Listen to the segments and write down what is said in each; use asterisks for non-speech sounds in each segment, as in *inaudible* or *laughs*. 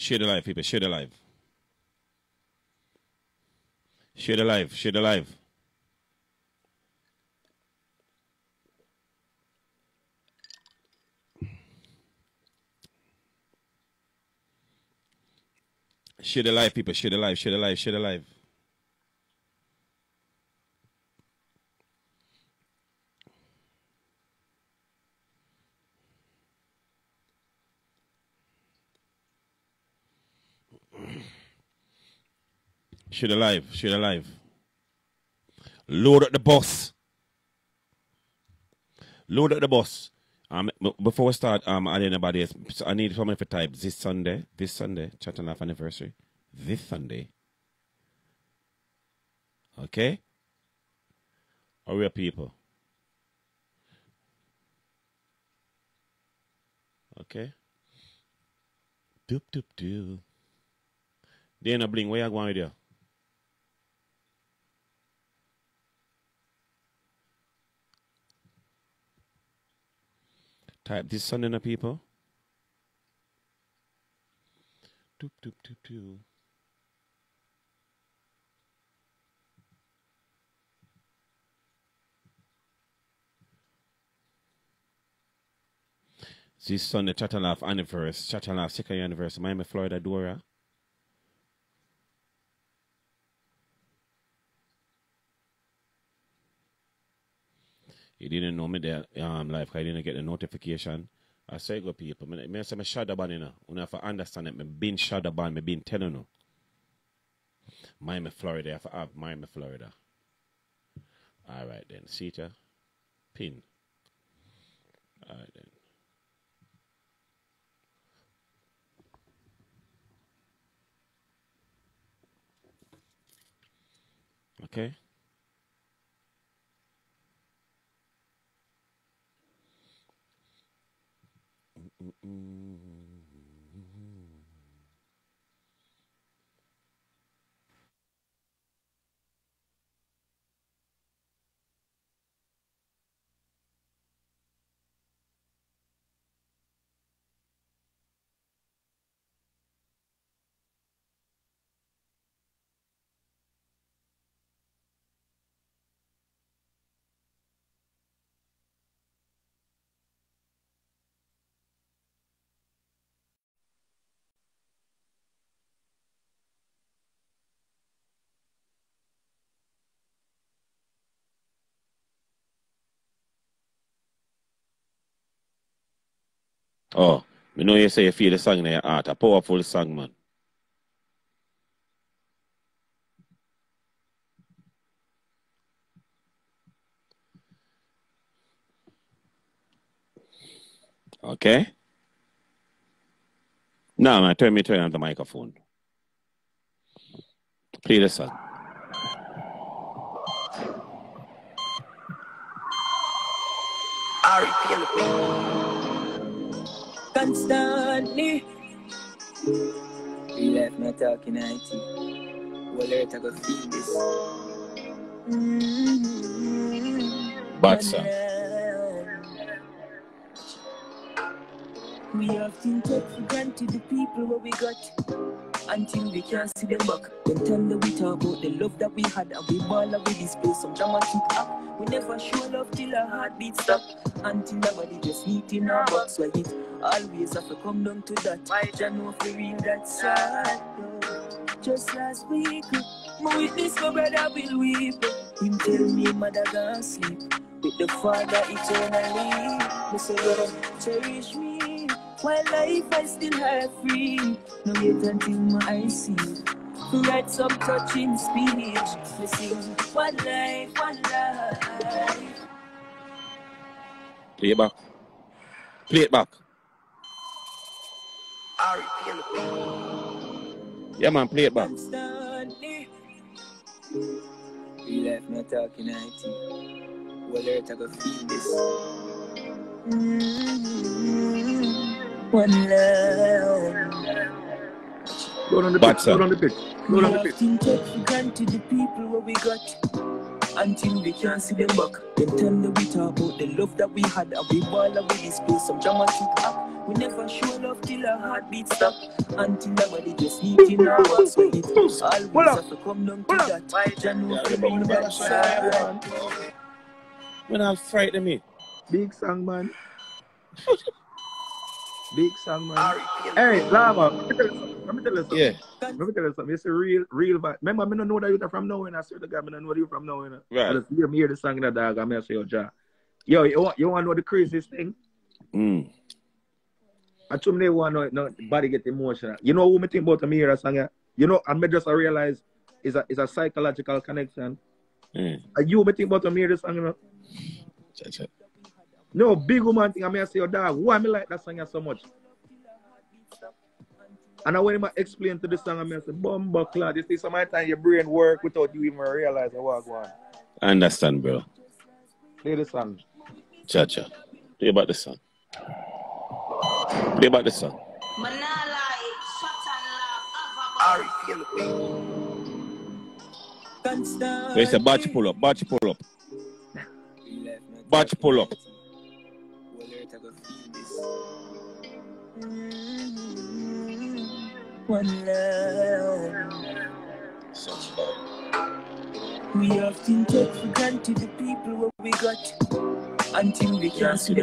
Share the live, people. Share the live. Share the live. Share the live. Share the live, people. Share the live. Share the live. Share the live. Share alive. live. alive. Load up the bus. Load up the bus. Um, before we start, um, I anybody else, I need someone for type this Sunday, this Sunday, Chat and Laugh anniversary, this Sunday. Okay? Hurry up, people. Okay? Doop, doop, doop. Dana Bling, where you going with you? Type this Sunday, now, people. Doop, doop, doop, doop. This Sunday, Chat and Laugh anniversary, Chat and Laugh second anniversary, Miami, Florida, Dora. He didn't know me there um live I didn't get the notification. I say go people, me, me say me shadow ban you know. You have to understand it, me been shadow ban, me been telling you. Miami, Florida, I have Miami, Florida. Alright then, see ya? Pin. Alright then. Okay? Mm-mm. Oh, me know you say you feel the song in your heart. A powerful song, man. Okay? No, man, turn me turn on the microphone. Play the song. Ari Philippine. Constantly. Real life not talking IT. Well, earth I go feel this. Mm-hmm. Bad song. We often take for granted the people what we got until we can't see them back. Then time that we talk about the love that we had and we ball and we display some dramatic act. We never show love till our heartbeat stop until our body just neat in our box. Why it always have to come down to that. Why I know for real that's sad. Just last week, my witness my brother will weep. Him tell me mother gonna sleep with the father eternally. Me say Lord, cherish me. While life I still have free. No wait until my eyes see. To write some touching speech. Me sing one life, one life. Play it back. Play it back. Ari Philippine. Yeah, man, play it back. Constantly. Real life not talking IT. Well, earth I go feel this. Mm-hmm. One love. Load on the pitch. song. Load on the pitch. Load on the pitch. Often take for granted the people what we got until we can't see them back. Then time that we talk about the love that we had and we ball and we display some dramatic act. We never show love till our heartbeat stop. Until the body just heat in our box. So it always have to come down to that. Jah know fi bring that side. When I'll frighten me. Big song, man. *laughs* Big song, man. Hey, Lava, let me tell you something. Me something. Yeah. Let me tell you something. It's a real, real vibe. Remember, I don't know that you're from nowhere. I swear to God, I don't know you from nowhere. Right. I just hear me hear the song in the dog. I'm going to say, yo, Jah. Yo, you want, you want to know the craziest thing? Mm. I told me they want know, no, body get emotional. You know who me think about me hear a song? yeah? You know, and me just I realize it's a, it's a psychological connection. Mm. And you me think about me hear the song, you know? Cha- cha. No, big woman thing. I I say, your dog, why me like that song so much? And I when him explain to the song, I mean, I say, Bumba clad. You see, some of the time your brain work without you even realize what going on. I understand, bro. Play the song. Cha cha. Play about the song. Play about the song. It's a batch pull up, batch pull up, batch pull up. We often take for granted the people what we got until we can't see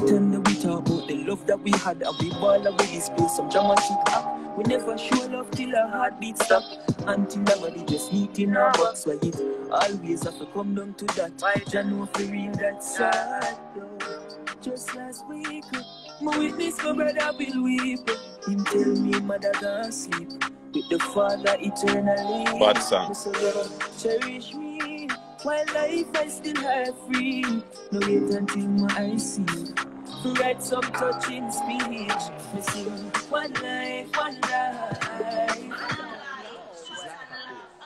back. Then we talk about the love that we had and we ball away display some dramatic act. We never show love till our heartbeat stop until nobody just heat in our box. Why it always have to come down to that. Jah know for real that's sad. though. Just last week, my witness, my brother will weep. Him tell me mother gonna sleep with the Father eternally. Bad song. Say, cherish me while life I still have free. No wait until my eyes see. To write some touching speech. Me sing one life, one life.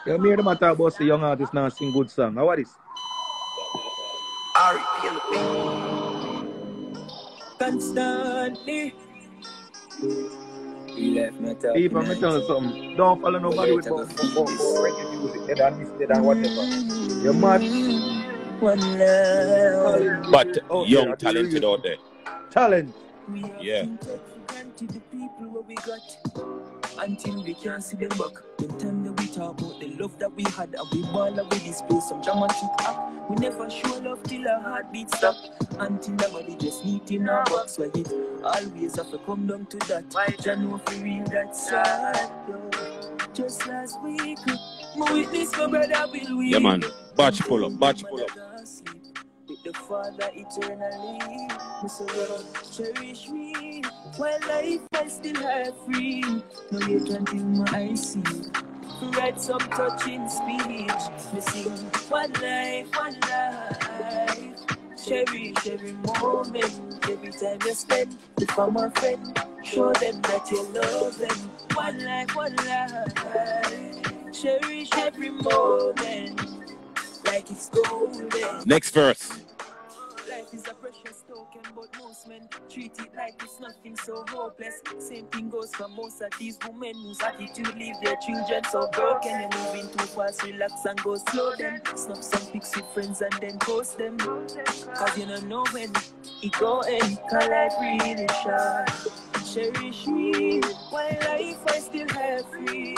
You hear them talk about say young artists now sing good song. How what is? Constantly. You left me talking. People, me tell you something. Don't follow nobody with about, about, about reggae music, dead and this, dead and whatever. You're mad. One love. But Oh, young, yeah, talented out there. Talent. We have Yeah. Been take for granted the people what we got until we can't see them back. The time that we talk about the love that we had and we ball away display some dramatic act. We never show love till our heartbeat stop until nobody just neat in our box. Why it always have to come down to that. Jah know for real that's sad though. Just last week, my witness, my brother will weep. Yeah, man. Batch pull up, batch pull up. The Father eternally, Mr. Lord, cherish me while life I still have free. No wait until my eyes see. Write some touching speech, me sing one life, one life. Cherish every moment, every time you spend with my friend. Show them that you love them. One life, one life. Cherish every moment like it's golden. Next verse. Life is a precious token, but most men treat it like it's nothing so hopeless. Same thing goes for most of these women whose attitude leave their children so broken. You're moving too fast, relax and go slow then. Snap some pics with friends and then post them. Cause you don't know when it go end, cause life really short. Cherish me, while life I still have free.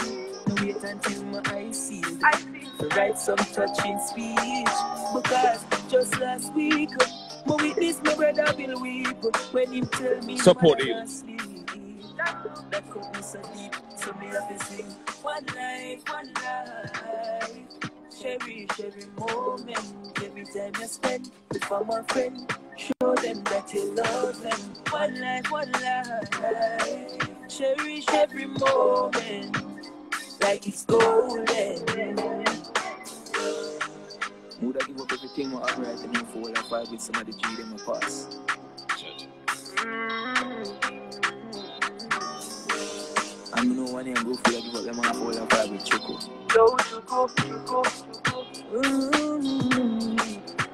Wait until my eyes see to write some touching speech. Because just last week, my witness, my brother will weep when him tell me Support him. That so deep, so me have to sing one life, one life. Cherish every moment, every time you spend with my friend. Show them that you love them. One life, one life. Cherish every moment like it's golden. Would I give up everything what I've right and for all I fight with some of the G them my past? I know one and go for I give up them and for all I fight with Choco. Yo, Choco, Choco, Choco.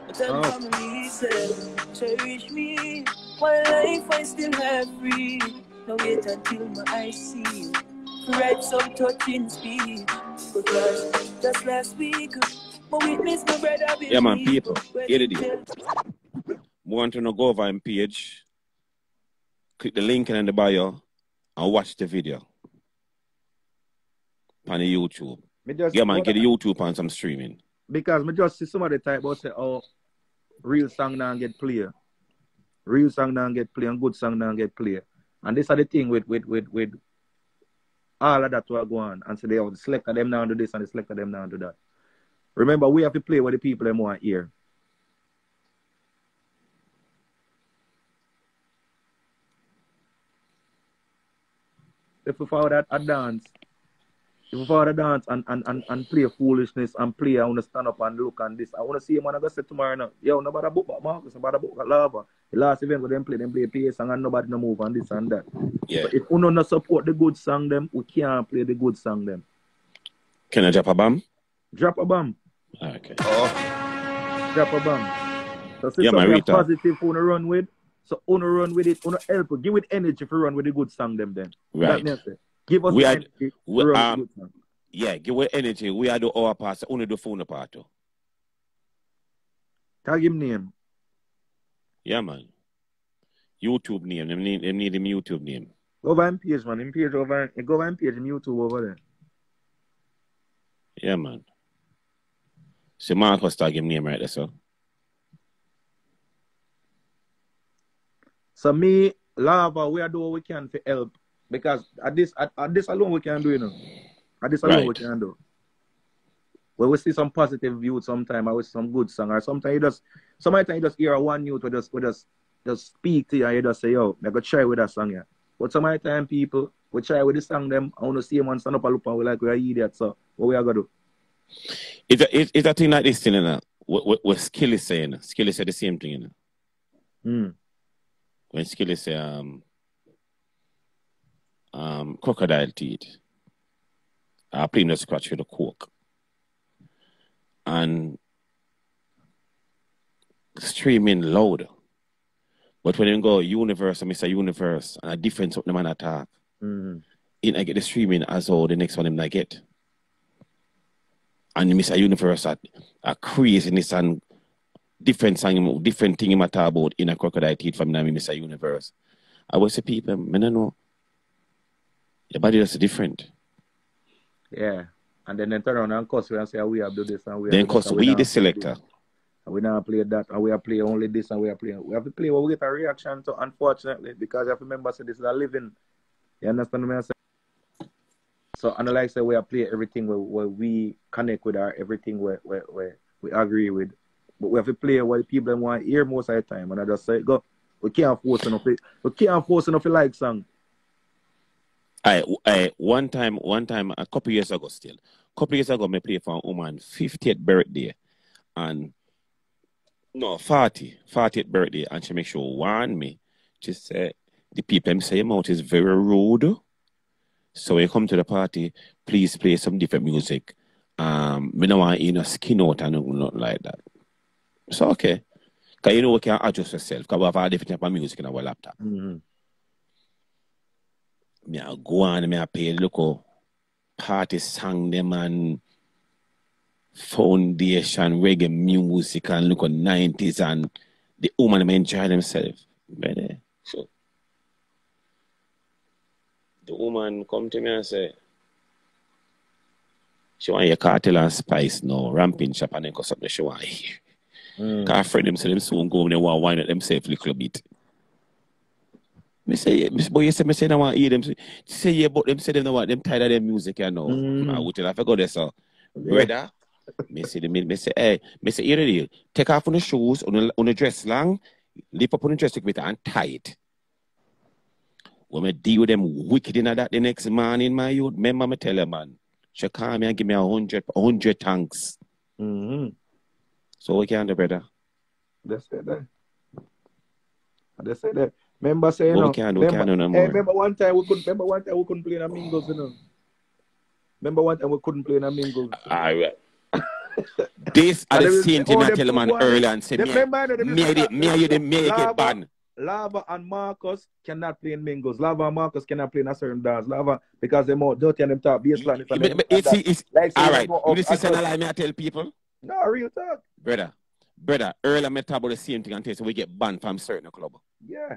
But I'm Oh. family said, cherish me. While life I still have free. No wait until my eyes see you. Write some touching speech. Because just last week, my my Yeah, man, people, When hear the he Want to know go over him page. click the link in the bio and watch the video on the YouTube. Me just, Yeah, man, get the YouTube on some streaming. because me just see some of the type about say, oh, real song now get play. Real song now get play and good song now get play. And this are the thing with with with with all of that will go on. And so they have the selector them now do this and the selector them now do that. Remember, we have to play what the people them want hear. If we follow that a dance, if we follow the dance and, and, and, and play foolishness and play, I want to stand up and look and this. I want to see him and I go say tomorrow now, yo, nobody book but Marcus, nobody book but Lava. The last event where them play, them play PS song and nobody no move and this and that. Yeah. But if we not support the good song them, we can't play the good song them. Can I drop a bomb? Drop a bomb. Okay. Drop a bomb. So see Yeah, something Marita. positive you wanna run with. So wanna run with it, wanna help. Give it energy if you run with the good song them then. Right. That means it. Give us We are- energy we- to run um, with good song. Yeah, give away energy. We are do our part, so only do phone part. too. Tag him name. Yeah, man. YouTube name. Them need, them need him YouTube name. Go over him page, man. Him page over go over him page in YouTube over there. Yeah, man. So Marcus tag him name right there, so. So me, Lava, uh, we are doing what we can to help. Because at this at, at this alone we can do, you know. At this alone we Right. can do. When we see some positive views sometime, I see some good song, or sometimes you just sometimes you just hear one youth we just we just just speak to you and you just say, yo, I go try with that song, yeah. But some of the time people we try with the song them, I wanna see them and stand up and look and we like we are idiots, so what we are gonna do? It's a, it's, it's a thing like this thing, you know. What, what, what Skill is saying. Skill is say the same thing, you know. Mm. When Skill is say, um, um, crocodile teeth. I play the scratch with the cork. And streaming louder. But when you go universe and Mr. Universe and a different something man attack, Mm. in I get the streaming as all the next one him I get. And Mr. Universe at a craziness and different song, different thing him talk about in a crocodile teeth from now Mr. Universe. I was say people, don't know. Your body is different. Yeah. And then they turn around and cuss we and say "Oh, we have do this and we Then cause and we the selector. And we now play that and we are playing only this and we are playing. We have to play what we get a reaction to, unfortunately, because you have to remember say this is a living. You understand what I'm saying? So and like I say we are play everything where, where we connect with our everything where, where, where we agree with. But we have to play what people want to hear most of the time. And I just say go. We can't force enough. We can't force enough like song. I, I one time, one time, a couple years ago, still, a couple years ago, me play for a woman 50th birthday, and no 40, 40th birthday, and she make sure warn me. She said the people say your mouth is very rude. So when you come to the party, please play some different music. Um, me no want you know skin out and nothing like that. So okay, cause you know we can adjust yourself. Cause we have a different type of music in our laptop. Mm-hmm. me a go on, me a play local party song them and foundation reggae music and look at nineties and the woman enjoy themselves. Brother. So the woman come to me and say she want your cartel and spice now, ramping shop and then cause something she want hear. Mm. Cause friend them say them soon go home, they want wind up themselves a little bit. Me say, yeah, Miss Boy, you say, me say, I want to hear them. Say, say, yeah, but them say them, no want them tired of their music, you know. Mm. I would tell I go there, so. Brother, me say, me, me say, hey, me say, here it is. Take off on the shoes, on the, on the dress long, lift up on the dress with and tie it. When me deal with them wicked in that the next morning, my youth, remember me tell her, man, she call me and give me a hundred, a hundred thanks. Mm-hmm. So we can do, brother. They say that. They say that. Remember saying, But we can't do- we remember, can't do no hey, remember one time we couldn't. Remember one time we couldn't play in a mingles, you know. Remember one time we couldn't play in a mingles. All right. this are the same thing oh, I tell two man earlier and say, They me, remember that me, I did- me, and you did make it Lava, ban. Lava and Marcus cannot play in mingles. Lava and Marcus cannot play in a certain dance. Lava because they're more dirty and them talk baseline. But, but it's, it's, like, say all right. You and say down. lie me I tell people, No, real talk. brother, brother. Earlier me talk about the same thing and tell so we get banned from certain club. Yeah.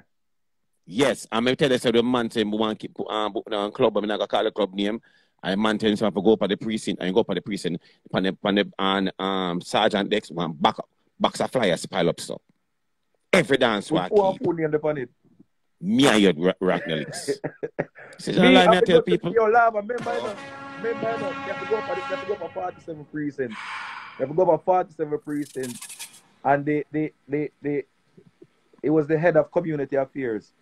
Yes, I'm gonna tell you so the man say we want keep um book club, I'm not gonna call the club name. I man tell him to go up at the precinct and go up at the precinct on the and um Sergeant Dex one back up box of flyers pile up stuff. Every dance Who what keep. put name upon it? Me *laughs* and you rock, the links. See, Me, lie, me I tell people. Yo, Lava, remember, you remember, you have to go for you have to go for 47 precinct. You have to go for 47 precinct. And they, they, they, they, it was the head of community affairs.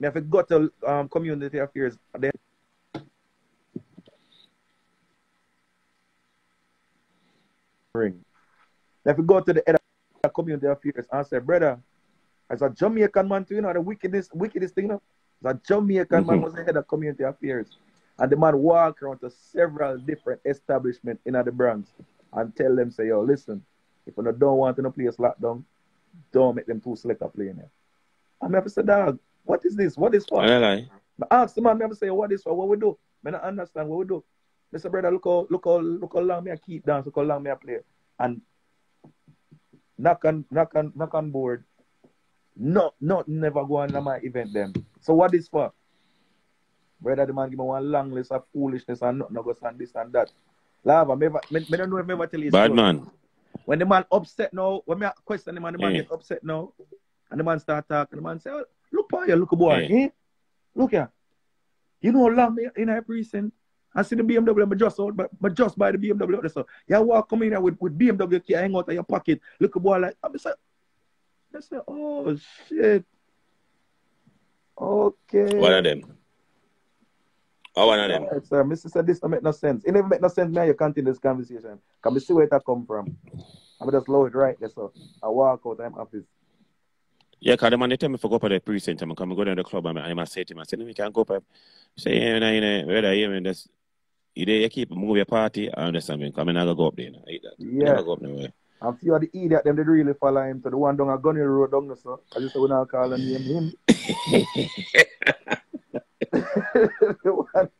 You have to go to um, community affairs. They ring. You have to go to the head of community affairs and say, brother, as a Jamaican man, too, you know, the wickedest, wickedest thing, you know, as a Jamaican man Mhm. was the head of community affairs. And the man walk around to several different establishments in the Bronx and tell them, say, yo, listen, if you don't want no place locked down, don't make them too select a play in there. And I have to say, dog, what is this? What is for? I lie. I ask the man, I have to say, what is for? What we do? I don't understand what we do. Mr. Brother, look how, look how, look how long me I keep dance, look how long me I play. And knock on, knock on, knock on board. No, not never go on my event them. So what is for? Brother, the man give me one long list of foolishness and nothing, no go stand this and that. Lava, me, me, me don't know if me ever tell you Bad story. man. When the man upset now, when me question the man, the man Eh. get upset now, and the man start talking, the man say, oh, look you, look boy, Eh. eh? Look here. You know how long me in a precinct? I see the BMW, I'm just out, but, but just by the BMW. So you walk come in here with, with BMW key hang out of your pocket. Look a boy like, I'm say, I say, oh shit. Okay. One of them. Oh, one of them. Alright, sir. Mr. said this don't make no sense. It never make no sense now you can't continue this conversation. Can we see where that come from? I'm just load it right there, so I walk out I'm office. Yeah, because the man they tell me to go up at the precinct and I come go down to the club and I must say to him, I no, we can't go up. Say, yeah, you know, you know, whether you mean that's you there, you keep move your party, I understand me. Come and I go up there. You know, I hate that. Yeah. Never go up nowhere. And few of the idiot them they really follow him to the one down a Gunny Road down there, so I just say we not call and name him. One- *laughs*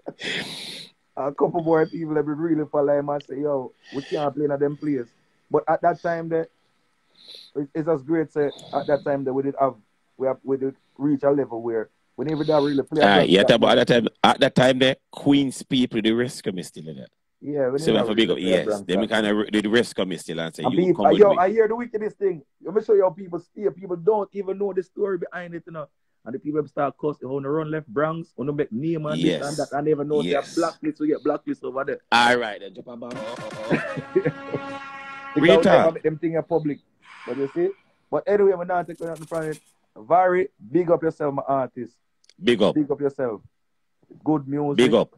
*laughs* a couple boy people that would really follow him and say, yo, we can't play in them place. But at that time there it's just great say at that time that we did have we have we did reach a level where we never did really play. Ah, yeah, but at that time, at that time, there, Queen's people, the rest come still in that. Yeah, we So never have to big up, yes. Then we kind of the rest come still and say, And you people, come with yo, me. I hear the wickedest thing. Let me show you how people steer. People don't even know the story behind it, you know. And the people start cussing oh, on the run left Bronx, oh, on the make name and Yes. this and that. I never know Yes. they have blacklist, we get blacklist over there. All right, then, jump about. *laughs* Real we never talk. make them thing in public. But you see? But anyway, we're not taking nothing from it. Very big up yourself, my artist. Big up, Big up yourself. Good music. big up.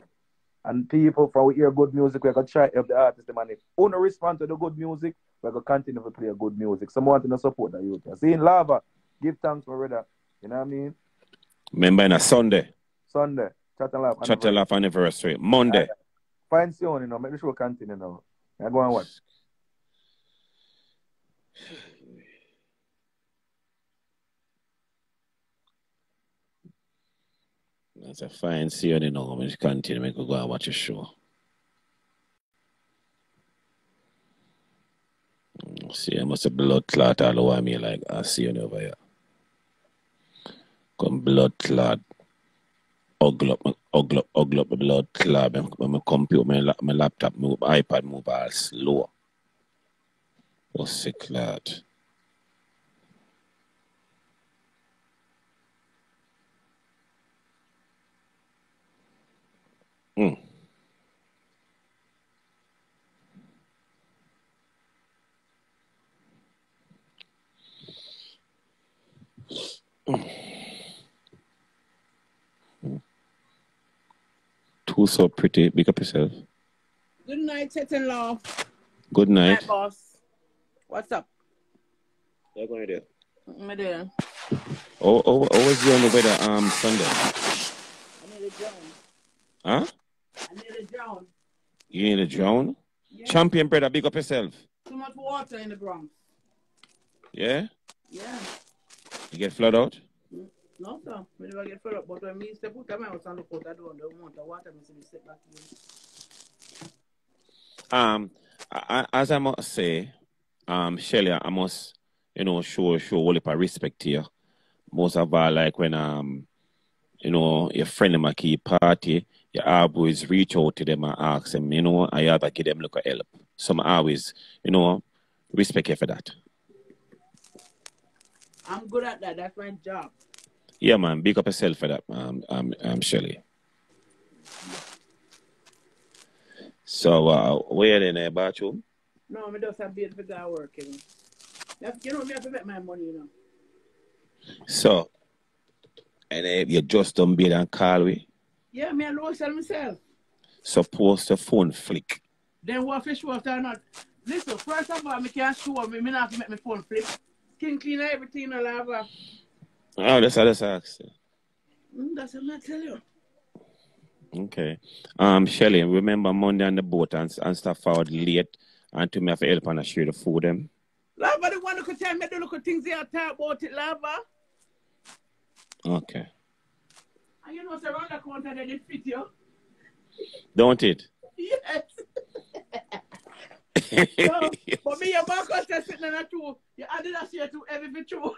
And people from we hear good music, we're gonna try to help the artist the money. Who no respond to the good music, we're gonna continue to play good music. Someone want to support that youth. See in lava, give thanks for brother. You know what I mean? Remember, in a Sunday, Sunday, chat and laugh. Chattel off anniversary. Monday, Find Sion, you know, make the show continue now. I go and watch. *laughs* that's a fine seeing you know. We continue, we could go and watch a show. See, I must have blood clot all over me like I see you over here. Come blood clot. Ugly up, up my blood clot. My, my, computer, my, laptop, my iPad move all slow. What's it clot? Mm. Too so pretty. Big up yourself. Good night, Chat and Laugh. Good night. Night, boss. What's up? What going to do? What am I doing? Oh, oh, oh, was you on the weather um Sunday? I need a drone. Huh? I need a drone. You need a drone? Yeah. Champion brother, big up yourself. Too much water in the Bronx. Yeah? Yeah. You get flood out? No, sir. We never get fed up. But when me step out of my house and look out the door, don't want the water, me see me step back in. Um, I, I- as I must say, um, Shelly, I must, you know, show show all of respect to you. Most of all, like when um you know, your friend them a keep party, you always reach out to them and ask them, you know, I ever give them look at help. Some always, you know, respect you for that. I'm good at that. That's my job. Yeah, man, big up yourself for that, um, I'm Shelly. So, uh, where in there, bathroom? No, I'm just have to figure out work, you know. You know, me have to make my money, you know. So, and uh, you just done bid and call we. Yeah, me alone sell myself. Suppose the phone flick. Then what fish water or not? Listen, first of all, me can't show me. Me not have to make my phone flip. Skin cleaner, everything, I lava. Oh, that's how that's asked. Mm, that's what I tell you. Okay. Um, Shelly, remember Monday on the boat and, and stuff forward late and to me have help and share the food them. Lava, the one who could tell me the little things they are talk about it, lava. Okay. And you know, so around the corner, they did fit you. Don't it? Yes. *laughs* So, but me, your Marcus is sitting on a two. You added that shit to every true.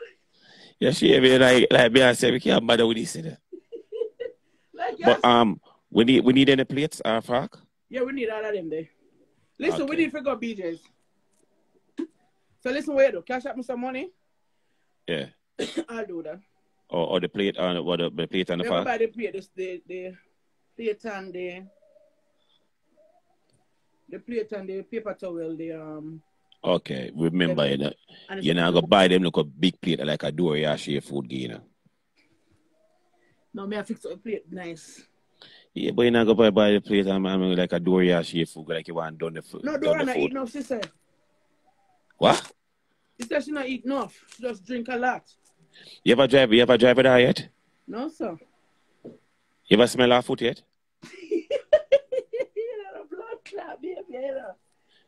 yeah, she be like like I say we can't bother with this. you. Like, yes. But um we need we need any plates, uh Frank? Yeah, we need all of them there. Listen, we need to go BJ's. So listen, wait though. Cash up me some money. Yeah. *coughs* I'll do that. Or, or the plate on what the, the plate on the fork? by plate, this, the, the plate and the, the plate and the paper towel, the, um, Okay, remember you know, you're not gonna buy them look a big plate like a door yeah share food gainer. No, me I fix up the plate nice. Yeah, but you're not gonna buy, buy the plate and I mean, like a door yeah share food like you want done the food. No, Dora not eat enough, she said. What? She said she not eat enough. She just drink a lot. You ever drive you ever drive it out yet? No, sir. You ever smell our food yet? *laughs* you know, blood clot, baby, you know.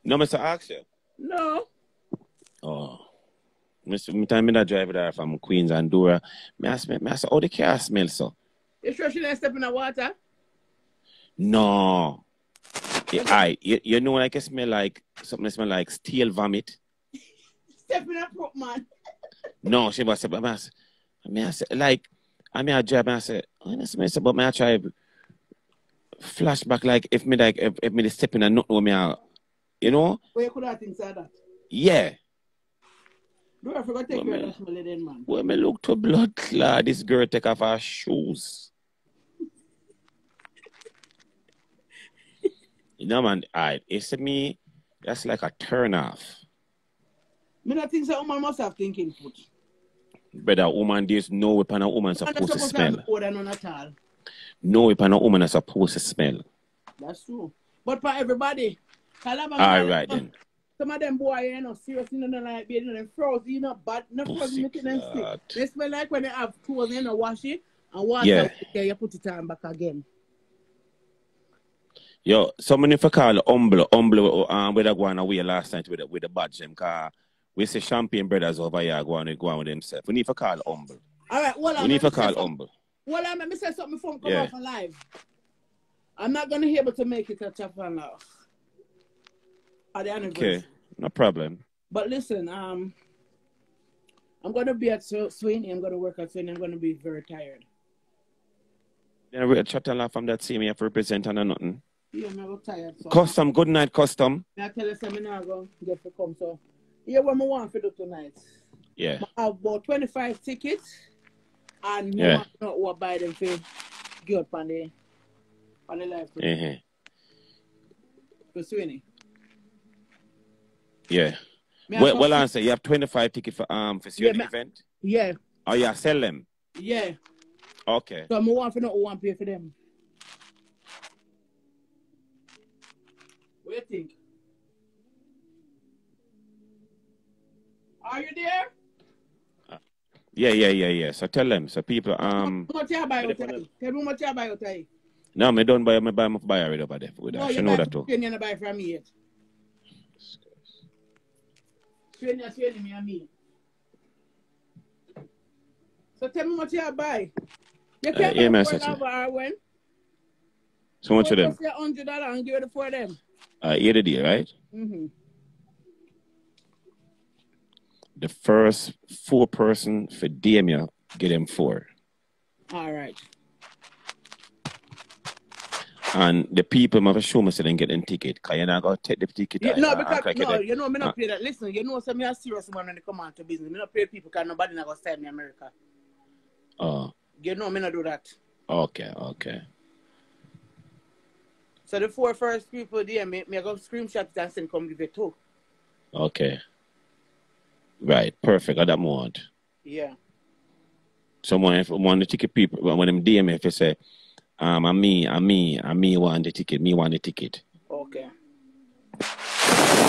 No, Mr. Ask you. No. Oh. Mr. Me time me that drive there from Queens and Dora. Me ask me, me ask how the car smell so. You sure she didn't step in the water? No. Yeah, I you, you know like it smell like something that smell like steel vomit. *laughs* Step in a prop, man. No, she was say, but I mean, I ask, like I mean I drive and I say, oh, this smell so but I try flashback like if me like if, if me dey step in and not know me I, you know? Where could things like that? Yeah. Do I forgot to take Well, care of man. that then, man? When me look to blood clot, this girl take off her shoes. *laughs* you know, man, I it's me. That's like a turn off. Me not think so woman must have thinking foot. But a woman, there's no weapon a woman supposed to supposed to smell. have more than at all. No weapon a woman is supposed to smell. That's true. But for everybody, All right then. Some of them boy, you know, serious, you know, like being you know, frozen, you know, bad, no Pussy frozen, making them sick. They smell like when they have clothes, you know, wash it and water, Yeah. yeah, you put it on back again. Yo, someone if I call humble, humble, um, where they go on away last night with the, with the badge them car. We say champagne brothers over here go on go on with themselves. We need to call humble. All right, well, We I'm need to call humble. Well, let me say something before I come Yeah. off alive. I'm not gonna be able to make it a chapter now. At the anniversary. Okay, no problem. But listen, um, I'm gonna be at Sweeney. I'm gonna work at Sweeney. I'm gonna be very tired. Then we chat a lot from that team. You have to represent and nothing. Yeah, I'm tired. So Custom, good night, custom. I tell you, something I'm gonna get to come. So, yeah, what I want to do tonight. Yeah. I about 25 tickets, and Yeah. yeah. not what buy them for get up on the on the live uh for Sweeney. Yeah. Me Well, well, answer. You have 25 tickets for um for Yeah, your event? yeah, Oh, yeah, sell them. yeah. Okay. So I want know who want pay for them. What do you think? Are you there? Yeah, yeah, yeah, yeah. So tell them. So people, um, How much you buy what out? Tell me how much you buy out no, me don't buy, me buy, me buy already over there. With No, that. you You know that too. You buy from me yet. Sweeney, Sweeney, me and me. So tell me how much you buy. You Uh, can't yeah, buy four such a- of our when. So much of them. hundred dollars and give it for them. Uh, here the deal, right? Mm-hmm. The first four person for Damia, get them four. All right. And the people must show me so they get them ticket. Cause you're not gonna take the ticket. Yeah, no, because no, you know me not pay that. Listen, you know, so me a serious man when they come on to business. Me not pay people because nobody not gonna send me America. Oh, You know, me not do that. okay, okay. So the four first people there, me, me I go screenshot and send come give it to. Okay. Right, perfect. I that want. Yeah. Someone if one the ticket people when them DM me if they say, um I'm me, I'm me, I'm me want the ticket, me want the ticket. Okay.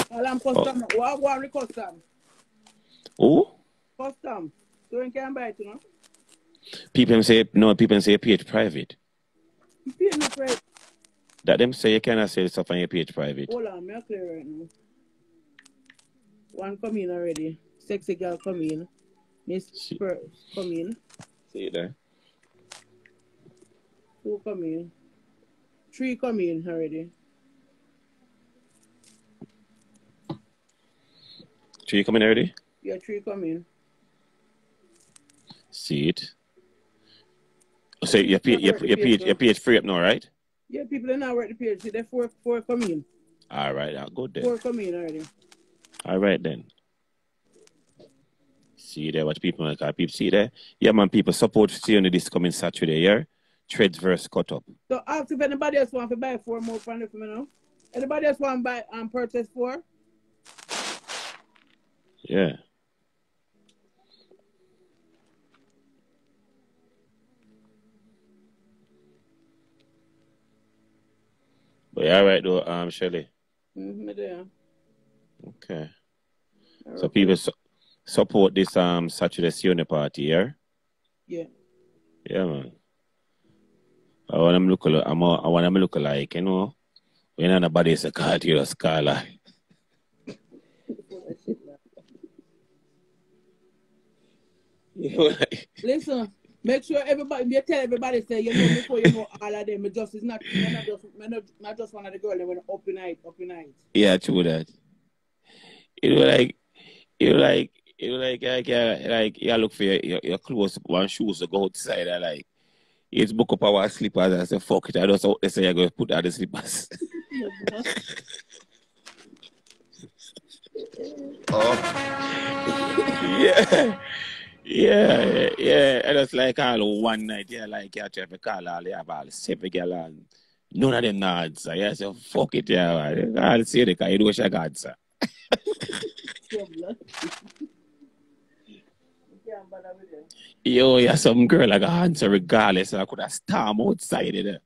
Well, I'm custom. Oh. What what the custom? Oh? Custom. So you can buy it, you know. People them say no, people them say you pay it private. You pay me for it. That them say you cannot sell stuff on your page private. Hold on, me a clear right now. One come in already. Sexy girl come in. Miss She- Spurs come in. See you there? Two come in. Three come in already. So you coming already? Yeah, three come in. See it. Oh, so your page, your, your page, your page free up now, right? Yeah, people are now work the page. See, they four four come in. All right, I'll go there. Four come in already. All right then. See there what people like people see there? Yeah man, people support see on this coming Saturday, yeah? Trades verse cut up. So ask if anybody else want to buy four more from the for me now. Anybody else want to buy and purchase four? Yeah. But yeah, all right though, um Shelly. Mm-hmm, there. Okay. So people support this um Saturday Siyoni party, yeah? Yeah. Yeah man. I want them look a- I'm a, I want them look like, you know. When nobody say call you're a scholar. *laughs* Listen, make sure everybody, you tell everybody, say, you know, before you know all of them, it just is not, you're not just, you're not, not just one of the girls that went up in night, up in night. Yeah, true that. You know, like, you know, like, you know, like, like, yeah, like, you look for your, your, your clothes, one shoes to go outside, and like, it's book up our slippers and say, fuck it, I just out there say, you're going to put out the slippers. *laughs* oh yeah. Yeah, yeah, and it's like all one night, yeah, like you have to call all, you have all seven girl and none of them not answer. Yeah, so fuck it, yeah, man. I'll see the guy, you know what you got answer. *laughs* Yo, yeah, some girl like a answer regardless, and I could have storm outside of there.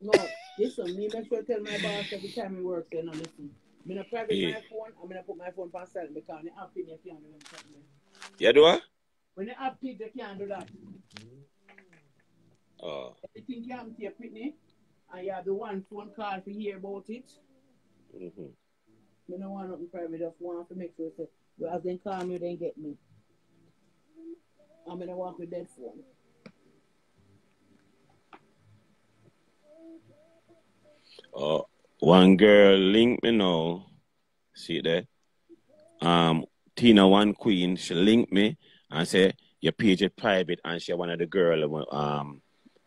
No, listen, me make sure I tell my boss every time he works there, no, listen. I'm gonna private Yeah. my phone, I'm gonna put my phone on silent because the app thing you can't do anything. You do what? When the app thing, they can't do that. Oh, Everything can be a Pitney, and you have the one phone call to hear about it. mm-hmm. Me no want nothing private, just want to make sure say, well, as they call me, they get me. I'm gonna walk with that phone. Oh, one girl link me now. See there? Um, Tina One Queen, she linked me and say your page is private, and she one of the girl um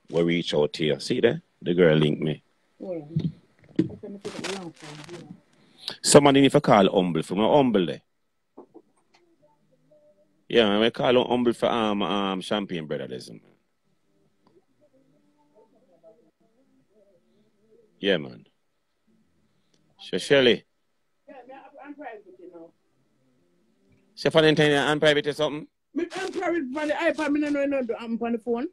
will reach out to you. See there? The girl linked me. Hold on. Okay, me take up the wrong phone, you know. Somebody need to call humble for me humble there. Yeah, man, we call him humble for um um champagne brother listen. Yeah, man. So Shirley, Yeah, me, I'm private, you know. she Valentine and private or something? Me, I'm private on the iPad, me no know, no, no, I'm on the phone.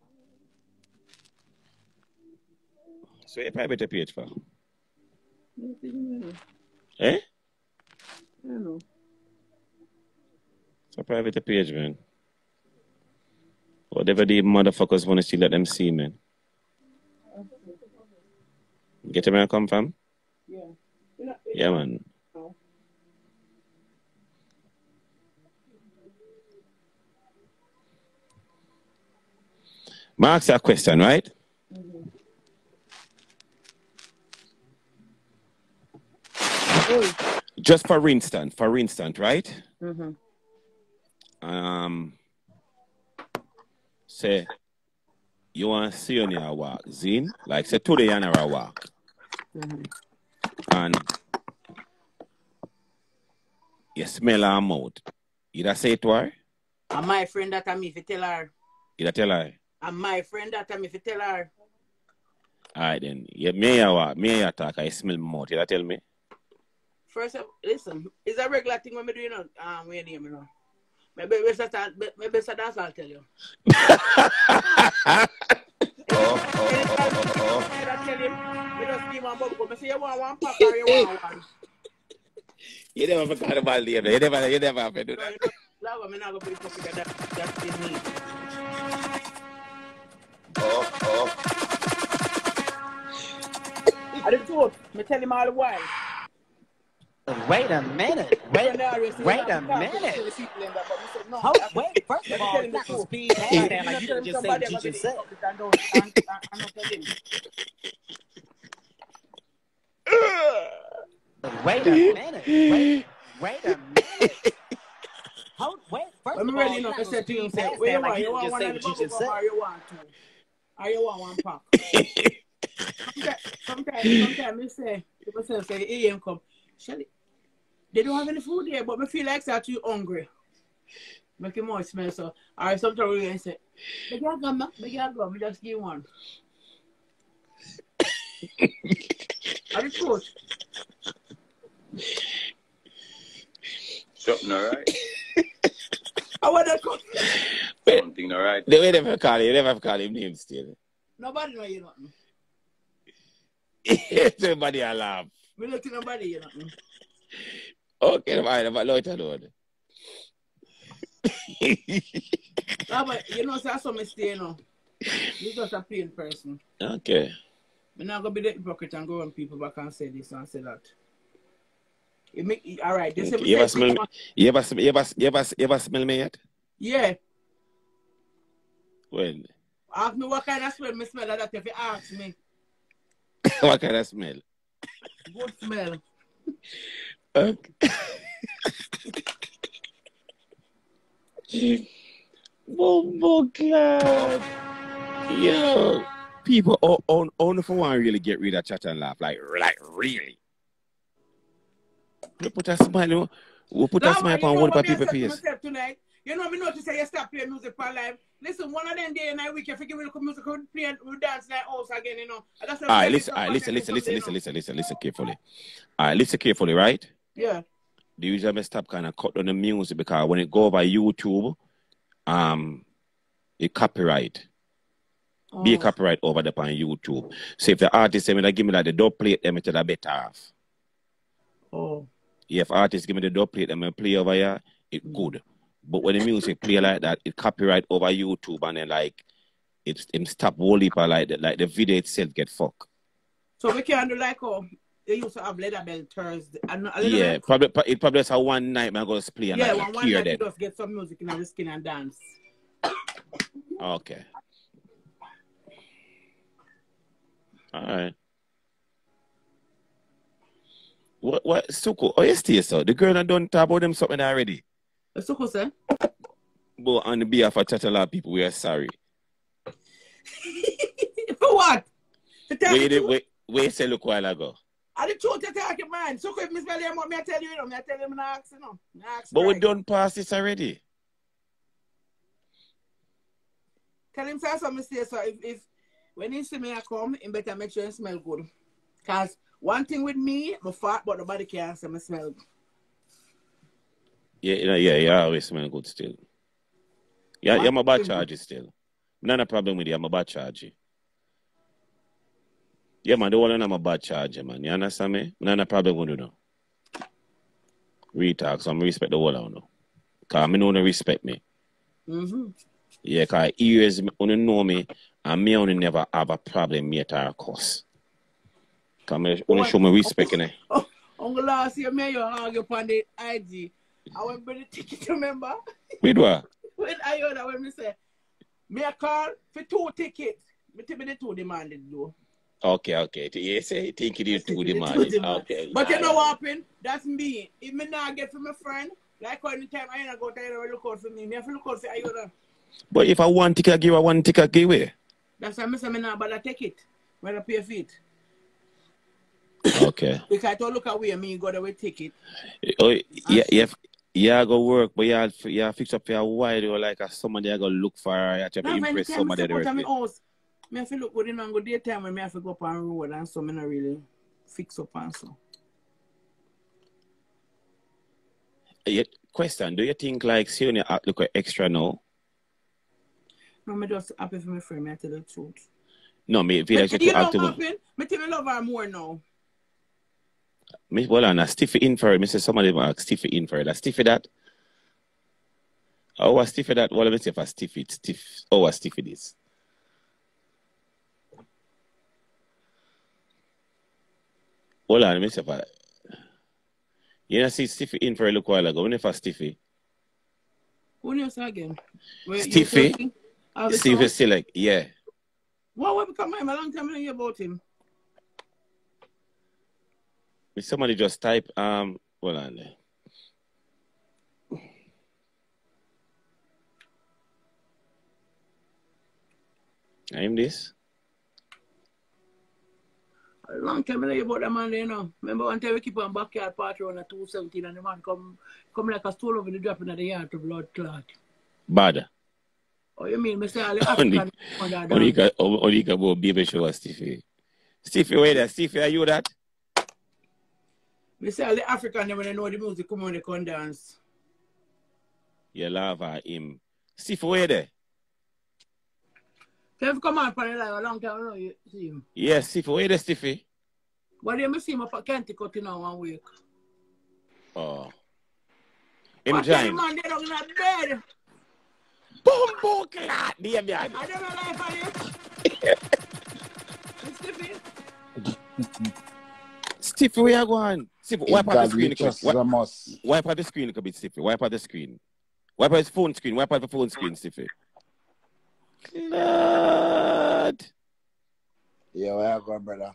So you private page for? I Eh? don't know. It's a private page, man. Whatever the motherfuckers want to see, let them see, man. Get him and come fam? Yeah. Yeah, man. No. Ma a question, right? Oh. Just for instance, for instance, right? Mm-hmm. Um, say you want to see on your walk, Zin? Like say today you on a walk. Mhm. and you smell her mouth. You da say it to her? And my friend that I me if you tell her. You da tell her? And my friend that I me if you tell her. Alright then. Yeah, me ya what? Me ya talk, I smell mouth. You da tell me? First, of- listen, it's a regular thing when we do, you know, um, when you know. Maybe maybe it's a dance, I'll tell you. Oh, oh, oh, oh, oh. I tell him, we just give him a bubble. I say, you want one pack you want one? You never forgot about name. You never, you never have to do that. you I'm not going to put it that, that's in me. Oh, oh. I the truth. Me tell him all the while. Wait a minute. *laughs* Wait, When they always say, wait a have to talk to minute. the people in that," but me say, no, Hold, wait, first of all, it's not the speed hand you like you didn't just say what you just said. Wait a minute. Wait, wait a minute. Hold, wait, first of all, ready enough not to say to speed say, you want? like You you want one of the you bubble gum or you want two? Or you want one pack? Sometimes, sometimes me say, people say, say, hey, you come. Shelly, they don't have any food there, but me feel like that you hungry. Make it more smell so. Or sometimes we can say, make your gum, ma. make your gum, me just give one. Are the truth? Something alright. I want to come. Something alright. The way they never call him, you never call him name still. Nobody know you nothing. *laughs* Everybody a laugh. Me look to nobody you nothing. Okay, fine, but Lord alone. No, but you know, so that's some mistake, you know. You just a plain person. okay. I'm not gonna be the hypocrite and go on people back and say this and say that. You make all right. This okay. You ever smell me? You ever, you ever, you ever, you ever smell me yet? Yeah. When? Ask me what kind of smell me smell that if you ask me. *laughs* what kind of smell? Good smell. *laughs* Okay. Bumbo clad. Yo. People oh, oh, oh, on on on for one really get rid of chat and laugh. Like like really. We put a smile we put a smile on one what of me people face. tonight. You know, me notice say you stop playing music for live. Listen, one of them day and night week, if you give me the music, we play, we dance like house again, you know. And that's what All I'm right, saying, listen, all right, listen, listen, listen, listen, listen, listen, listen carefully. All right, listen carefully, right? Yeah. The usually I stop kind of cut down the music because when it go over YouTube, um, it copyright. Be a Oh. copyright over there on YouTube. So if the artist say me that give me like the dub plate, them it a better off. Oh. If artist give me the dub plate, them I play over here, it good. But when the music play like that, it copyright over YouTube and then like it's it stop whole heap like the, like the video itself get fuck. So we can do like oh they used to have leather bell Thursday. And Yeah, bit- probably it probably just a one night man go to play and yeah, like, one, one night you just get some music in the skin and dance. Okay. All right. What what Suko? Oh, yes, dear, so the girl that done talk about them something already. What say. But on the behalf of chat a lot of people, we are sorry. *laughs* For what? To tell Where the did truth. where, where you say look while ago? And the truth to talk it, man. So if Miss Belly want me to tell you, you know, me I tell him I ask, you know. Ask But we right. done past this already. Tell him say something say so if, if when he see me I come, he better make sure he smell good. Cause one thing with me, my fart, but nobody can say me smell good. Yeah, yeah, yeah, yeah, always smell good still. Yeah, yeah, I'm a bad charge still. Not a problem with you, I'm a bad charge. Yeah, man, the one I'm a bad charge, man. You understand me? Not a problem with you, no. Retalk, so I'm respect the whole of know. Because I know they respect me. Mm-hmm. Yeah, because ears only know me, and me only never have a problem me at our course. Because me only show me respect, innit? *laughs* Oh, Uncle last year, me you hang upon the IG. I went for the ticket, *laughs* remember? We do what? when I heard that when me say, me a call for two tickets. Me tell me the two demanded though. Okay, okay. You say think it is too The two demanding. demand. Okay. But you know what happened? That's me. If me not get from my friend, like when the time I ain't go there, look out for me. Me have to look out for Ayoda. But if I want ticket, give I one ticket, give away. That's why I say me not bother take it. When I pay for it. Okay. *laughs* Because I don't look at where me go there with ticket. Oh, yeah, yeah, yeah, I go work, but yeah, yeah, fix up for a while or like a somebody I go look for. I have to Now, when the impress time I somebody. step out of my directly. Me have to look good in and go daytime when me have to go up on road and so me not really fix up and so. Yeah, question: Do you think like see when you look extra now? No, me just happy for my friend, me I tell the truth. No, me feel like you you know act what too. happened? Me think I love her more now. Me well on a stiffy infrared. Me say somebody ask stiffy infrared. A stiffy that. Oh, a stiffy that. Well, let me see if a stiffy it. Stiff. Oh, a stiffy this. Hold on, let me see if I. You know, see stiffy a look while ago. When if a stiffy, Who you say again? You Stiffy? talking? All the stiffy still like yeah. What what become him? A long time I hear about him. If somebody just type um. Hold on there. I'm this. Long time I don't about that man there, you know. Remember one time we keep on backyard party on a 217 and the man come come like a stool over the drop in the yard to blood clot. Bad. Oh, you mean me say all the Only- African Only can only can go baby shower Stiffy. Stiffy, wait there. Stiffy, are you that? All the African when they know the music come on they come dance. You love him. Stiffy, wait there. Then come on for the live a long time I know you see him. Yes, Stiffy, wait there, Stiffy. But then me see him up at Kentucky now one week. Oh. Him What tell the join. man they don't in a bed. Bumbo clot, baby. I don't know life on you. It's Stiffy. Stiffy, where you going? Stiffy, wipe out the screen. we a quick. just Wipe, a wipe out the screen a bit, Stiffy. Wipe out the screen. Wipe out his phone screen. Wipe out the phone screen, Stiffy. Lord. Yeah, where you going, brother?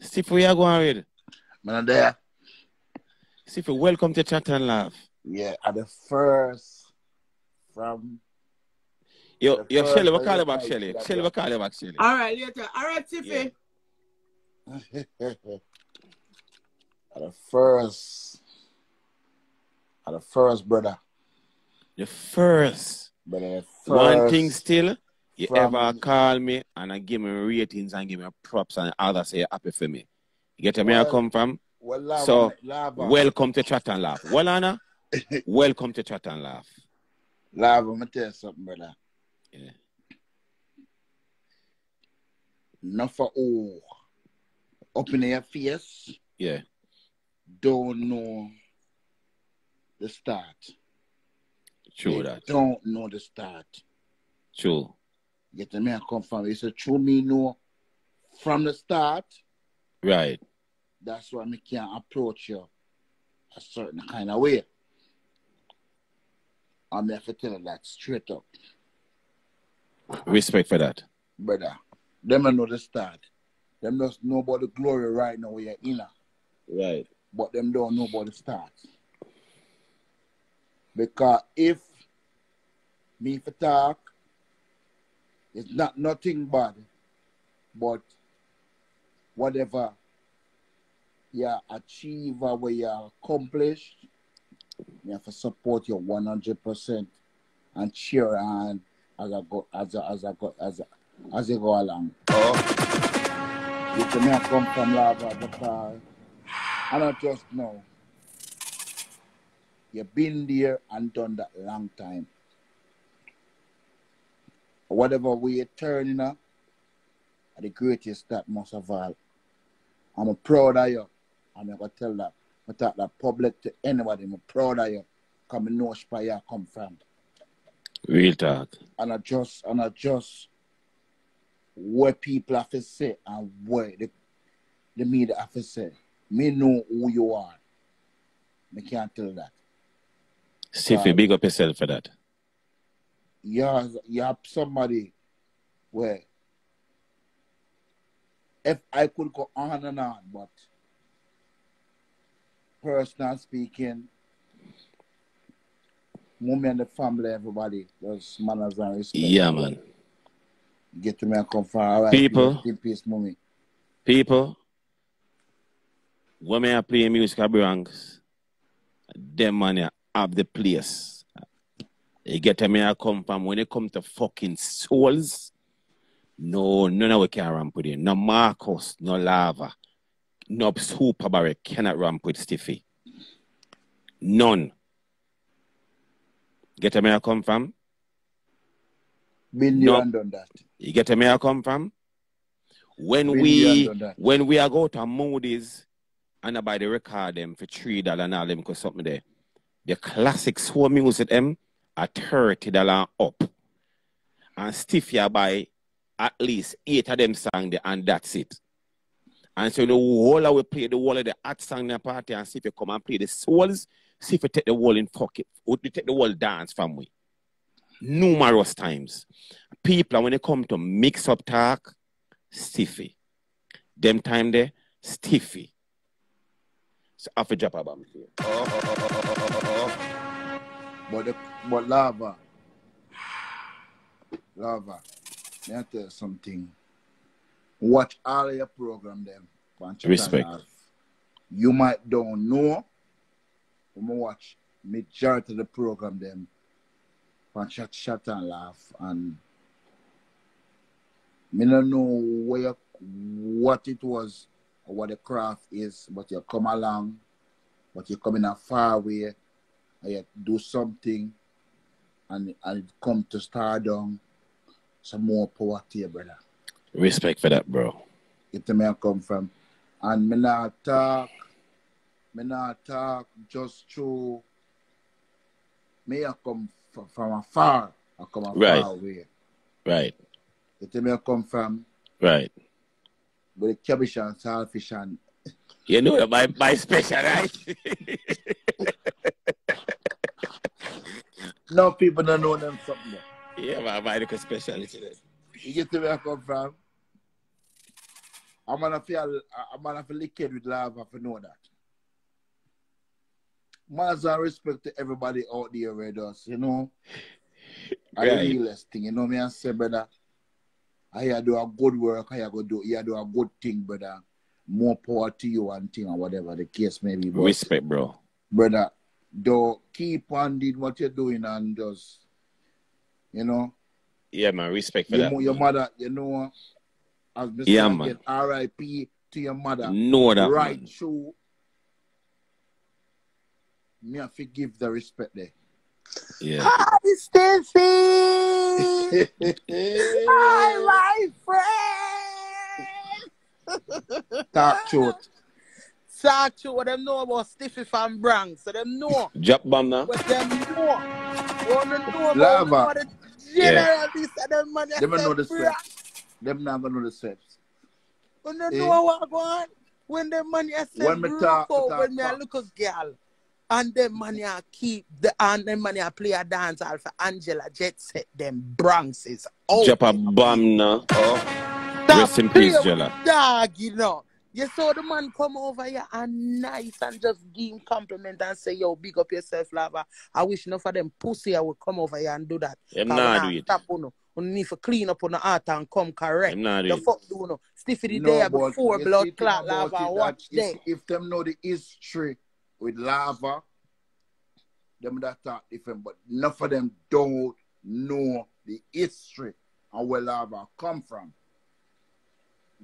Stiffy, where you going with? Man, there. Stiffy, welcome to Chat and Laugh. Yeah, at the first from Yo, The yo, first Shelly, what of call the you back, night, Shelly? that's Shelly, right. what call you back, Shelly? All right, later. All right, Stiffy. Yeah. *laughs* at the first at the first brother. The first. Brother, the first One thing still, you from- ever call me and I give me ratings and give me props and others say happy for me. You get where I come from? well, lava, So, lava, Welcome to Chat and Laugh. Well, Anna, *laughs* welcome to Chat and Laugh. lava, let me tell you something, brother. Yeah. Not for all. Up in your face, Yeah, don't know the start. true They that. Don't know the start. True. Get the man come from. It's a true me know from the start. Right. That's why me can't approach you a certain kind of way. I'm have to tell you that straight up, Respect for that. brother. Them know the start. Them just know about the glory right now where you're in. Right. but them don't know about the start. Because if me for talk, it's not nothing bad, but whatever you achieve or what you accomplish, you have to support you one hundred percent and cheer on as I go as I, as I go as I, as you go along. Oh, you can come from lava because I don't just know. You've been there and done that long time. Whatever way you turn in, are the greatest that most of all. I'm proud of you. I'm going to tell that. I talk that public to anybody. I'm proud of you. Come and know where you come from. Real talk. And I just, and I just, what people have to say and what the, the media have to say. Me know who you are. Me can't tell that. Stiffy, Right. big up yourself for that. You have, you have somebody where if I could go on and on, but personal speaking, mommy and the family, everybody, there's manners and respect. Yeah, man. Get to me and come from all right. People. Peace, peace. People, when me a play music at Bronx, them man have the place. You get me I come from when it come to fucking souls. No, none of we can ramp with him. No Marcos, no Lava, no Super Barry cannot ramp with Stiffy. None. Get me I come from? Been No. done that. You get where I come from? When Been we there and done that. when we are go to Moody's and I buy the record them for three dollar and all them cause something there. The classic soul music them thirty dollar up. And Stiffy I buy at least eight of them song there and that's it. And so the whole we play the whole of the hot song the party and see if you come and play the souls, see if you take the whole in pocket, or you take the whole dance from. Numerous times people when they come to mix up talk, stiffy. Them time there, stiffy. So to drop a bomb here. Oh, oh, oh, But the but lava. Lava. Let me tell you something. Watch all your program them. Respect. You might don't know. When I watch majority of the program them on chat, chat and laugh and me don't know where what it was or what the craft is, but you come along, but you come in a far way and you do something and and come to stardom, some more power to you, brother. Respect for that, bro. It may come from. And me not talk, me not talk just through me I come from, from afar, I come a Right. far away. Right, It may come from right. with the cabbage and saltfish and You know my, my special, right? *laughs* no people don't know them something. there. yeah, my, my little speciality. there. You get to where I come from. I'm gonna feel I'm gonna feel liquid with lava for know that. Man's and respect to everybody out there with us, you know. I Right. realest thing, you know me and say, brother. I do a good work, I go do here do a good thing, brother. More power to you and thing or whatever the case may be. But Respect, bro. brother, do keep on doing what you're doing and just you know, Yeah, man. Respect for your, that. your mother, you know, as Mr. Yeah, man. R.I.P. to your mother. Know that, right man. through. Me have to give the respect there. Yeah. Hi, Steffi! *laughs* Hi, my friend! Talk truth. Talk to what them know about Stiffy from Bronx. So them know Drop bomb now. what them know. Wanna know about Lava. the general this and them man Them know the steps. Them not gonna know the steps. When they Eh? know what go on. When them man ya say When me talk- out, talk when me a look as girl. And them man ya keep the and them man ya play a dance hall for Angela Jet set them Bronx is out. Drop a bomb now. Oh. Rest in peace, Jella. Dog, you know. You saw the man come over here and nice and just give him compliment and say, yo, big up yourself, lava. I wish enough of them pussy I would come over here and do that. Them Cause nah we do it. Stop on We need to clean up on the heart and come correct. Them nah do The it. fuck do you know? Stiffy the No, day but before blood see clot lava it, watch that if, if them know the history with lava, them that talk different, but enough of them don't know the history and where lava come from.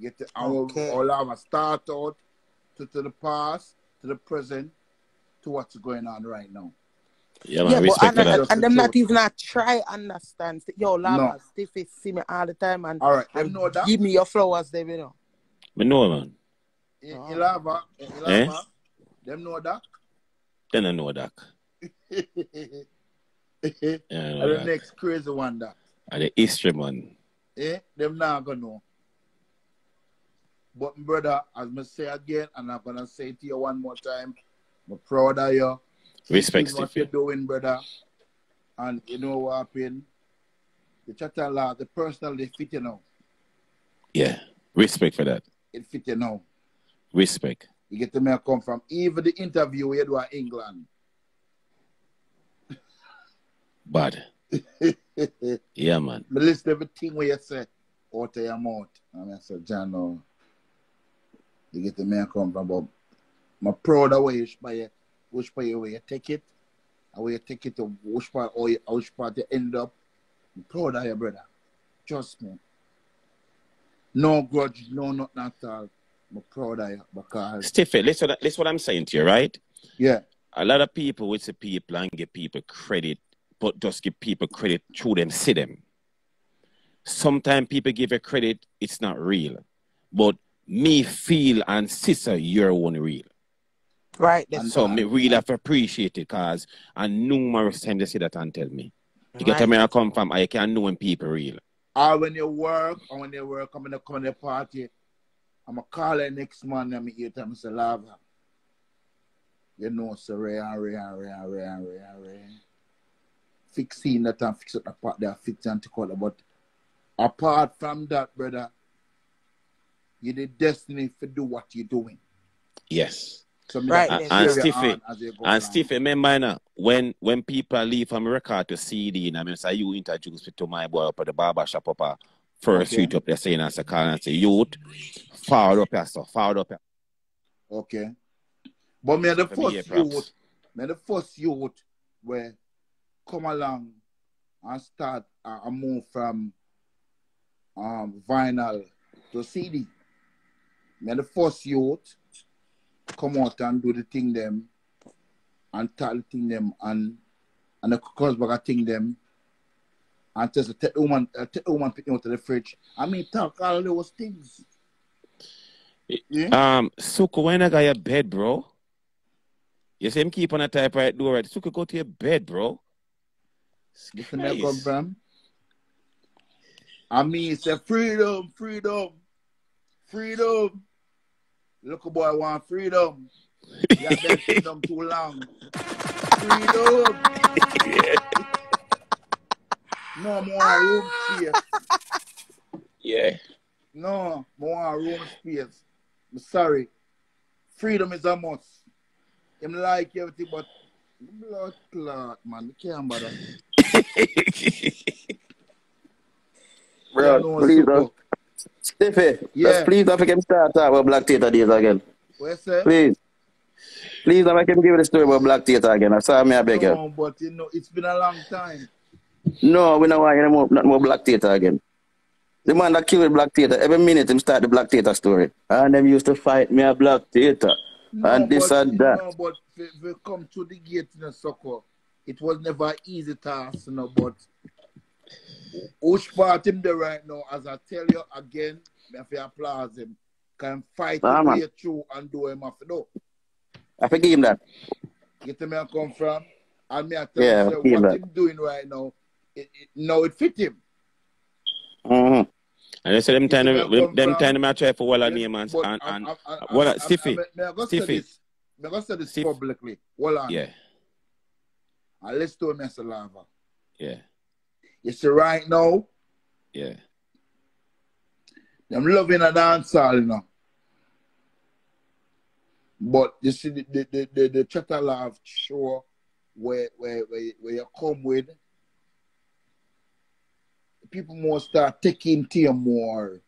Get the, how, Okay. how lava start out to, to the past, to the present, to what's going on right now. Yeah, man. Yeah, but and, for and, that. and them not even not try understand. Yo, lava, No. Stiffy see me all the time and, All right, and them know that. give me your flowers, them, you know. Me know, man. In, Ah. in lava, in Eh? lava, them know that. Then I know that. *laughs* and Yeah, I know the that. next crazy one that. And the history, man. Eh? Them not gonna know. But brother, as me say again, and I'm gonna say it to you one more time, I'm proud of you. Respect, what you're doing, brother. And you know what happened? The chatter law, the personal they fit you now. Yeah. Respect for that. It fit you now. Respect. You get to me I come from. Even the interview you do at England. Bad. *laughs* Yeah, man. Me list everything you say out of your mouth. And I said, John, no. You get the man come from, but I'm proud of where you by which part where you take it, and where you take it to which part or you, which part you end up. I'm proud of you, brother. Trust me. No grudge, no nothing at all. I'm proud of you because Stiffy, listen, listen what I'm saying to you, right? yeah, A lot of people will the people and give people credit, but just give people credit through them, see them. Sometimes people give you credit, it's not real. But me feel and sister, you're one real. Right. And That's So me really have to appreciate it because and numerous times they say that and tell me. You get Right. where I come from, I can know when people real. or when you work, or when you work, I'm gonna come to the party. I'm gonna call the next man and me eat and say lava. You know, so Ray and Ray and Ray and Ray Ray Ray. Fixing that and fix up the part there, fix and take out. But apart from that, brother, you the destiny to do what you're doing. Yes. So Right, that yes, And carry Stiffy, on as you go And along. Steve, remember now, when when people leave from record to CD, and I mean, say you introduce me to my boy up at the barber shop up uh, first Okay. street up there saying as a call and say, youth, forward up here, so up here. Okay. But me the For me, first props. youth, me the first youth where come along and start uh, a move from um vinyl to CD. Me the first youth come out and do the thing them and talk the thing them and and the Cosbagger thing them and just take the woman uh, take the woman pick me out of the fridge. I mean talk all those things. Yeah? Um, Suko, when I got your bed, bro? You see him keep on a type right door, right? Suko, go to your bed, bro. Listen where I come from. I mean, it's a freedom, freedom, freedom. Look, boy, want freedom. You have been *laughs* freedom too long. Freedom. No, more room ah. space. Yeah. No, more room space. I'm sorry. Freedom is a must. Him like everything, but blood clot, man. You can't bother. Bro, *laughs* You know, please, Suko. Stiffy, eh? Yeah. let's please don't make him start talk about Black Theater days again. You? Please. Please don't make him give you the story about Black Theater again. I'm sorry, me I beg you. No, but you know, it's been a long time. No, we don't want any more, not more Black Theater again. The man that killed Black Theater, every minute him start the Black Theater story. And them used to fight me a Black Theater. No, and this but, and that. No, but we, we come to the gate in the soccer. It was never easy task, you know, but which part him there right now, as I tell you again, me have to applaud him. Can fight Ah, his man. way through and do him have to do. I forgive him that. Get me I come from. And me I tell Yeah, you, I say, what that. him doing right now, it, it, now it fit him. hmm And they say them time, You see them, where I come them time I try for well Yes, name and, but and, I'm- and I'm- I'm- what I'm- a- Stiffy, I'm- may I say Stiffy. this? Go say this publicly? Hold on. yeah, And let's do me as a lava. yeah, You see, right now, yeah. I'm loving a dance hall, you know. But you see, the the the, the, the Chatter Love show where, where where where you come with, people more start taking to you more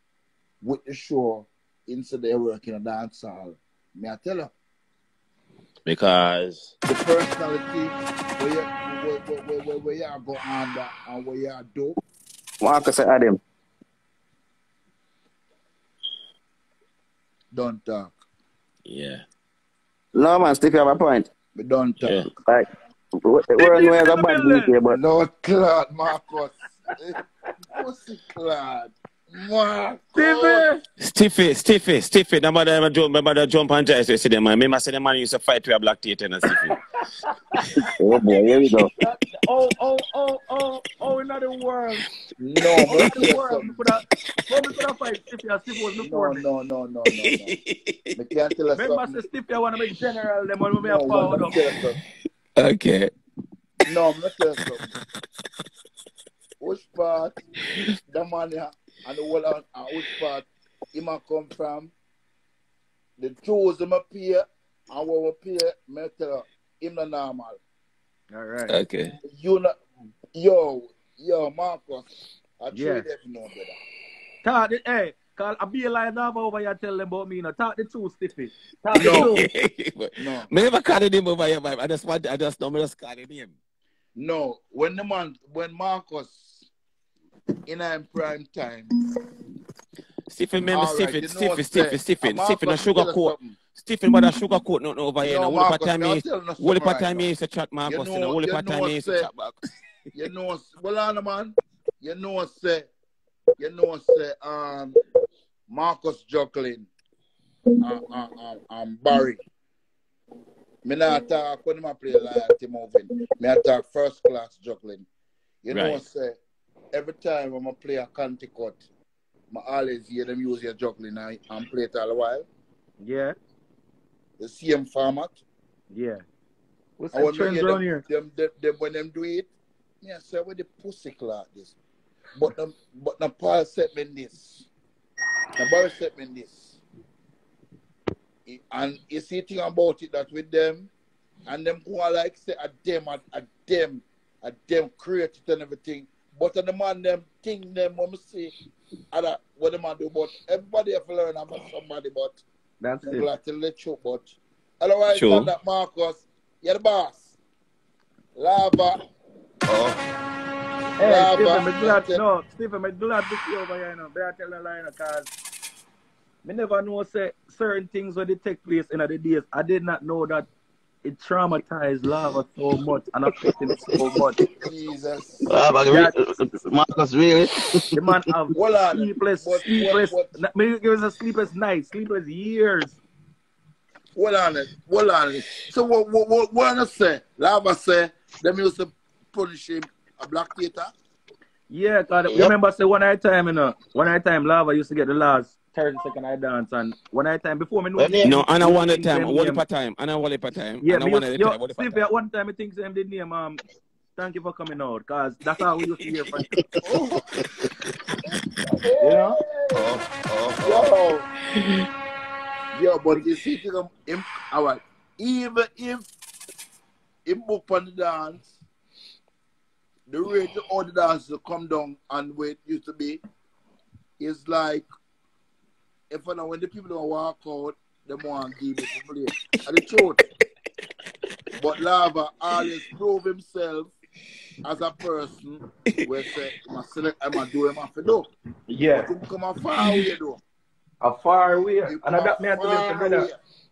with the show instead they work in a dance hall. May I tell you, Because the personality where you where, where, where, where, where you go under and where you do, Marcus said Adam. Don't talk. yeah, No, man, Stiffy have a point. But don't talk. Yeah. Like, we're on way as a bad beat but Lord Claude Marcus. *laughs* Pussy Claude. Marcus. Stiffy, Stiffy, Stiffy. The mother, them jump, my mother jump and jive. So see them man. Remember, say the man used to fight with a black theater and Stiffy. *laughs* oh boy, here we go. Oh, oh, oh, oh, oh, in the world. No, but world. We could have, we could have fight Stiffy as Stiffy was no, before me. no, no, no, no, no. Me can't tell us Remember, something. say Stiffy, I want to make general them when we No, have man, power let me up. tell you something. okay. No, I'm not tell you. Which part the man here and the whole of and which part him a come from? The tools him a pay and what we pay, me tell him the normal. All right. Okay. You know, yo, yo, Marcus, I Yeah. trade that no brother. Todd, hey, Call I be like line now over here tell them about me, you know. Talk the truth, Stiffy. Talk the No. truth. *laughs* No. me never call the name over here, man. I just want, I just know me just call the name. No, when the man, when Marcus in our prime time, Stephen, remember right, Stephen, Stephen, Stephen, Stephen, Stephen, a sugar coat. Stephen, but a sugar coat nothing over here. All the time me I'll he, you all the time he used to chat Marcus, you know- know, all the you time know he used to chat back. *laughs* You know, well, on man, you know, say, you know, say, um, Marcus Jocklin, uh, uh, uh, um, Barry. Me not talk when I play live Tim Owen. Me I talk first class juggling. You know, Right. say every time when I play a county cut, I always hear them use your juggling and, and play it all the while. Yeah, The same format. yeah. What's I the want to trends around them, here? them, them, them when them do it. Me I say where the pussy clock this. But them, but the Paul said me this. The Barry said me this. And you see thing about it that with them and them go on like say a them a, a them a them create it and everything. But the man them thing them when me see other what the man do but everybody have to learn about somebody but That's I'm it. glad to let you but otherwise Sure. than that Marcus, you're the boss. Lava. Oh. Hey, Lava. Stephen, I'm glad, That's it. no, Stephen, I'm glad to see you over here, you know. Better tell the line, because me never know, say, certain things when they take place in the days. I did not know that it traumatized Lava so much and affected him so much. Jesus. But re- Marcus, really? The man have *laughs* Hold on. sleepless, What- sleepless, what- what- maybe give us a sleepless night, sleepless years. Hold on it. Hold on it. So what what what what I say? Lava say them used to punish him a black theater. Yeah, cause Yep. remember say one night time, you know, one night time Lava used to get the last 30 second I dance and one night time before me know When No, and I one at a time, one name- at a time, and I one at a time, Yeah, and I me one used, at a time, one at Steve, time. at one time I think them did name um thank you for coming out, cause that's how we used to hear from you. *laughs* You know? Yo. Yo, but you see to them him alright. Even if him book on the dance, the rate of all the dances to come down and where it used to be is like if I know when the people don't walk out, they want to give it to play. And the truth. But Lava always prove himself as a person where say, I'm a select, I'm a do him have to do. Yeah, But come a far away though. a far away. And come I got a me to far listen, brother.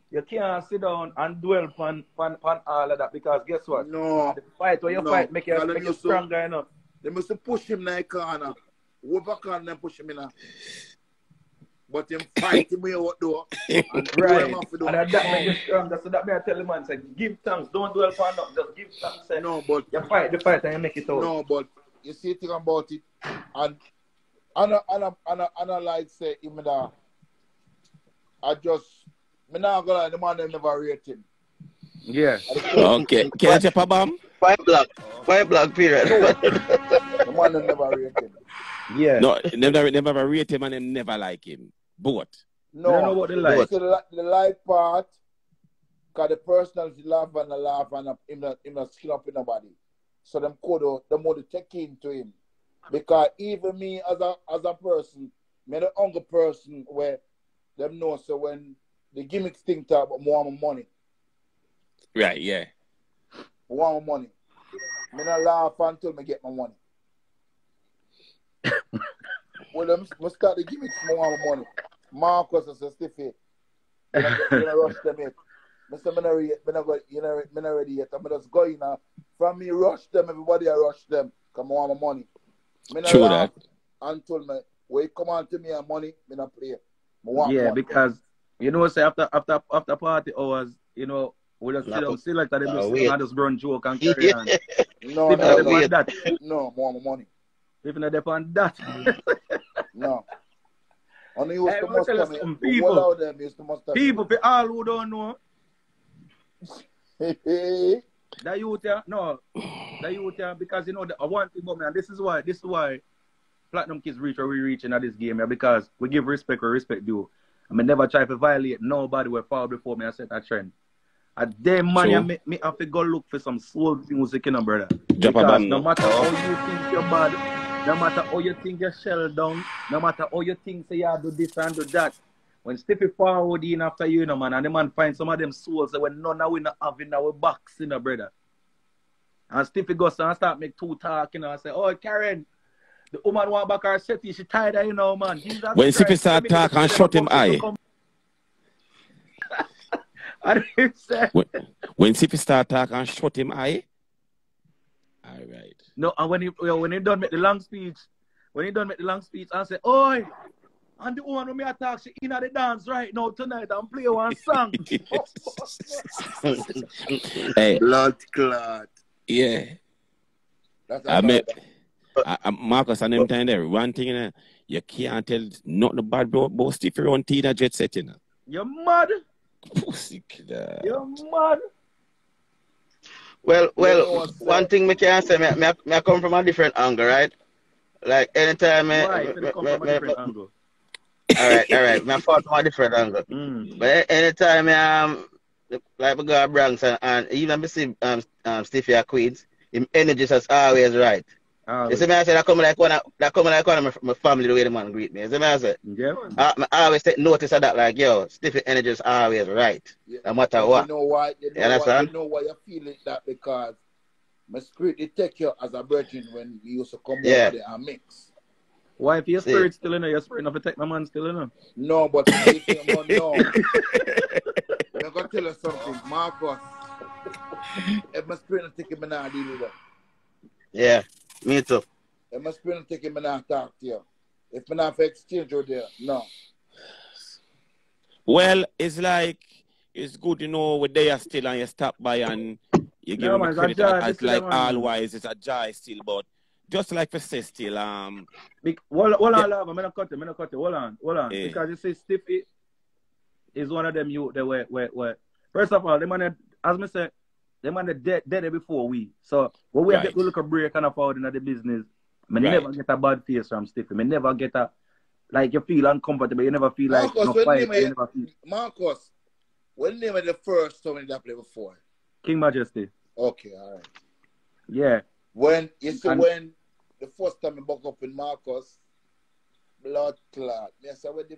You can't sit down and dwell upon, upon, upon all of that because guess what? No. The fight when you No. fight make you, make you so- stronger enough. They must push him in the corner. Whoever can them push him in. a- But him fight him out though. *laughs* And do Right. him have to do. And that make you stronger. So that me I tell the man, say, give thanks. Don't dwell upon nothing. Just give thanks. Say, No, but you fight the fight and you make it out. no, but you see thing about it, and and I- and I- and and I like say him uh, that I just me not gonna lie, the man them never rate him. Yeah. Okay, can I tap a bomb? Five block. Five block period. The man them never rate him. Yeah. No, never, never rate him and them never like him. Both. No, You know what they like. The, li- the like part, cause the personality laugh and the laugh and him not him not skin up in nobody. So them could them would take into him. Because even me as a as a person, me the younger person where them know so when the gimmicks think talk about more my money. Right, yeah. More my money. Me not laugh until me get my money. *laughs* well, them me start the gimmicks more my money. Marcus is a stiffy. You know, you rush them yet. Mr. Me not ready, me not go, you not ready yet. I'm just going now. From me rush them, everybody I rush them. Come on, my money. Me True laugh that. Until me, when you come on to me and money, me not play. Me want Yeah, money. because you know, say after after after party hours, you know, we just sit Lap down, up. select and them just sit wait. down and just run joke and *laughs* carry on. no, no, though they no, that, no, more money. even though they want that. No. *laughs* Only use Hey, the I wanna tell you mustard. something, me. people. Well out them use the mustard. People, for all who don't know, Hey, *laughs* hey. that youth here, no, that youth here, because you know, the, I want thing about me, and this is why, this is why Platinum Kids reach where we reaching at this game, yeah, because we give respect where respect due. I mean, never try to violate nobody who fall before me I set that trend. At them man, True. you make me have to go look for some soul music, you know, brother. Drop a because no matter how you think you're bad, no matter how you think you shell down, no matter how you think say you do this and do that. When Stiffy forward in after you, you know, man, and the man find some of them souls that when none of we not have in our box, you know, brother. And Stiffy goes and start make two talk, you know, and say, oh, Karen, the woman want back her setting, she tired of you know, man. Jesus *laughs* When Stiffy start talk and shut him eye. come. and he said, When, when Stiffy start talk and shut him eye. All right. No, and when he well, when he done make the long speech, when he done make the long speech, I say, Oi, and the one when me attack she in the dance right now tonight and play one song. *laughs* hey, Blood clot. yeah. That's I about mean, that. I, I, Marcus and them time there. One thing, you, know, you can't tell nothing bad about, about Stiffy on Tina Jet set, you know. You're mad. Pussy killer. You're mad. Well, well, one thing me can say, me, me, me I come from a different angle, right? Like anytime me, me, me, come me, from a me, angle. all right, all right, me I fought from a different angle. Mm. But anytime me, um, like me go to Bronx and, and even me see um, um Stiffy at Queens, him energy is always right. Ah, You see me I say that come like one of, that come like one of my, my family the way the man greet me. You see me I say, yeah, man. I, me always take notice of that like yo, Stiffy energy is always right, Yeah. no matter But what. You know why? You You know why? You know why you feel it that because my spirit it take you as a virgin when you used to come Yeah. over there and mix. Why if your See. spirit still in there, your spirit not protect my man still in there. No, but you think, no, no. I'm gonna tell you something, Marcus. If my spirit not take him and I deal with that. Yeah, me too. If my spirit not take him and I talk to you. If I not have exchange with there, no. Well, it's like it's good to know where they are still and you stop by and you give Yeah, them credit. the it's a credit joy, as, this as is like the man. wise it's a joy still, but just like for say still, um Bec- hold, hold Yeah. on, love. I'm gonna cut it. I'm gonna cut it. Hold on, hold on. Yeah. Because you see, Stiffy is one of them you that were, were, were. First of all, them man, as me say, them man dead, dead before we. So when we Right. get to look a break and afford in the business, I mean, Right. never get a bad face from Stiffy. I never get a like you feel uncomfortable. You never feel like Marcus, no when fight. You never feel Marcus, what name of the first time that play before? King Majesty. Okay, all right. Yeah, When you see And- when the first time I buck up in Marcus, blood clot. Yes, where the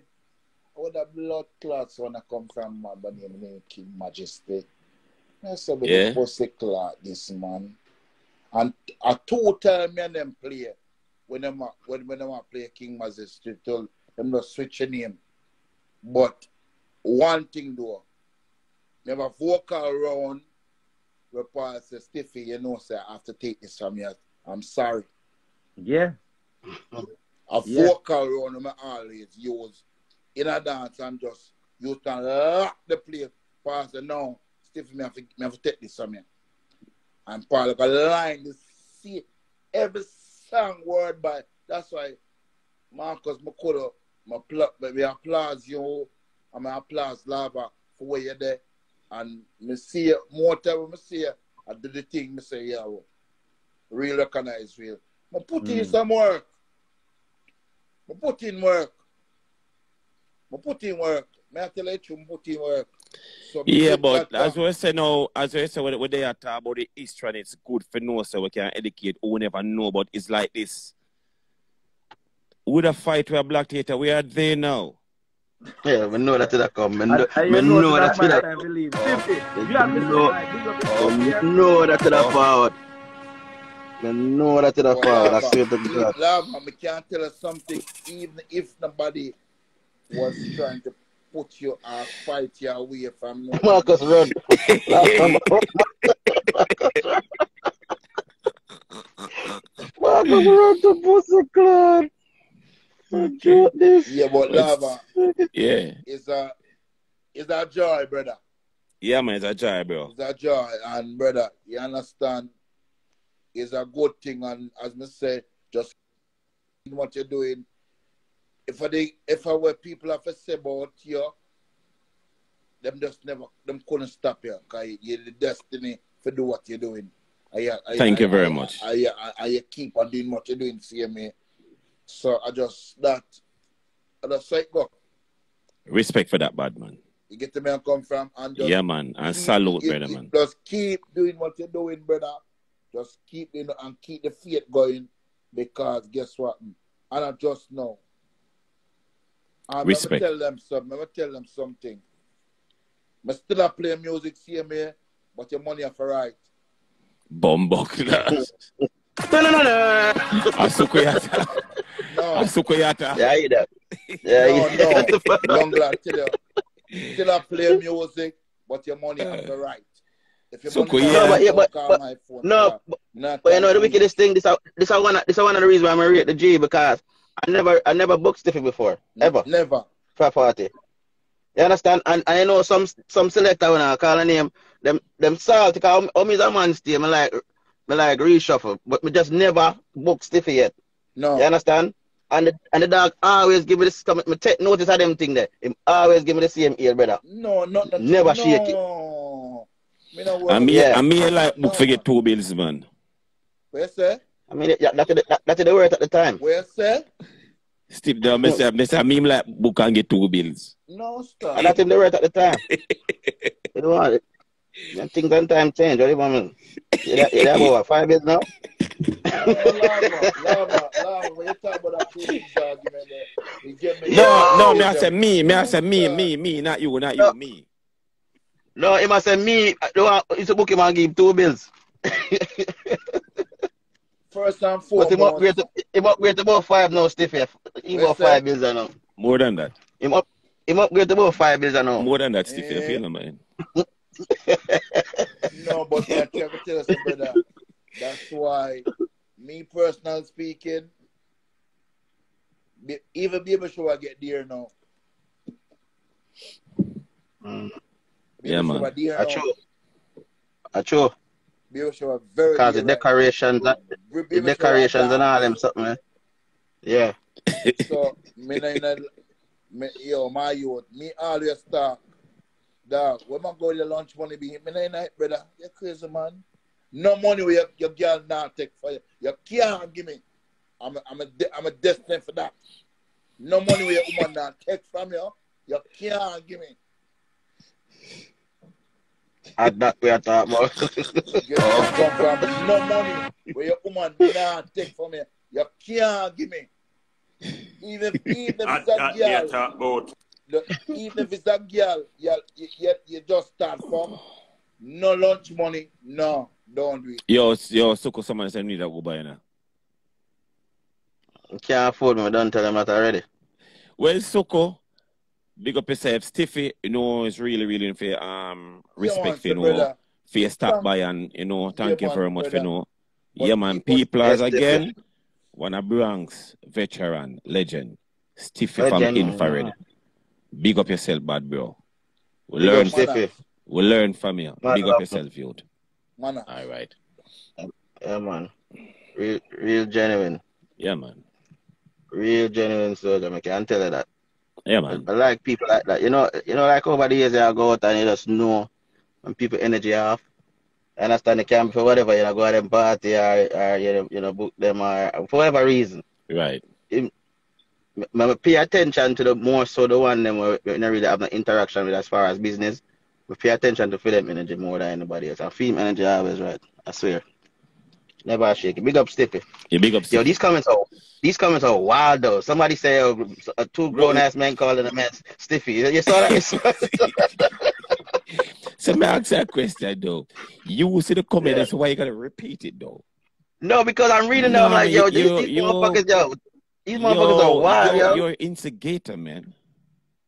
where the blood clots wanna come from name name King Majesty. Yes, where Yeah. the pussy clot this man. And a two time me and them play when them a- when when them a play King Majesty till them not switching him. But one thing though, never vocal round where Paul says, Stiffy, you know, sir, I have to take this from you. I'm sorry. yeah, A Yeah. vocal round I always use in a dance and just you can lock the place. Paul said, no, Stiffy, me have, to, me have to take this from you. And Paul got line to see every song word by. That's why Marcus Makoto, my pl- me applause you and I applause Lava for where you're there. And me see it, more time me see it, I do the thing, me say, yeah, well, real recognize real. I put in Mm. some work. I put in work. I put in work. May I tell you, I put in work. So Yeah, but that as we say now, as we say when, when they are talking about the history, and it's good for know so we can educate who never know, but it's like this. With a fight with a black theater, we are there now. Yeah, we know that it come. We and, know, and we you know, know that that um, man it time to leave. Stiffy, you glad me say, know- like, big up yourself, We know that it a forward. We know that it a forward. I Lava, swear to if- God. Lava, me can't tell you something, even if nobody was trying to put you or uh, fight you away from me. Marcus run. Marcus run to pussy clan. Do this. Yeah, but Lava Yeah. is a is a joy, brother. Yeah, man, it's a joy, bro. It's a joy, and brother, you understand? It's a good thing, and as me say, just what you're doing. If I they, if I were people have to say about you, them just never them couldn't stop you, cause you're the destiny to do what you're doing. I, I, Thank I, you very much. I, I, keep on doing what you're doing, see me. So I just that, I just say go. Respect for that, bad man. You get to me and come from, and just Yeah, man. And keep- salute, keep- brother, keep- man. Just keep doing what you're doing, brother. Just keep you know and keep the faith going. because guess what? And I just know. Ah, I'm Respect. tell them something. I'm tell them something. I still a play music same here, but your money have to right. *laughs* Bombok. No, no, no, no. Asukuyata. No, Asukuyata. Yeah, I hear that. Yeah, I no, no. that. *laughs* Young lad, tell you. Still a play music, but your money have to right. If So cool, yeah. No, but yeah, but- but- phone. No, but, but you know the wickedest thing. This are this are one of, this are one of the reasons why I'm rate the G because I never I never booked Stiffy before ever Never. for a party. You understand? And, and I know some some selector when I call a name them them salty because I'm a man stay me like me like reshuffle but me just never book Stiffy yet. No. You understand? And the, and the dog always give me this come me take notice of them thing there. Him always give me the same ear, brother. No, not that. Never no. shake it. Me no worry. And me, Yeah. and me like book No. forget two bills, man. Where say? I mean yeah, that's the that, that's the word at the time. Where sir? Steve down, me say, me say, me like book and get two bills. No, stop. And that's him the word at the time. *laughs* you know what? Them things and time change. What do you want me? You that, you that about five years now? that *laughs* me. No, no, You me I get say me, me I say me, No. me, me, not you, not No. you, me. No, he must say me. No, I used to book him and give two bills. *laughs* First and But he foremost, must great, he must great about five now, Stiffy. He Where's about that? five bills now. More than that. He must, he must great about five bills now. More than that, Steve, you Eh. feel man. *laughs* no, but I try tell you something, brother. That's why, me personal speaking, be, even baby show I get there now. Mm. Yeah, show man. I there I now. true. I Baby show I very Because the there right decorations, the Baby show I decorations and all them something. eh? Yeah. *laughs* So, me na in a, me, yo, my youth, me always talk. Dog, when I go to lunch money be, me na in a, brother, you crazy man. No money where your, your girl not take for you. You can't give me. I'm a, I'm a, I'm a destined for that. No money where your woman not take from you. You can't give me. At that we are talking about. You come from no money where your woman not take from you. You can't give me. Even, even if *laughs* it's a girl. talk about. Look, even if it's a girl, you, you, you, you just start from no lunch money, no, don't do it. Yo, yo, Soko, someone send me that go buy now. Can't afford me. Don't tell them that already. Well, Soko, big up yourself. Stiffy, you know, it's really, really for um respect, Yeah, you know, brother. for your stop by and you know, thank Yeah, you very man, much for brother. know. But Yeah, man, it was- people Yes, again. One of Bronx veteran legend, Stiffy Legend, from man. Infrared. Big up yourself, bad bro. We Big learn, up Stiffy. we learn from you. Man, Big up yourself, youth. Man, All right. Yeah, man. Real, real genuine. Yeah, man. Real genuine soldier. I can tell you that. Yeah, man. I like people like that. You know, you know, like over the years I go out and you just know when people energy off. I understand they can be for whatever, you know, go to them party or, or you know, you know, book them or for whatever reason. Right. M- pay attention to the more so the one them where we don't really have an interaction with as far as business. We pay attention to feel them energy more than anybody else. And feel energy always right. I swear. Never shake it. Big up Stiffy. You big up Yo, these comments are these comments are wild though. Somebody say uh, uh, two grown ass men calling a man stiffy. You saw that? You saw that? *laughs* So me ask you a question though. You will see the comment, Yeah. that's why you gotta repeat it though. no, because I'm reading them Nah, like, yo, you- these, you- these you- motherfuckers, yo, these motherfuckers Yo, are wild, yo, yo. You're instigator, man.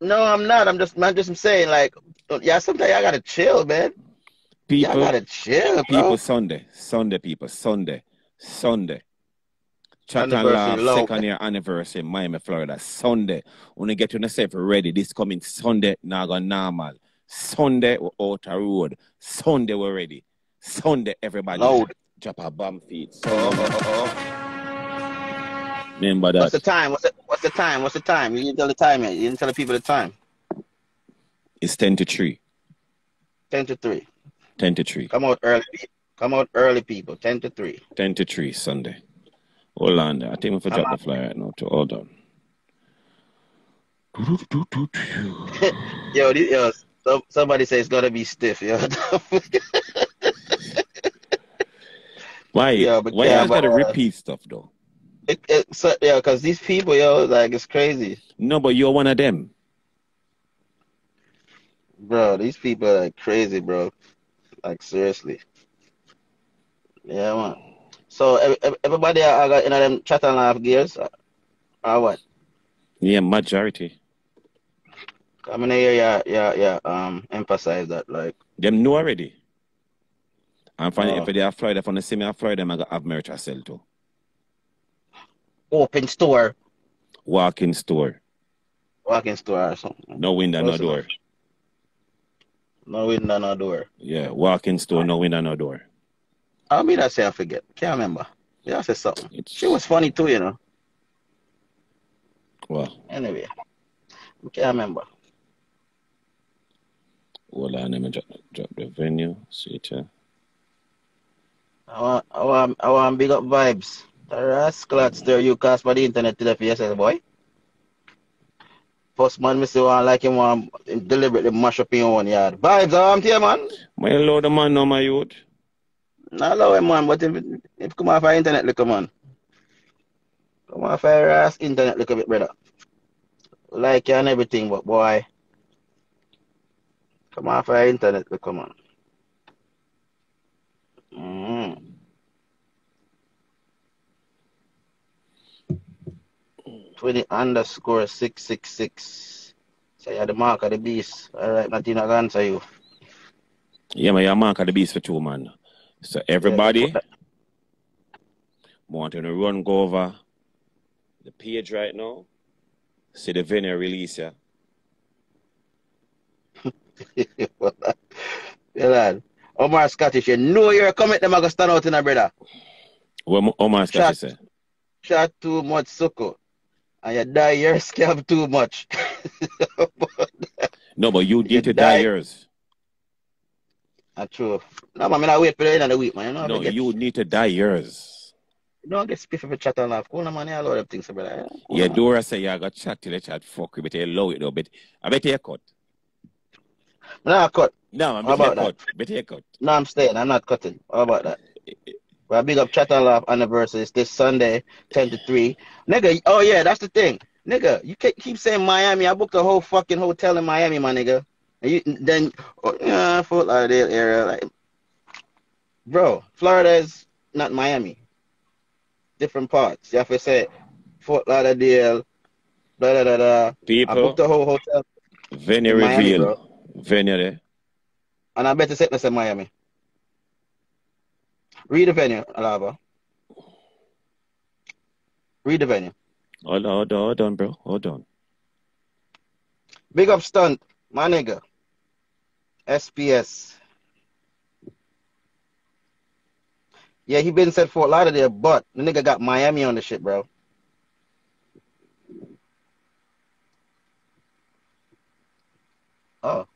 No, I'm not. I'm just, I'm just saying, like, yeah, sometimes I gotta chill, man. I People, gotta chill, bro. people Sunday, Sunday, people, Sunday, Sunday. Chat and laugh, second year anniversary in Miami, Florida. Sunday. When you get yourself ready, this coming Sunday, now go normal. Sunday, we're out the road. Sunday, we're ready. Sunday, everybody Load. drop a bomb feet. Oh, oh, oh, Remember What's the time? What's the, what's the time? What's the time? You didn't tell the time yet. You didn't tell the people the time. It's 10 to 3. Ten to three. 10 to 3. Come out early. Come out early, people. Ten to three. 10 to 3 Sunday. Hold on there. I think if I drop the flyer right now to hold on. *laughs* Yo, this, yo, so, somebody say it's gonna be stiff, yo. *laughs* Why? Yeah, but why yeah, you gotta uh, repeat stuff though? It, it, so, yeah, because these people, yo, like, it's crazy. No, but you're one of them. Bro, these people are like crazy, bro. Like, seriously. Yeah, man. So, ev- ev- everybody I got in them chat and laugh gears, uh, or what? Yeah, majority. I'm gonna yeah, yeah, yeah, um, emphasize that, like, Them know already. I'm finding Oh. if they are Florida, if I see me a Florida, I'm gonna have merch I sell too. open store, Walk-in store. walk-in store or something. No window, no Close door. enough. No window, no door. Yeah, walk-in store, no window, no door. I'll be that say I forget. Can't remember. Yeah, I said something. It's She was funny too, you know. well, Anyway, can't remember. on, let me drop, drop the venue. See here. I want, I want, I want big up vibes. The rascals there you cast by the internet today for yourself, boy. First man, me say one like him want deliberately mash up in your own yard. Vibes, I'm here, man. My lord, man, no, my youth. Not allow him, man, but if, if come off our internet, look, man. Come off our ass internet, look a bit, brother. Like you and everything, but boy. Come off our internet, look, man. Mm. Twenty underscore six six six. So you're the mark of the beast. All right, nothing I can answer you. Yeah, man, you're mark of the beast for two, man. So everybody, want to run go over the page right now. See the venue release, yeah. *laughs* Uh, yeah, lad. Omar Scottish, you know you're coming, them are gonna stand out in a brother. What Omar Scottish say? Shot too much suko. And you die your *laughs* scab too much. *laughs* No, but you You need to die die. yours. That's true. No, man, I mean, I wait for the end of the week, man. You know, No, get, you need to die yours. you don't get spiffy for chat and laugh. Cool, man. Yeah, a lot of things, brother. Cool, Yeah, man. Dora say you got chat till the chat fuck you, but you low it though. But I bet you cut. Nah, cut. No, I'm How about cut. Bet you cut. No, I'm staying. I'm not cutting. How about that? Eh, eh. Well, big up Chat and Laugh anniversary. It's this Sunday, 10 to 3. Nigga, oh yeah, that's the thing. Nigga, you keep saying Miami. I booked a whole fucking hotel in Miami, my nigga. You, then, oh, yeah, Fort Lauderdale area. Like, bro, Florida is not Miami. Different parts. You have to say Fort Lauderdale, da da da da. I People, booked a whole hotel venue reveal. Venue. And I bet the sickness in Miami. Read the venue, Alaba. Read the venue. Hold on, hold on, hold on, bro. Hold on. Big up stunt, my nigga. SPS. Yeah, he been said Fort Lauderdale, but the nigga got Miami on the shit, bro. Oh.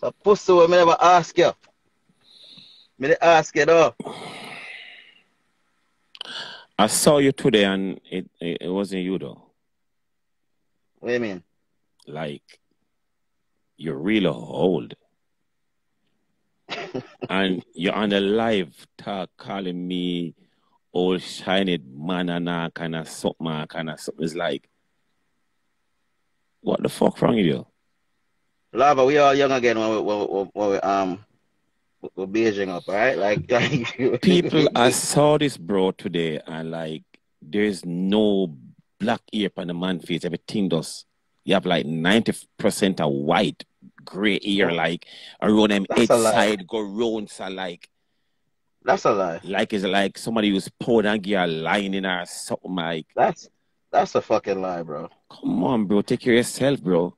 So pussy me never ask you. Me dey ask you though. I saw you today and it, it, it wasn't you though. What do you mean? Like, you're really old. And you're on the live talk calling me old shiny man and all kind of something, kind of something. It's like, what the fuck wrong with you? Lava, we all young again when we, when we, when we um we're Beijing up, right? Like, like *laughs* People, I saw this bro today and like, there's no black ear on the man face. Everything does. You have like 90% of white, gray ear, like around them That's side, go round, so like, That's a lie. like it's like somebody who's poured and give a line in or something like, That's that's a fucking lie, bro. come on, bro, take care of yourself, bro.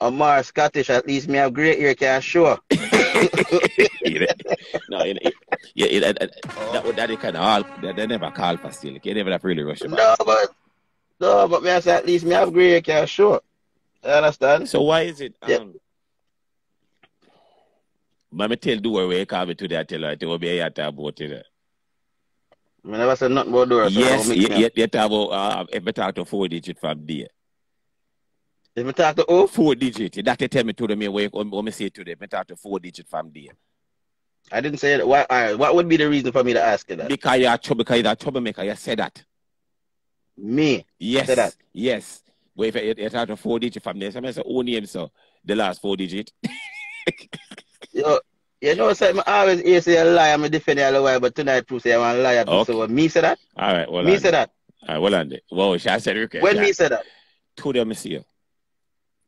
Omar Scottish, at least me have great ear can sure. *laughs* *laughs* no, it, it, yeah, it, that that they kind of all they, they never call for still. You never have really rush about. No, but no, but me I say at least me have great ear can sure. You understand? So why is it? Yeah. Um, Let me tell Dora where you call me today. I tell her to be here talk about it. Me never said nothing about Dora. So Yes, you, you, you talk about uh, if me talk to four digit from there. If me talk to who? Four digit. That they tell me to them me where when me say to them, me talk to four digit from there. I didn't say it. Why, right, what would be the reason for me to ask you that? Because you're a trouble, because you're a troublemaker. You say that. Me. Yes. Say that. Yes. But if it, it out of four digit from there, so I say own name so the last four digit. *laughs* Yo, you know, say I always hear say a lie, I'm a defend a lie, but tonight prove say I'm a liar. Okay. So what me say that? All right, well me on say that. All right, well on there. Whoa, she I said okay. When she- me say that? two them see you.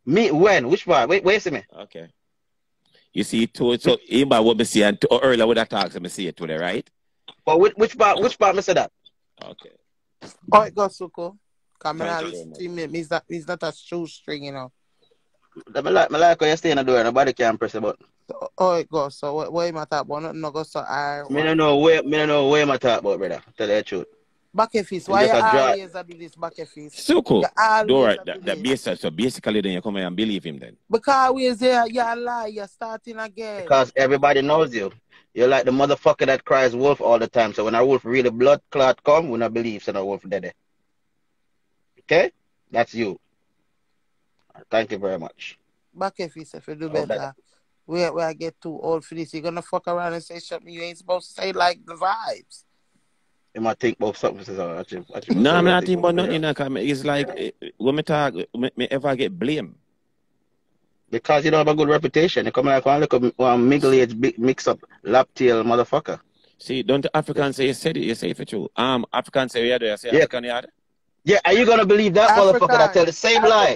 Me when? Which part? Wait, wait, see me. Okay. You see two so in by what me see and two, earlier with that talk, so me see it today, right? But which, which part? Which part? Me say that. Okay. Oh, it goes Suko. Come Thank on, listen very me. He's not, he's not a shoestring, you know. Me like, me like how you stay in the door. Nobody can press the button. So, oh, it goes. So, what, what am I talking about? Nothing no go so I. Me don't know where. Me don't know where my talk about, brother. Tell the truth. Back a fist. You Why you just a dry- always a do this back a fist? So cool. You Do a right. do That, that this. basic, so basically then you come here and believe him then. Because always there, you're a lie. You're starting again. Because everybody knows you. You're like the motherfucker that cries wolf all the time. So when a wolf really blood clot come, we not believe so the wolf dead. Okay? That's you. Thank you very much. Back a fist if you do Oh, better. that- Where, where I get too old for this, you're gonna fuck around and say something you ain't supposed to say like the vibes. You might think about something. So, uh, actually, actually, No, I'm I not think thinking about about nothing. it. You know, 'cause me- it's like eh, when me talk, me, me ever get blamed. Because you don't have a good reputation. You come like one little one middle age big mix up lap tail motherfucker. See, don't the Africans say you said it, you say it for true. Um, Africans say you do, you say Yeah. African yard. Yeah, are you gonna believe that African. motherfucker that tell the same lie?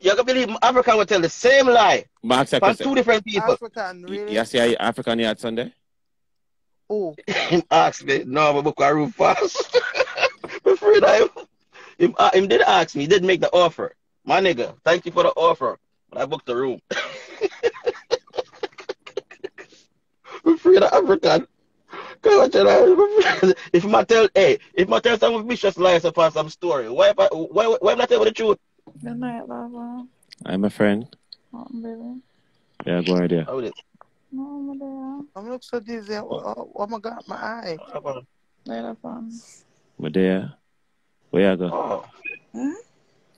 You're gonna believe African will tell the same lie Mark said, from two different people. African, really? you see African yard Sunday? Oh, him asked me, no, but book a room fast. I'm afraid I him, uh, him did ask me, he did make the offer. My nigga, thank you for the offer. But I booked the room. *laughs* I'm afraid African. Cause what you know, if I tell hey, if I tell some vicious lies upon some story, why if I why why am I tell the truth? Good night, Baba. I'm a friend. Oh, baby. Yeah, go ahead there. It? No, I'm. I'm look so dizzy. Oh, oh my God, my eye. Later, fun. But there. Where you go? Oh. Hmm?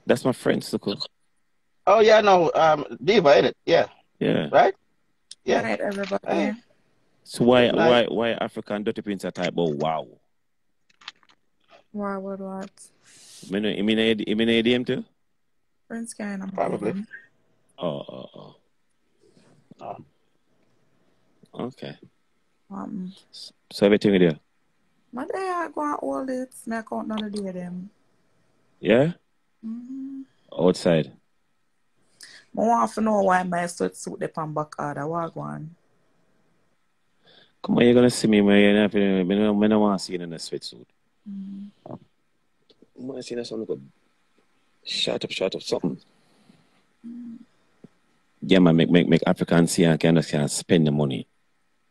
That's my friend, Suko. Oh yeah, no, um Diva, ain't it? Yeah, Yeah. right? Good Yeah. night, everybody. Hey. So why why why African dirty prince are type about wow? Why, what, what? You mean you mean you mean ADM too? Prince kind of Probably. Oh, oh, oh. Oh. Okay. Um, So everything with you? my day I go and hold it. Me account none of the day them. Yeah? Mm-hmm. Outside. I want to know why my sweatsuit they pan back order. What one? Come on, you're gonna see me when you're not feeling when I when I want to see you in a sweatsuit. Mm. I want to see that some look shut up, shut up, something. Yeah, man, make make make Africans and can can uh, spend the money.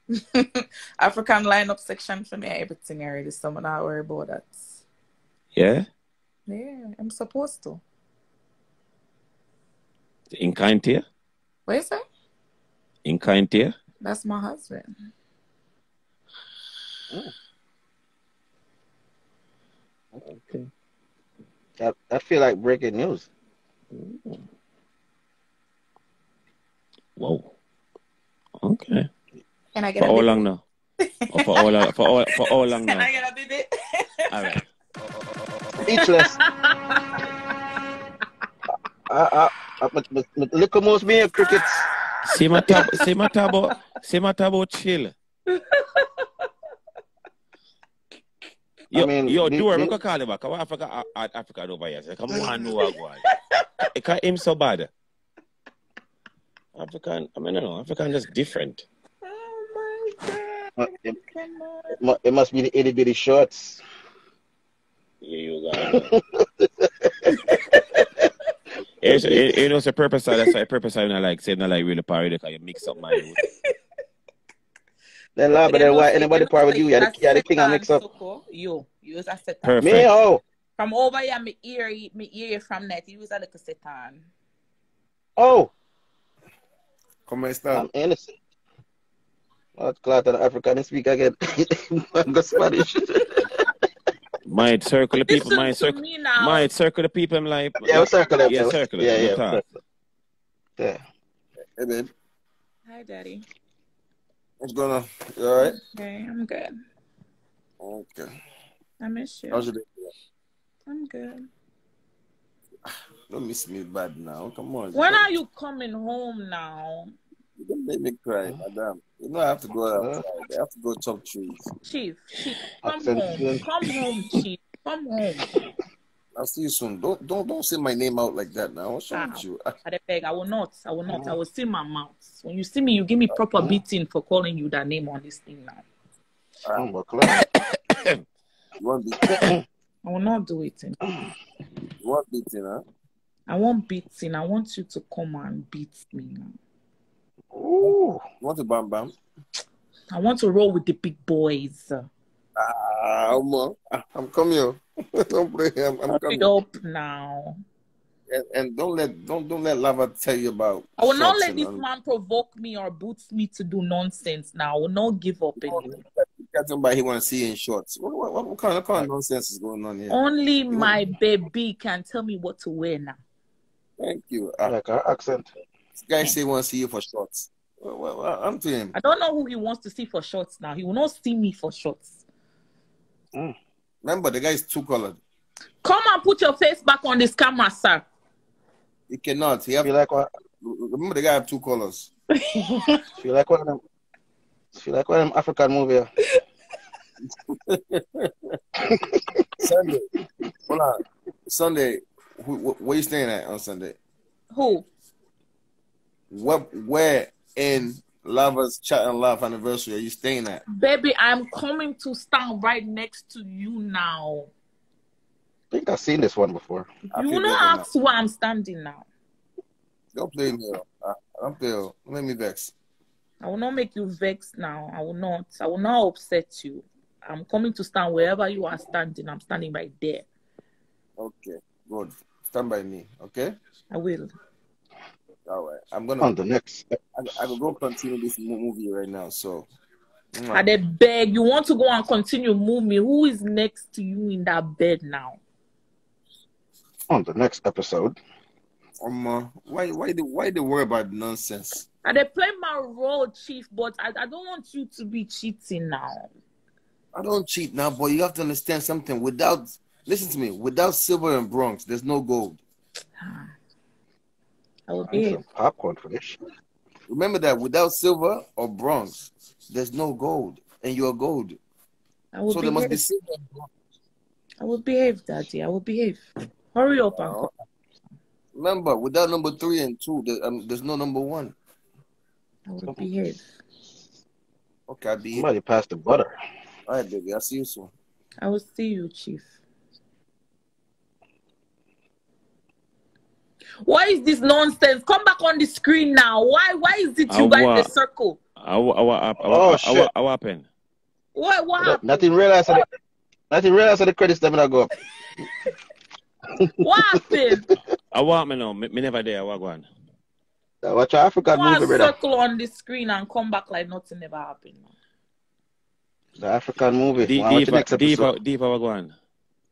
*laughs* African lineup section for me, everything already. So I'm not worry about that. Yeah? Yeah, I'm supposed to. In kind tier? What you say? In kind tier? That's my husband. Oh. Okay. That that feel like breaking news. Whoa. Okay. Can I get For a how bit? long now? Or for all for all for how long Can *laughs* now? I get a bit? *laughs* All right. Speechless. I, I, I, but, but, but look at most me crickets. See my tab see my tabo see my tabo chill. *laughs* Yo, mean, yo, the- do it. the- I'm gonna call him back. Come on, Africa, uh, Africa over here. Say, Come on, *laughs* no, I go on. Because him so bad. African, I mean, no, African just different. oh my god. Uh, It, Cannot. it it must be the itty bitty shorts. Yeah, you got *laughs* It's, it, it was a purpose side. That's why a purpose side. Not like saying not like really parody because you mix up my youth. Then laugh, but then why anybody part with you? You're the, you're the king of mix up. You, you use a set Perfect. Me, oh, From over here, me ear, me ear from that. You use a little set on. oh, ¿Cómo está? I'm innocent. What's glad that African speak again? *laughs* I'm go Spanish. *laughs* My circle of people. My circle. My circle of people. I'm like, yeah, we circle. Yeah, circle it. Yeah, We yeah. yeah. Hey, babe. Hi, Daddy. What's going on? You alright? Okay, I'm good. Okay. I miss you. How's your day? I'm good. Don't miss me bad now. Come on. When are you coming home now? You don't make me cry, madam. You know I have to go outside. I have to go chop trees. Chief, Chief, come home. Come home, Chief. Come home. I'll see you soon. Don't don't don't say my name out like that now. What's wrong with ah, you? I beg, I will not. I will not. I mm. will seal my mouth. When you see me, you give me proper mm. beating for calling you that name on this thing now. Ah, mm. *coughs* You want beating? I will not do it. You want beating, huh? I want beating. I want you to come and beat me now. Ooh. You want to bam bam? I want to roll with the big boys. Ah, Omo. Ah, I'm coming. *laughs* don't play. I'm, I'm Hurry coming. up now. And, and don't let don't don't let lava tell you about. I will not let this all- man provoke me or boots me to do nonsense now. I will not give up anymore. Got somebody he want to see in shorts. What, what, what, what kind of, what kind of nonsense is going on here? Only my baby can tell me what to wear now. Thank you. I like our accent. This guy say he want to see you for shorts. Well, well, well, I'm to him. I don't know who he wants to see for shorts now. He will not see me for shorts. Mm. Remember, the guy is two colored. Come and put your face back on this camera, sir. He cannot. He have like what? Remember, the guy have two colors. *laughs* Feel like one of them. Feel like one of them African movie. *laughs* Sunday. Hold on. Sunday. Who, wh- where you staying at on Sunday? Who? What? Where in Lava's chat and laugh anniversary are you staying at? Baby, I'm coming to stand right next to you now. I think I've seen this one before. I You feel will not now. ask where I'm standing now. Don't play me. I, don't feel. Don't me vex. I will not make you vex now. I will not. I will not upset you. I'm coming to stand wherever you are standing. I'm standing right there. Okay. Good. Stand by me. Okay. I will. All right. I'm gonna. On the next. I, I will go continue this movie right now. So. mwah. I did beg. You want to go and continue movie. Who is next to you in that bed now? On the next episode. Um, uh, why why the why the worry about nonsense? I they play my role, chief, but I, I don't want you to be cheating now. I don't cheat now, but you have to understand something. Without listen to me, without silver and bronze, there's no gold. I will And behave. some popcorn for this. Remember that without silver or bronze, there's no gold, and you're gold. I will So there must be behave. silver and bronze. I will behave, daddy. I will behave. Hurry up and come. Remember, without number three and two, there, um, there's no number one. I will behave. Okay, I'll be. Somebody passed the butter. All right, baby. I'll see you soon. I will see you, chief. Why is this nonsense? Come back on the screen now. Why? Why is it you guys in the circle? our, our, our, Oh our, our, our. What? *laughs* What happened? Nothing realize that the, nothing realize that the credits them not go up. What happened? I want me now. Me, me never there. What go on? Uh, Watch your African Go and movie, brother. circle on the screen and come back like nothing ever happened. The African movie. Deep, Wanna watch the deeper, next deeper, episode. deeper. What go on?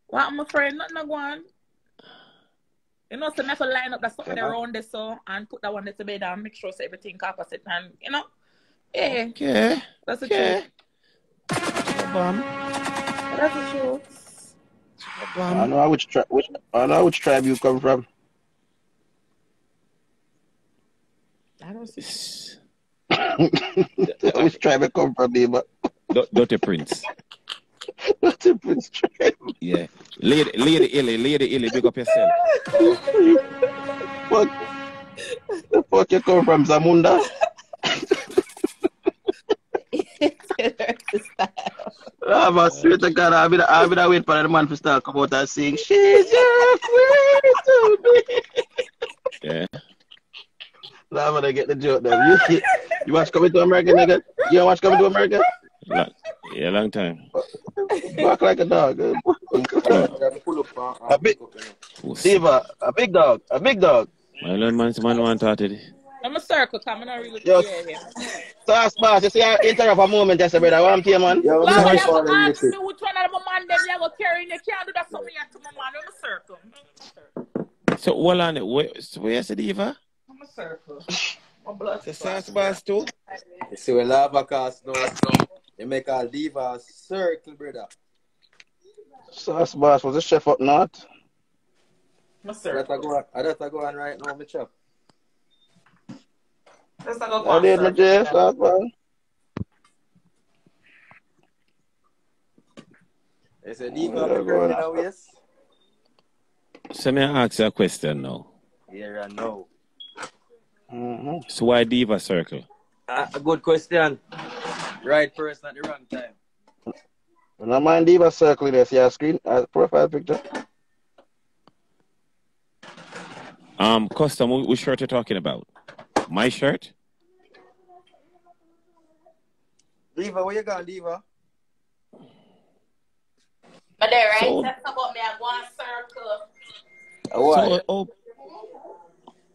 What I'm afraid nothing not go on. You know, so never line up that something Yeah. around there so and put that one there to bed and make sure so everything opposite and you know. Yeah, Okay. that's the Okay. truth. Bam. That's the truth. I know which tribe. Which I know which tribe you come from. I don't see. *laughs* which tribe you come from, but D- Dirty Prince. *laughs* Dirty Prince tribe. Yeah. Lady, Lady Illy, Lady Illy, big up yourself. What the fuck you come from, Zamunda? Ah, but swear to God, I've been, I've been waiting for the man to start come out and sing, She's your queen to me. Yeah. Now I'm gonna get the joke now. You, you watch Coming to America, nigga? You watch Coming to America? Long, yeah, long time. Bark like a dog. A big, Diva, a big dog, a big dog. My learn man, man want to it. I'm a circle, come on, I really Yo, yeah, yeah. Sauce boss, you see, I interrupt a moment, just a brother. What I'm here, man? Yo, Lord, sorry you for have to the ask music. which one of them man them you go carry in. You can't do that something yet to my man. I'm a circle. So, hold on. Where, so where's the diva? I'm a circle. My blood The sauce boss too? You see, when lava cast now, you make a leave a circle, brother. Sauce boss was a chef up north. Yes, I sir. that go on, I that go on right now, me chop. Let's not go I on, did my sir. J, sauce boss. They say deep Yeah, up the go girl on. in a waist. So me ask you a question now. Yeah, I know. Mm-hmm. So why Diva Circle? Uh, a good question. Right person at the wrong time. And I mind Diva circle there, see our screen, our profile picture. Um, custom, which shirt you talking about? My shirt? Diva, where you going, Diva? But they right, So- that's about me. I go on circle. Uh. So, oh,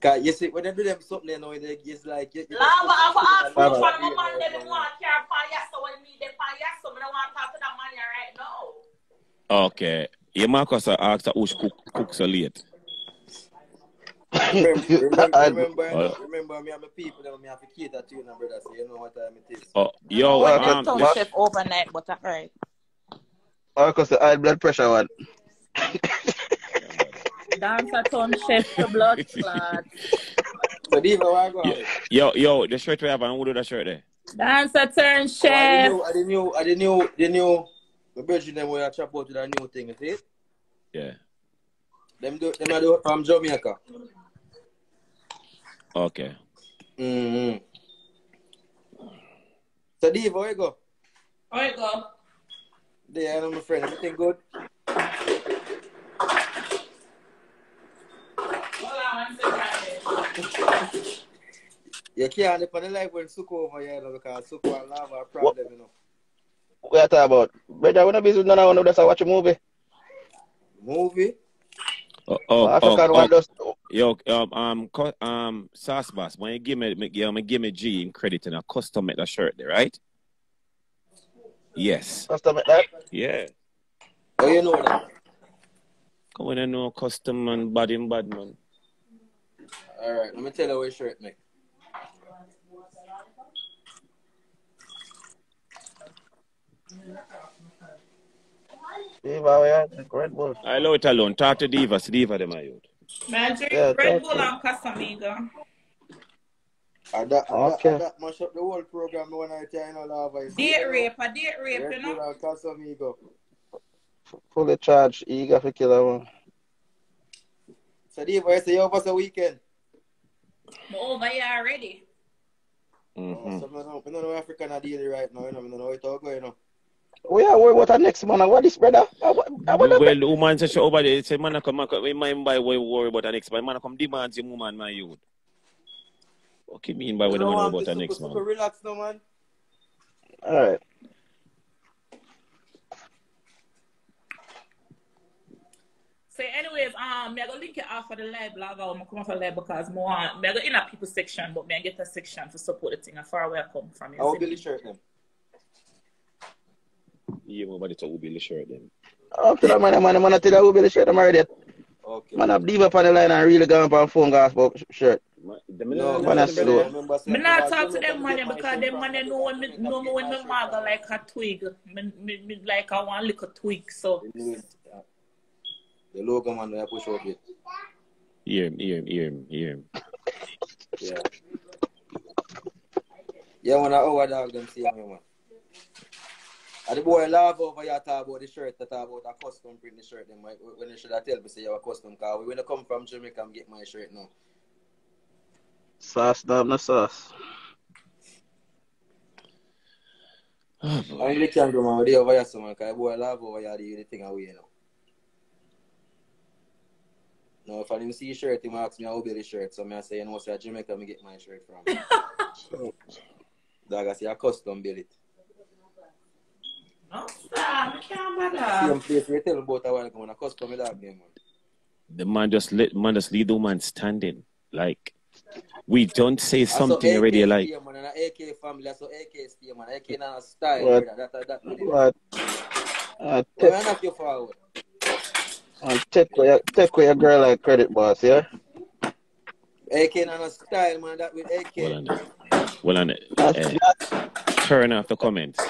Cause you see, when they do them something, you know, they, it's like... You, you Lava, I go ask Lava. which one of my man them want care for yesterday when me them for yesterday. I don't want to talk to that man right now. okay. Yeah, Marcus I asked who's cook, cook so late. *laughs* remember, remember, I- remember, you Oh. remember me and my people, them, me have to cater to you, now, brother, so you know what time it is. Oh, yo, I okay. um, told chef overnight, but alright. Or cause the high blood pressure one. *laughs* Dance at on chef the blood *laughs* clot. So, Diva, where I go? yo, yo, yo, the shirt we have on, who do that shirt there? Dance at turn Oh, I chef. didn't know, I didn't know, I didn't know, the new, the brethren them where I chop out with a new thing, you see? Yeah. Them do, them are do it from Jamaica. Okay. Mm-hmm. So, Diva, where you go? Where you go? There, I know my friend, everything good? Hold on one second. You can't depend on the life when Suko over here, you know, because Suko and Lava are problem, you know. What you talking about? Brother, we're not busy with none of them, just watch a movie. Movie? Oh, oh, African oh, one oh. just Yo, um, um, co- um, sauce boss. When you give me, me, yeah, me give me G in credit and I custom make that shirt there, right? Yes. custom like that. Yeah. Oh, you know that? Come on, I know custom and bad in bad man. Alright, let me tell you what your shirt make. Diva, where you? Red Bull. I love it alone. Talk to Diva. See Diva them are you. Man, drink Yeah, Red Bull to and Casamigo. And that, and Okay. that, and that mash up the whole program when I tell you know Lava is Date rape, a date rape, you Red know? Bull and Casamigo. Fully charged, eager for killer one. So Diva, I say you over the weekend. I'm over here already. Mm-hmm. Oh, so I don't, I know African are daily right now, you know, I don't know how it all going on. We are worried about the next man. What is brother? I, wa- I, Well, the woman says over there. Say, man, come, man, come, mind by what you worry about the next man. Man, come demand your woman, my youth. What you mean by what You the know about the next super man? relax now, man. All right. So anyways, um, me I go link it off for the live blog or me come off the live because more want me I go in a people section, but me I get a section to support the thing as far away I come from. you How see Billy me? shirt them? Yeah, nobody to Ubi the shirt then. After that, man, man, man, I tell you who be the shirt I'm already. Okay. Man, I've Diva on the line and really gone on phone gas about sh- shirt. No, Man, that's slow. brother, remember, say, Me not I talk to them money because them money know when me Jamaica know me when my me shirt like a twig. Me, me, me like I want little twig. So The logo man, I push up it. Hear him, hear him, hear him, hear him. Yeah. Yeah, when I over dog them see me, man. And the boy laugh over here talk about the shirt, that talk about a custom print the shirt. Them, like, when they should have tell me say you have a custom car. When I come from Jamaica, I'm get my shirt now. Sauce, damn, no sauce. Oh, I boy. really can't do man, they over here, so man, because the boy laugh over here, the, the thing away now. Now, if I didn't see shirt, he ask me how be the shirt. So I say, you know, say Jamaica, me get my shirt from. *laughs* Dog, I say, I custom build it. no, sir, I can't bother. Same place we tell about a while ago, when I custom my dog name, man. The man just let man just leave the woman standing. Like we don't say something AK already. Like stay, man, and AK family, I saw AK stay, man. AK not a style, What? brother. That, that, that, that, What? Uh, So take, I knock you forward. Uh, take, away your, take away your girl like credit, boss, yeah? AK not a style, man. That with well on it. Well on it. That's, Eh, that's, turn off the comments.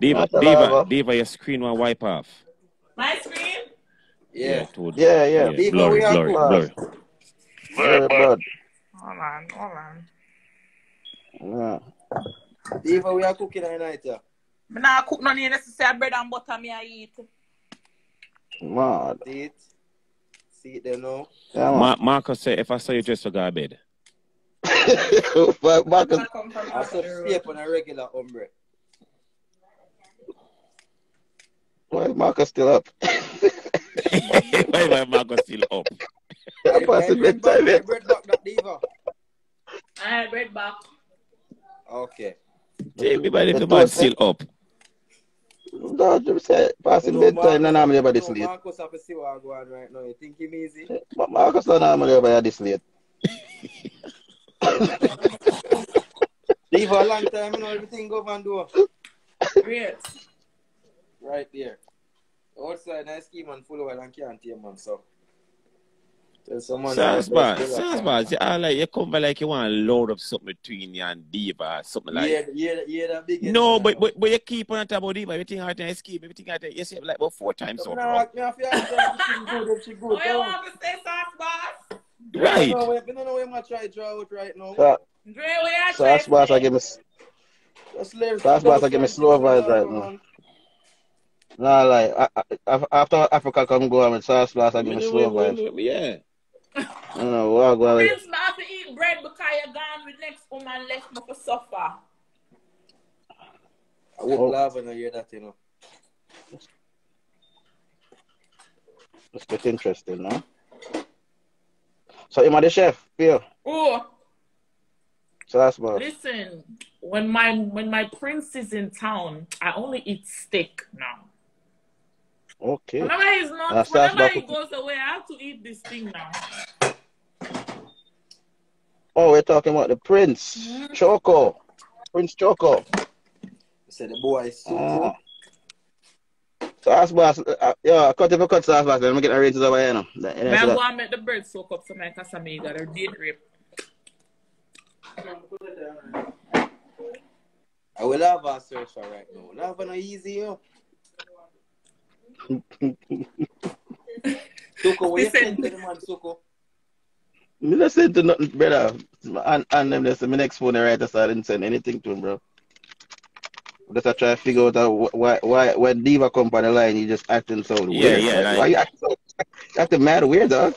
Diva, that's Diva. Diva, your screen will wipe off. My screen? Yeah. too- Yeah, yeah. yeah, Diva, blurry, we are blurry, cool. blurry. Very bad. Hold on, hold on. Yeah. Diva, we are cooking tonight, yeah. Me not cook none necessary bread and butter me I eat. Mad. See it? See it there now? Yeah. Ma- Marcus say if I saw you just to go to bed. But Marcus, I come from I after saw the road. steak on a regular hombre. why is Marcus still up? *laughs* Why why Marcus still up? I pass the bread back, bedtime bread back, that Diva. I had bread back. Okay. Tell me about if The the man eh? still up. No, just say passing know, bedtime, no Marcus- normally you know, late. Marcus have to see what I go on right now. You think him easy? But Marcus don't normally about this late. Diva, a long time, you know, everything go and do. Great. Right there. Outside, nice ski man full of oil and can't hear man, so. Tell someone. Sounds that bad. best Sounds bad. See, I like you come by like you want to load up something between you and Diva, something like. Yeah, yeah, yeah, that big. No, but, but but you keep on talking about Diva. Everything out there escape. Everything out there. You see it like about four times so, So, bro. nah, me have to ask her if she good, if she good. Oh, you want to say sauce boss? We Right. don't know where- we don't know where my try draw out right now. So, Dre, where you so that's why I give me, Just let so that's why I give me slow vibes right now. Nah, like, I, I, after Africa come go, I'm with Sauce Blast, I give me slow vibes. Yeah. I don't know, what I go like. Prince, me have to eat bread because you're gone with next woman left me for suffer. I would Oh. laugh when I hear that, you know. It's get interesting, no? So, am I the chef? Yeah. Oh, Sauce Blast. listen, when my when my prince is in town, I only eat steak now. Okay. Whenever he's not, sauce whenever he bucket. goes away, I have to eat this thing now. Oh, we're talking about the Prince. Mm-hmm. Choco. Prince Choco. You said the boy is so Ah. cool. Sauce Blast. Uh, yeah, I cut if I cut Sauce Blast, let me get the ranges over here now. That- Me I that. go and make the bread soak up so my Casamiga or date rape. I will have a search for right now. Lava no easy, yo. *laughs* Suko, what you Listen. saying to the man, Suko? Me not send to nothing, brother. And, and them, that's my next phone, right? So I didn't send anything to him, bro. Just I try to figure out why, why, when Diva come on the line, you just acting so Yeah, weird. yeah, Why- like- why you acting, so, you acting mad weird, dog?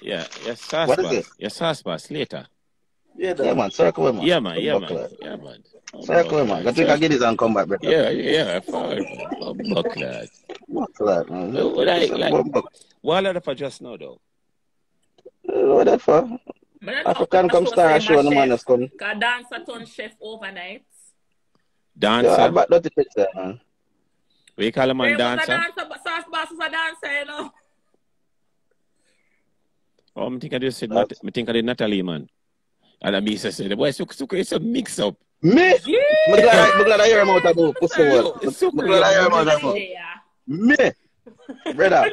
Yeah. Yes, sauce What is boss. it? Yes, sauce boss. Later. Yeah, Yeah, man, circle him, man. Yeah, man. Yeah, Buckle man. it. Yeah, man. Oh, circle him, man. Go drink a Guinness and come back, brother. Yeah, yeah. Fine. Buck that. Buckle that, man. No, what I- Buckle- like- buckle. What are for just now, though? What that for? Me African come star say show, my the man chef, that's come. Cause dancer turn chef overnight. Dancer. Yeah, back dirty picture, man. What you call a man Hey, a dancer? dancer, but sauce boss is a dancer, you know. *laughs* Oh, I think I just said, Nat- I think I did Natalie, man. And I mean, I said, boy, so, so it's a mix up. Me? I'm glad, I- I'm glad I hear him out of the pussy. It's so I'm glad I hear him out of the Yeah. Me? Brother.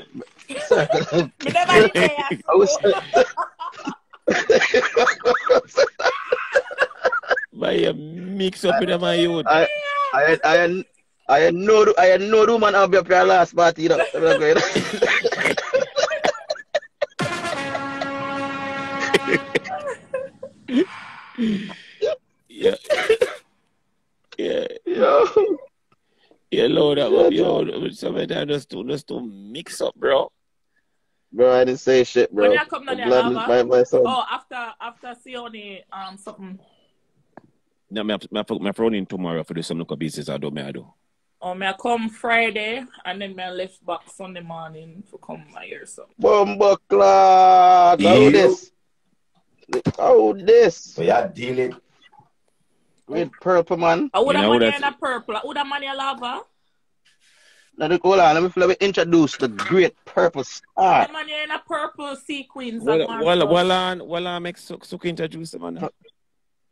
Me never did. I was But you mix up with them, my youth. I I I I know I know the man have your prayer last party, you know. I'm not going. Yeah. yeah. Yo. Yeah, load up, up, yo. Sometimes just to, just to mix up, bro. Bro, I didn't say shit, bro. When you come down I'm there, glad Lava. my, my son. Oh, after after Siyoni, um, something. No, me have, me have, me have in tomorrow for do some local business I do, me I do. Oh, me I come Friday and then me I left back Sunday morning to come my here. So Bumbo clock. How Yeah. this? How this? So yeah, deal it. With purple man. I would have know money in a purple. I would have money in lava. Now, look, hold on. Let me, let me introduce the great purple I star. have money in a purple sequins. Well, well, well, on, well, on, make Suk Suk introduce them, man.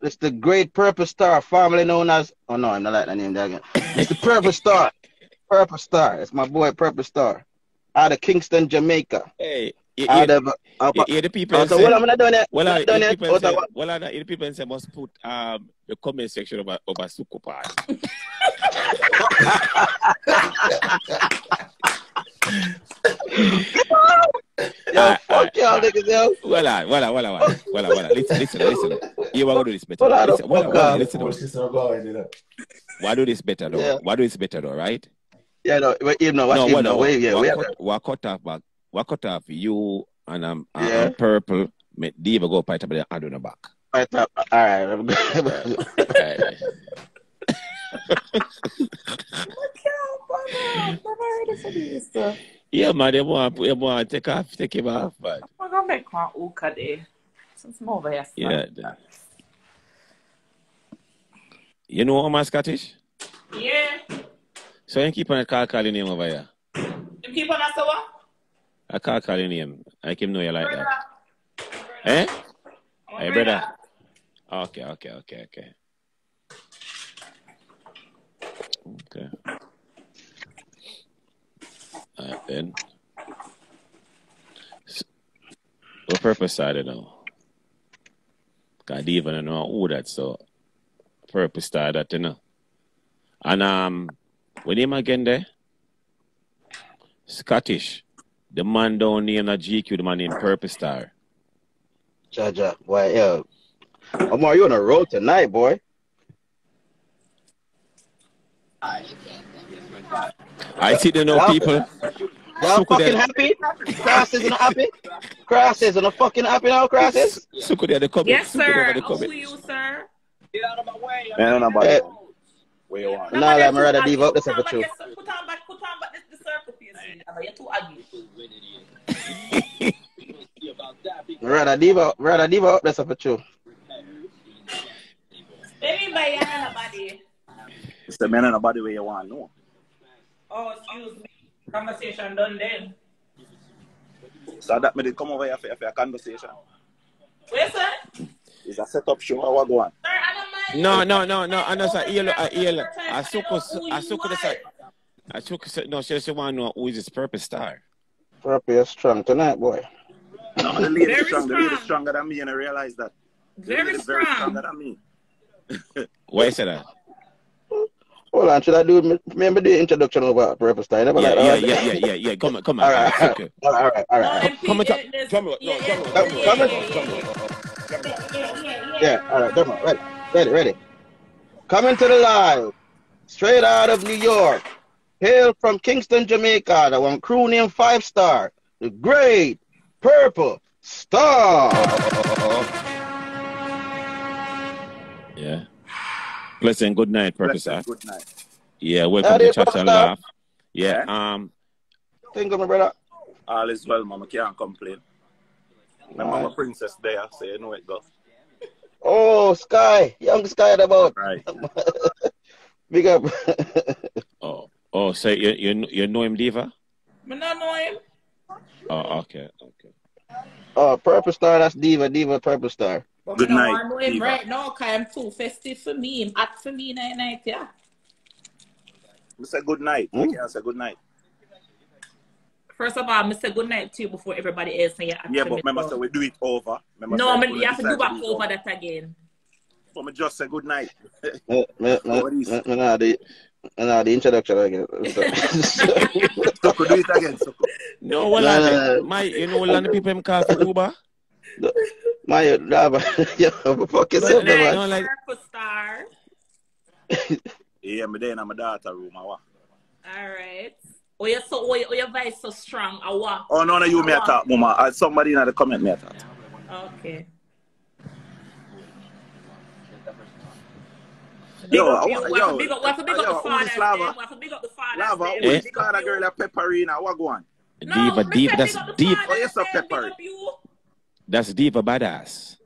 It's the great purple star, formerly known as. Oh no, I'm not like that name there again. It's the purple star. Purple star. It's my boy, purple star. Out of Kingston, Jamaica. Hey, yeah, ah, you, the, uh, you, the people ah, so say, I'm not doing it. Well, not doing. People say, well, the people say must put um, the comment section of of a Sukupa. yo, ah, fuck y'all niggas, yo. Well, voila, well, voila, well, voila. Listen, listen, listen. You want to do this better. Voila, listen, voila, voila, listen. Why do this better, though? Yeah. Why do this better, though, right? Yeah, no, wait, no, what's no, him, no, no, wait, yeah, we are. We're cut off back. What cut off you and um and, Yeah. and purple? Make Diva go fight up the hand on the back. Right up. All right, *laughs* I'm good. Right. Yeah, man, they want, they want to take off, take him off, man. I'm gonna make one hookah day. Since I'm over here. Yeah. the- You know my Scottish? Yeah. So you keep on call calling name over here. You keep on asking what? I can't call calling name. I keep know you like that. Eh? Hey, brother. Okay, okay, okay, okay. Okay. Alright then. S- What purpose started now? God even I know who that so purpose started that, you know. And um when him again there? Scottish. The man down name a GQ, the man named Purpose Star. Jaja, boy, yo. Omar, you on a road tonight, boy. I see the no people. Y'all Suku fucking there. happy? Crosses and happy? Crosses and fucking happy now, crosses? Suku there, the comment. Yes, Suku there, sir. the Who comment. you, sir? Man, nobody. Eh, Where you want? Nah, like, my rather leave out this Put for on true. back, yes, put on back, put on back this, the circle piece. You're. Rather diva, rather diva up there for true. Baby, by your hand, buddy. It's the man and nobody where you want. No. Oh, excuse me. Conversation done then. So that me did come over here for, for a conversation. Where, sir? It's a setup show. Or what go on? Sir, I don't mind. No, no, no, no. I know, sir. Eel, uh, eel. I suku, I suku the side. I suku, no, she just want to know who is this Purpose Star. Purpose strong tonight, boy. No, the lady Very strong. The lady strong. stronger than me, and I realize that. The Very lady very strong. stronger than me. *laughs* Why you say that? Hold on, should I do, remember the introduction over Purpose Star? Never Yeah, like yeah, yeah, yeah, yeah, yeah. Come on, come on. All right, uh, Suku. all right, right, all No, Come on, come- on, yeah, no, yeah, come on, come on. Yeah, all right, come on, ready, ready, ready. Coming to the live, straight out of New York, hail from Kingston, Jamaica, the one crew named Five Star, the great Purple Star. Yeah. Blessing, good night, Purpose Star. Good night. Yeah, welcome Howdy, to Chat Purpose and Laugh. Yeah, um, Think of my brother. All is well, mama. Can't complain. My mama princess there, so you know it go. Oh, Sky, young Sky at about. Right. *laughs* Big up. *laughs* oh, oh, so you, you, you know him, Diva? Me not know him. Oh, okay, okay. oh, Purple Star, that's Diva, Diva, Purple Star. But Good me no night, want know him Diva. right now because I'm too festive for me. I'm hot for me night night, yeah. We say good night. Hmm? We can't say good night. First of all, I say good night to you before everybody else say Yeah, but remember, so we do it over. Remember, No, say me, we you have to do back it over that again. So me just say good night. Me, me, me, What is- me, me nah the, me nah introduction again. So could do it again. So No, well, No, no, no, no. my, you know, what lot of people him call for Uber? My, nah, *laughs* but, yo, fuck yourself, No, man. no, like, star. yeah, me there in my daughter room. I. All right. Oh, you're so, oh, your, oh, voice so strong. I want. Oh no, no, you me attack, mama. Uh, somebody in the comment me attack. Okay. Yo, up I want- to yo, big up- we have big yo, up the who lava? them. We have to big up the fathers. Lava, them. who Eh? is this kind of girl that pepperina? What go on? Diva, me Diva, that's big up the deep. Oh, yes, a fathers, them, big peppery. up you. That's Diva Badass.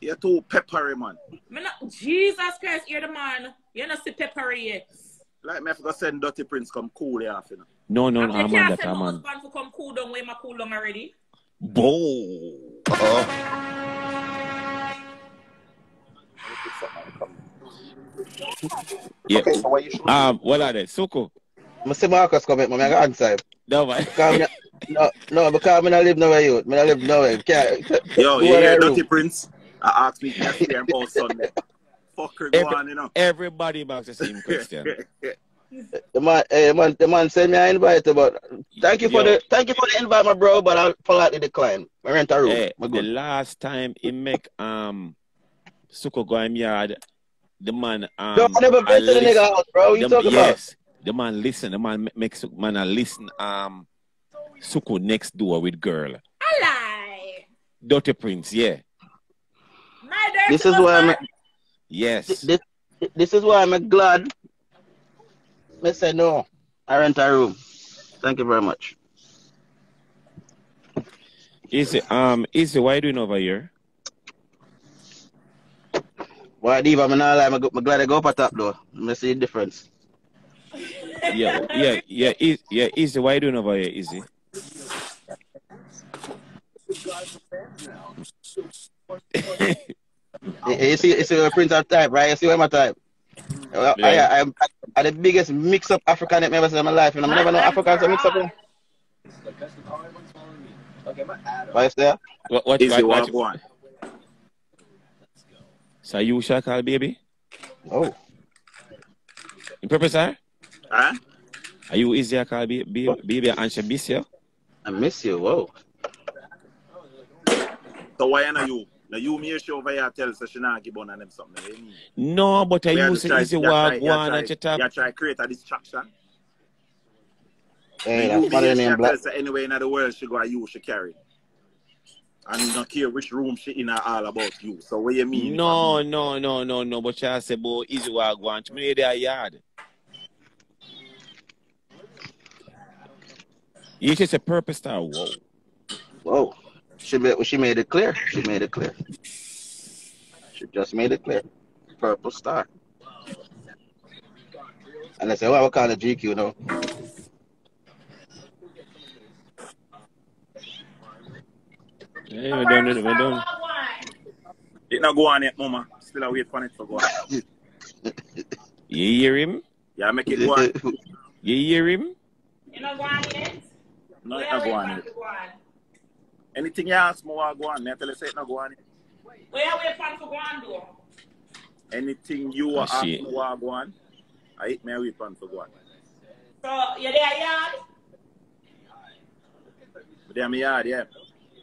You're too peppery, man. Me not, Jesus Christ, you're the man. You're not see peppery yet. Like me, I forgot send Dirty Prince come cool here, you know. No, no, no, I'm on can't that, I'm my on. husband to come cool down where my cool down already. Bo. Yeah. Okay, so what you should Um, what are they? Suku. I see Marcus coming, man. I got answer him. No, man. Because me, no, no, because I live nowhere, you. I live nowhere. Can't, Yo, go you in hear. Dirty Prince? I asked me to stay on both Sunday. Fucker, go Every- on, you know. Everybody asks the same question. *laughs* The man, eh, man, the man said me I invite you, but thank you for Yo. the thank you for the invite, my bro. But I'll politely decline. I rent a room. My the last time he make um Suko go in yard, the man um Yo, I never been to the listen- nigga house, bro. What you the- talking about? yes, the man listen, the man ma- make Su- man a listen um Suko next door with girl. I lie. Dirty Prince, yeah. My dirty This is why I'm. Yes. This, this is why I'm glad. Me say no. I rent a room. Thank you very much. Easy, um, easy, what you doing over here? Why, Diva, I'm not lie. I'm glad I go up a top though. Me see the difference. Yeah, yeah, yeah, easy, yeah, easy, what you doing over here, easy? You, *laughs* you see, you see the print of type, right? You see where my type. Well, Yeah. I, I'm, I'm the biggest mix-up African I've ever seen in my life, and I'm never know Africans to mix up. them. What you say? What, what, Easy, what, what what, So you shall call baby? Oh. In purpose, sir? Huh? Are you easy to call baby, baby, baby and she miss you? I miss you, whoa. So why not you? Now you me show over here tell so she not give on and them something. You? No, but I use it easy you try- walk you one try- and chat up. You try create a distraction. Hey, And that's you funny me name, Black. tell say anywhere in the world she go you she carry. And don't care which room she in are all about you. So what you mean? No, no, no, no, no. But I say, boy, easy walk one. To me, their yard. You just a purpose star. Whoa. Whoa. She made, she made it clear. She made it clear. She just made it clear. Purple star. And I say, well, what kind of GQ now? Yeah, we done it. We done. It not go on yet, mama. Still a wait for it to go on. You hear him? Yeah, I make it go on. You hear him? You know, go on yet? No, it not go on yet. to go on? Anything you ask me, what go on. Me I tell you say it not go on yet. Where we plan to go on, though? Anything you ask me, shit. what go on. I hit me a wait for it to go on. So, you're there yard? But there me yard, yeah.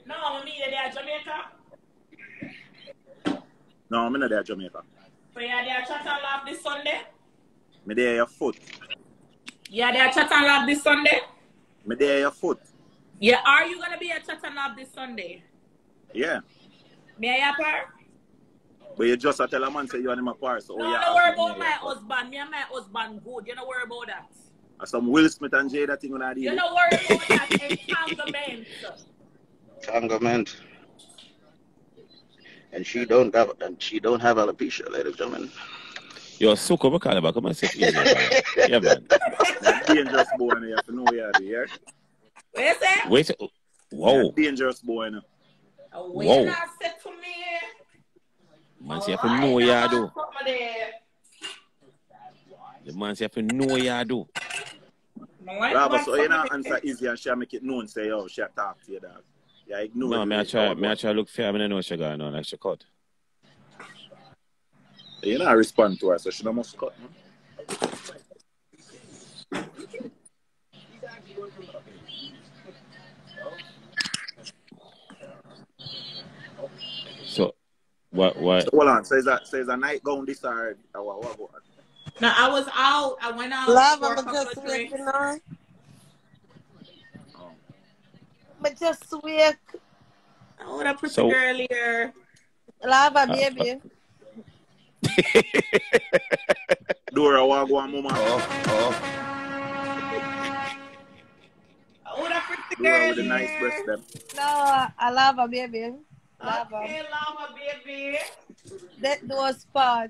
No, I mean, you there Jamaica? No, I'm not there Jamaica. So, you there Chat and Laugh this Sunday? Me there your foot. You there Chat and Laugh this Sunday? Me there your foot. Yeah, are you gonna be at and Lab this Sunday? Yeah. Me and your par? But you just a tell a man say you and him apart. So, oh, No, oh, yeah. don't worry about my husband. Me and my husband good. You don't worry about that. And some Will Smith and Jada thing when I You don't worry about that entanglement. Entanglement. And she don't have and she don't have alopecia, ladies and gentlemen. Yo, Suko, what call about? Come and sit easy. man. Yeah, man. dangerous boy, and you have to know where you are. What you say? Wait. Whoa. Yeah, dangerous boy, no. What Whoa. you not me? Man, say you have to know you do. Come. The man say you have to know you do. Rather, so you know, answer easy and she make it known, say, oh, she talk to you, dog. Yeah, ignore No, it. me I try, me I try look fair. I don't know what she got on. Like she cut. You know, I respond to her, so she don't must cut. No? So, what, what? So, hold on, so is that, so is a nightgown this or, or what, what, what? No, I was out. I went out Love, for a I'm couple just of wake, drinks. you know. But just wake. Oh, that pretty So- girl here. Lava, Uh, baby. Dora, what go on, mama? Oh, Oh, that pretty Dora girl with the nice here. breast, them. No, I love her, baby. Lava. Okay, lava, baby. That was part.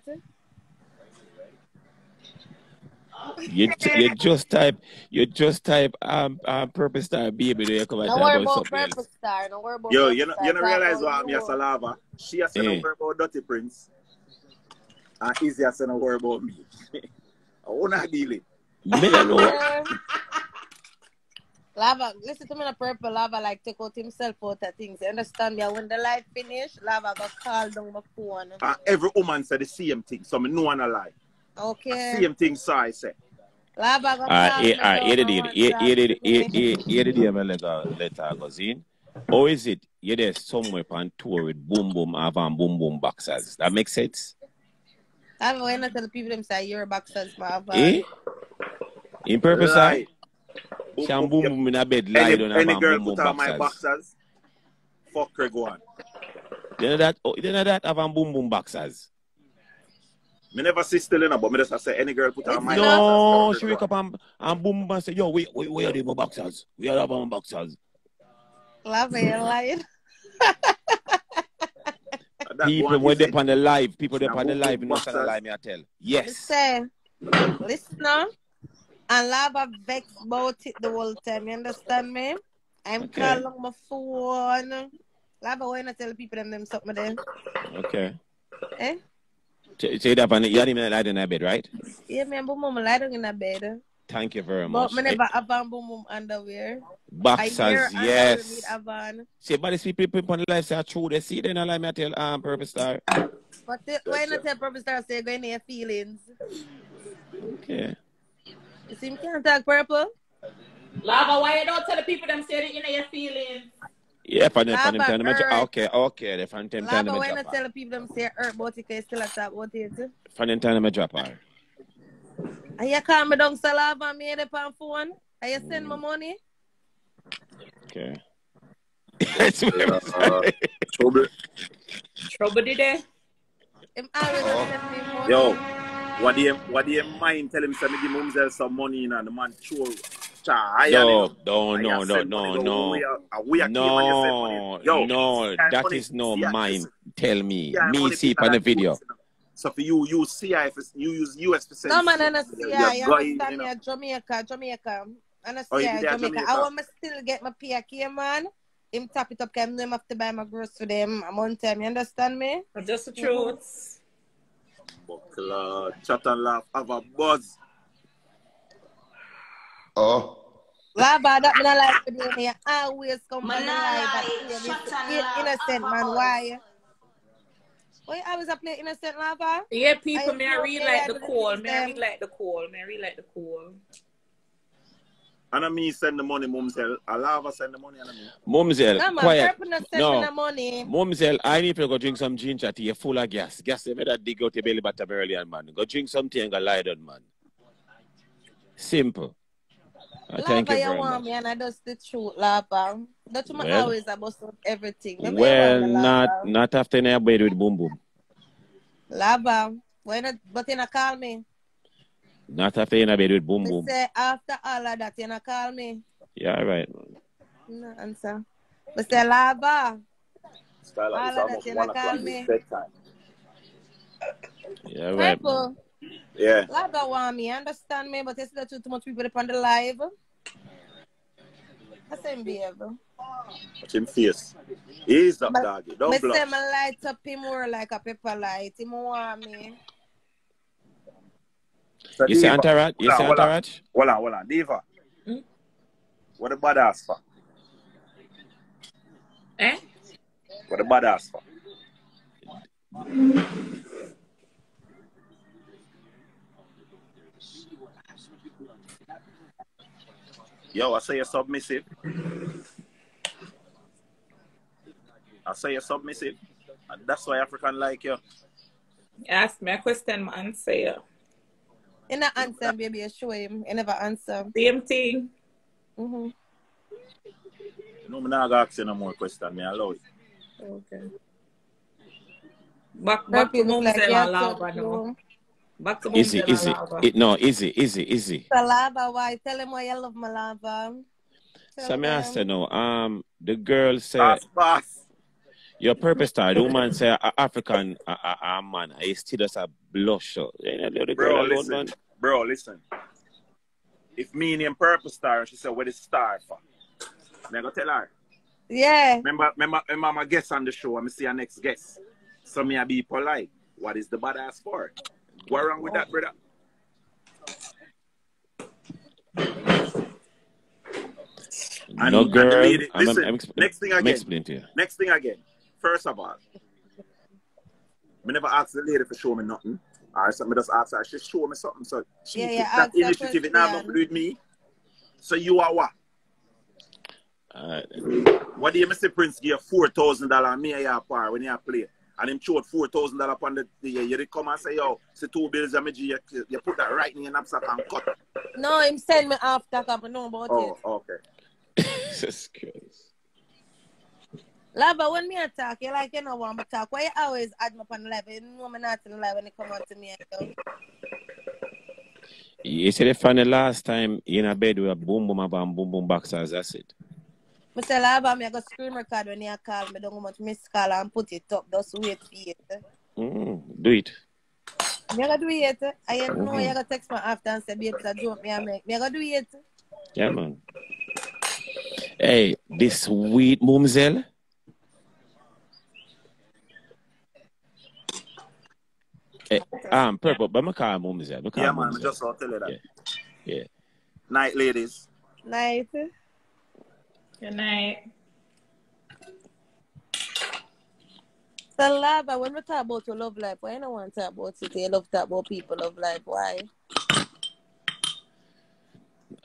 You, you just type, you just type, um, um, purpose star baby. There, come and Don't worry about about something else. Purple Star. Don't worry about Yo, Purple you know, Star. you know Talk realize what I'm you. here, Salava? She has said Eh. no worry about Dirty Prince. And Easy has said no worry about me. *laughs* I wanna deal it. Me know. Lava, listen to me, the purple lava like take out himself out of things. You understand me? When the light finish, lava got call down my phone. And every woman said the same thing, so me no wanna lie. Okay. Same thing, so I say. Lava go call me down here for did, one here shot. did, here here- here did you let her let her go in. Or is it you're there somewhere on tour with boom boom avant boom boom boxers? That makes sense. I'm going to tell people them say you're a boxers, my Eh? In purpose, I Lie. Sham boom boom in a bed lie Any, down any girl boom boom put on my boxers. boxers, fuck Craig one. You know that? Oh, you know that avant boom boom boxers. Me never see still in but me just say any girl put on my No, she wake up and, and boom boom and say, yo, wait, wait, where are the boxers? We are avant boxers. Love it, lying. People when they on the live, people they Sham on the live, boom no kind of boxers. lie me I tell. Yes. Say, listener, and Lava vex about it the whole time. You understand me? I'm Okay. calling my phone. Lava, why not tell people them, them something then? Okay. Eh? Say say that on the, you didn't even lie in that bed, right? Yeah, man, boom, boom, lie down in the bed. Thank you very much. me Eh, never have on boom, boom underwear. Boxers, I yes. need. See, but these people people on the live say true. They see, they not lie me I tell um purpose star. But the, why not tell purple star say going in your feelings? Okay. You see, me can't talk purple. Lava, why you don't tell the people them say that you know your feelings? Yeah, for them, for them Lava time, them a okay, okay. The fan them time, Lava, them a why drop not tell the people them say hurt about it, 'cause you still a talk about it? Fan them time, them a drop her. And you call me down, so Lava, me in the pan phone. And you send me money. Okay. *laughs* That's what I'm Uh, saying. trouble. Trouble did they? Him always Oh. me money. Yo, what do you what do you mind tell him say me give Mumzell some money you know, and the man sure cha I No, no, no, no, no, no. we are uh, we are came and you send money. No, Yo, no, that that no mine. Tell me. Yeah, Me see it people on the that do video. you know. So for you you CI for you use US for No, man, and I you're see ya. You going, understand you me? know. at Jamaica, Jamaica. And I Oh, see you ya, Jamaica. Jamaica? I want to still get my PK, man. Him tap it up, cause him have to buy my groceries for them a month time. You understand me? Just the truth. Buckler, chat and laugh, have a buzz. Oh. Lava, that me not like to do me. You always come Man, on the nah live lie. and play Shut this and in- laugh, innocent have a man. buzz. Why? Why you always a play innocent lava? Yeah, people, I may I read like the doing call. things May I read like the call. May I read like the call. And I mean send the money, Mumzell. I love send the money and I mean. Mumzell, No, quiet. purple not send me No. no. Mumzell, I need to go drink some ginger tea. You're full of gas. Gas, you better dig out your belly button early, man. Go drink some tea and go lie down, man. Simple. Uh, thank you you very want much. me, and I just the truth, Lava. Don't you Well. always about everything. Remember you Well, not not after in bed with boom boom. Lava, why not? But you not call me. Not after in a bed with boom Me boom. say after all of that, you not call me. Yeah, all right. No answer. Me say Lava, Style all of it's that almost you one not o'clock. call me. It's bedtime. Yeah, all right. Purple. Yeah. Lava want me, understand me, but you see that too much people up on the live. I say him behave. Watch him face. Ease up, But doggy. me Don't say blush. me light up him more like a paper light. Him want me. So You say Diva, Antarat? You hold say on, hold on. Antarat? Hold on. Diva. Hmm? What the badass for? Eh? What the badass for? Yo, I say you're submissive. I say you're submissive. And that's why African like you. Ask me a question, man. Say yeah. You not answer, baby. You show him. You never answer. Same thing. Mm-hmm. You know, me not gonna ask you no more question. Me allow it. Okay. Back back to Purple like Mumzell you and have Lava now. Back to Easy, Mumzell easy. It, no, easy, easy, easy. So lava, why? Tell him why you love my lava. Tell So me ask you them. now, um, the girl said... Boss, boss. Your purpose star, the woman say a African a, a, a man, I still just a blush. So, you know, the Bro, alone, listen. man. Bro, listen. If me name Purple Star, she said, where the star for? Me go tell her. Yeah. Remember, remember, remember my guest on the show. I'm see our next guest. So me I be polite. What is the badass for? What wrong with that, brother? And, No and the girl. lady, listen, I'm, I'm, expl- next thing I'm again. explaining to you. Next thing again. First of all, me never asked the lady for show me nothing. Alright, so me just ask her, she show me something. So she Yeah, yeah, that ask her initiative, it now question. nothing to with me. So you are what? Alright. What do you Mr. Prince give four thousand dollar and me a year par when you play? And him showed four thousand dollar upon the, the you dey come and say, yo, say two bills and me you, you put that right in your knapsack and cut. No, him send me after, cause I know about Oh, it. okay. *laughs* Jesus Christ. Lava, when me attack, you like you know want me talk. Why you always add me on the live? You know me not in the live when you come on to me. You know? You from the last time in a bed with a boom boom bam boom boom boxers, that's it. Me say Lava, me I go screen record when you call me. Don't go much miss call and put it up. Just wait for it. Mm, do it. Me I go do it. I know Mhm. you go text me after and say, babe, that joke me I make. Me I go do it. Yeah, man. Hey, this sweet Mumzell. Hey, um, purple, but I call her Mumzell. I call Yeah, her man, I Mumzell. just want to tell you that. Yeah. Night, ladies. Night. Good night. So Lava, when we talk about your love life, why you don't want to talk about it? You love to talk about people love life. Why?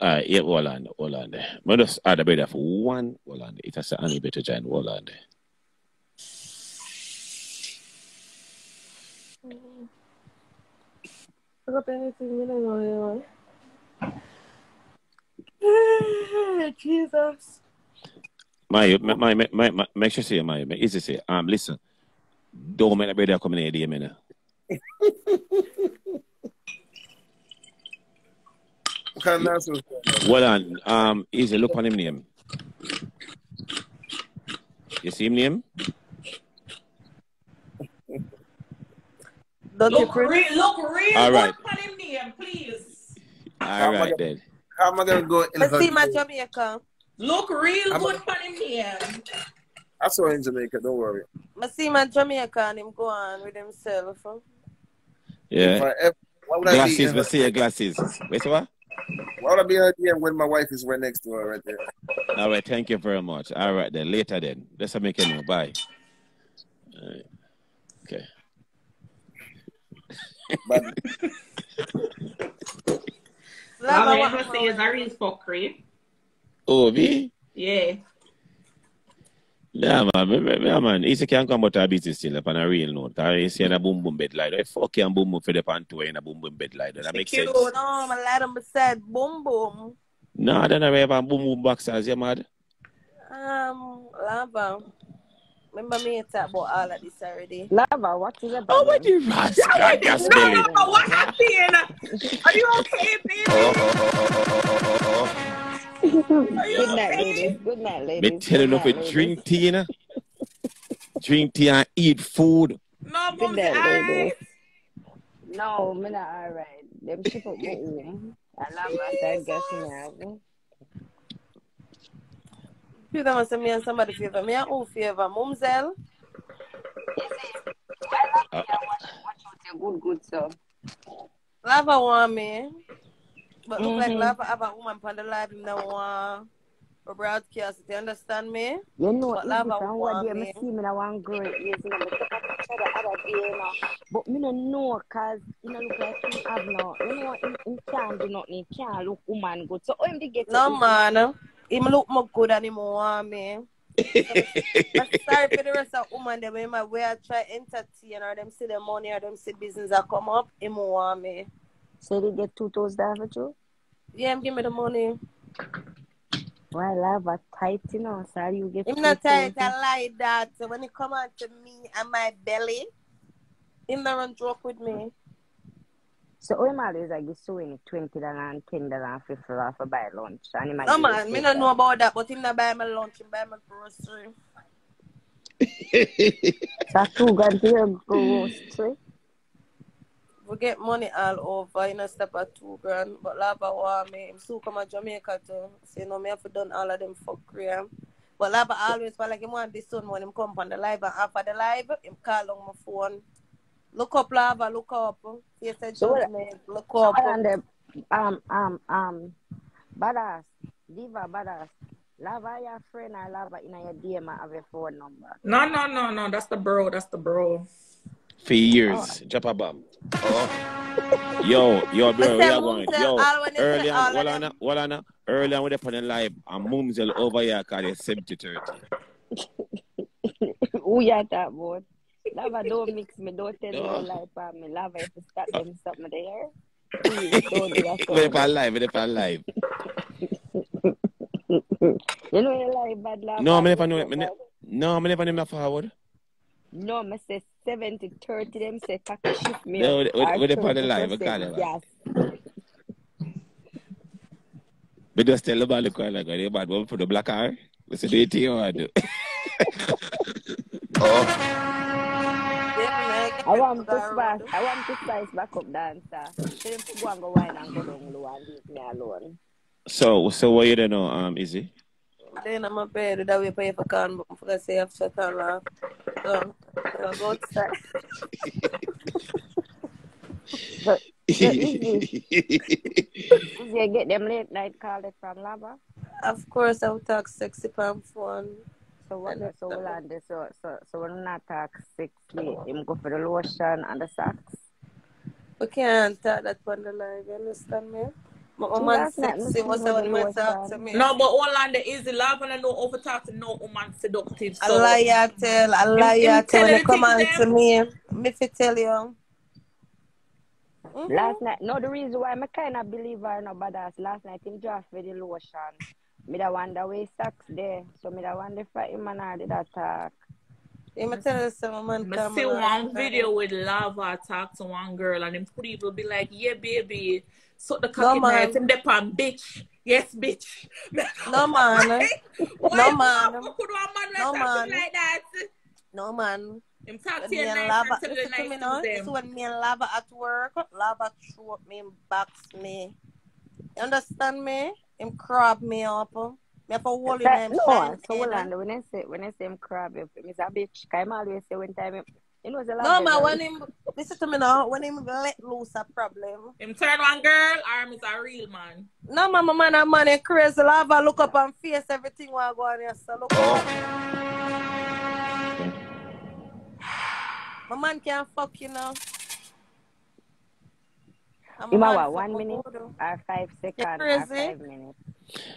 Alright, yeah, hold on, hold on there. I just add a bit for one, hold on. It has a honey better join, hold on there. Look up anything you don't know. you know. *laughs* Jesus. My, my, my, my, my, my, make sure say, my, my, easy say, um, listen, don't make the brother come in here, man. What kind of nonsense? Hold on, um, easy, look on him name. You see him name? Don't Look real, look real All good right. on him name, please. All right, then. How am I gonna go in Let's see my Jamaica. Look real I'm- good on him name. I saw her in Jamaica. Don't worry. I see my Jamaica and him go on with himself. If Yeah. I ever, why would I be Glasses, in see your glasses. Wait, what? why would I be in her when my wife is right next to her right there? All right, thank you very much. All right, then. Later, then. Let's make it know. Bye. All right. Okay. But Lava, Lava, what what I say is a real fuckery. Oh, me? Yeah. Yeah, man. Me, me, me, man. Easy can come out of business still up on a real note. I see in a boom boom bed light. Why fuck you and boom boom for the pan two in a boom boom bed light? That makes sense. No, my lad him said boom boom. No, then I have a boom boom boxers, you mad? Um, Lava. Remember me talk about all of this already. Lava, what is about? Oh, what you rascal gas No, belly? no, what happened? Are you okay, baby? Are you Good night, okay? ladies. Good night, Me ladies. tell you Good no night, for ladies. drink tea, you know? Drink tea and eat food. No, Good mom's night, alright. ladies. No, me not alright. Them ship up my home. I love that guess me have. Favor must me and somebody favor. Me and who favor? Mumzell? Uh, Good, good, so. Lava want me. But look like Mhm. Lava have a woman on the live him now want a broadcast. You understand me? You know, But if Lava from what want day me me. see me na one girl is you know, me take a picture the other day, you know. But me no know cause you know look like him have no you know him, him can't do nothing, he can't look woman good. So how him dey get No man. Him look more good him want me. I'm sorry for the rest of woman them in my way I try entertain or them see the money or them see business that come up, him want me. So they get two toes down for you? Yeah, him give me the money. Why lava tight, you know, so you get Him two not tight. I like that. So when it come on to me and my belly, him not run joke with me. So all him always like give sewing twenty dollar and ten dollar and fifty dollar for buy lunch. And No man, me not know about that, but him not buy my lunch, him buy my grocery. So two grand to your grocery. We get money all over, you know, step at two grand. But Lava want me. Him still come to Jamaica too. So, you know, me have to done all of them fuckery. um. But Lava always feel like him want this son when him come on the live and after the live, him call on my phone. Look up Lava, look up. Face a So what judgment, look so up. what on the um um um badass, diva badass. Lava your friend or lava in your DM I have your phone number. No, no, no, no. That's the bro. That's the bro. for years. Drop a bomb. Yo, yo, bro, Me where you going? Yo, all when they say early all on, of well them. on, well on, early on with the on live, and Mumzell over here call it 70 30. *laughs* Who you talk about? *laughs* Lava don't mix me, don't tell me No. no lie for me. Lava if you start them something there. Please don't do that. With the on live, with the on live. *laughs* You know you lie bad lava. No, I never know it. me ne- No, I never name that forward. No, me say 70 30 them say cocky shift me. No, up, with- with- or with the on the live, 30% we call it, Yes. *laughs* But just tell the bad look like the bad one for the black eye. We say, do it to you or do? Oh. I want to spice, I want to spice back up dancer. Tell him to go and go wine and go down low and leave me alone. So, so what you don't know, um, Izzy? Then I'm a bed that way pay for can but I forgot say I've shut all off. So I'll go outside. So, so easy. *laughs* you get them late night call it from Lava? Of course I will talk sexy palm phone. So what the so we'll add so so so when not talk sexy, him go for the lotion and the socks. We can't talk that on the live, you understand me? My So man last sexy me was see the the one who talk to me. No, but all on the easy love and I know over talk to no woman seductive. A So liar tell, a Him- liar him tell tell when the you come on to me. Me fi tell you. Last mm-hmm. night, no, the reason why I'm kind of believe her no badass. Last night him draft for the lotion. Me da wonder where his socks there. So me da wonder if him and her did attack. Yeah, me tell you some man I come see on. one video with Lava talk to one girl and him people be like, yeah, baby. So the cocky man. night and they pan bitch. Yes, bitch. No *laughs* man. No man. How could one man No no man. man. like that? No man. Him talk to me you and nice Lava, and tell listen to me nice now. This them. when me and Lava at work, Lava throw me and box me. You understand me? Him crab me up. Me have to hold him no, so hold on. When I say when I say him crab, if him is a bitch, I'm always say one time him, you know, the No man, when him listen to me now, when him let loose a problem. Him turn one girl, arm is a real man. No man, my man, a man is crazy. Lava look up and face everything while go on here. So look up. Oh. My man can't fuck you now. And my him man a what, fuck one minute or five seconds or five minutes.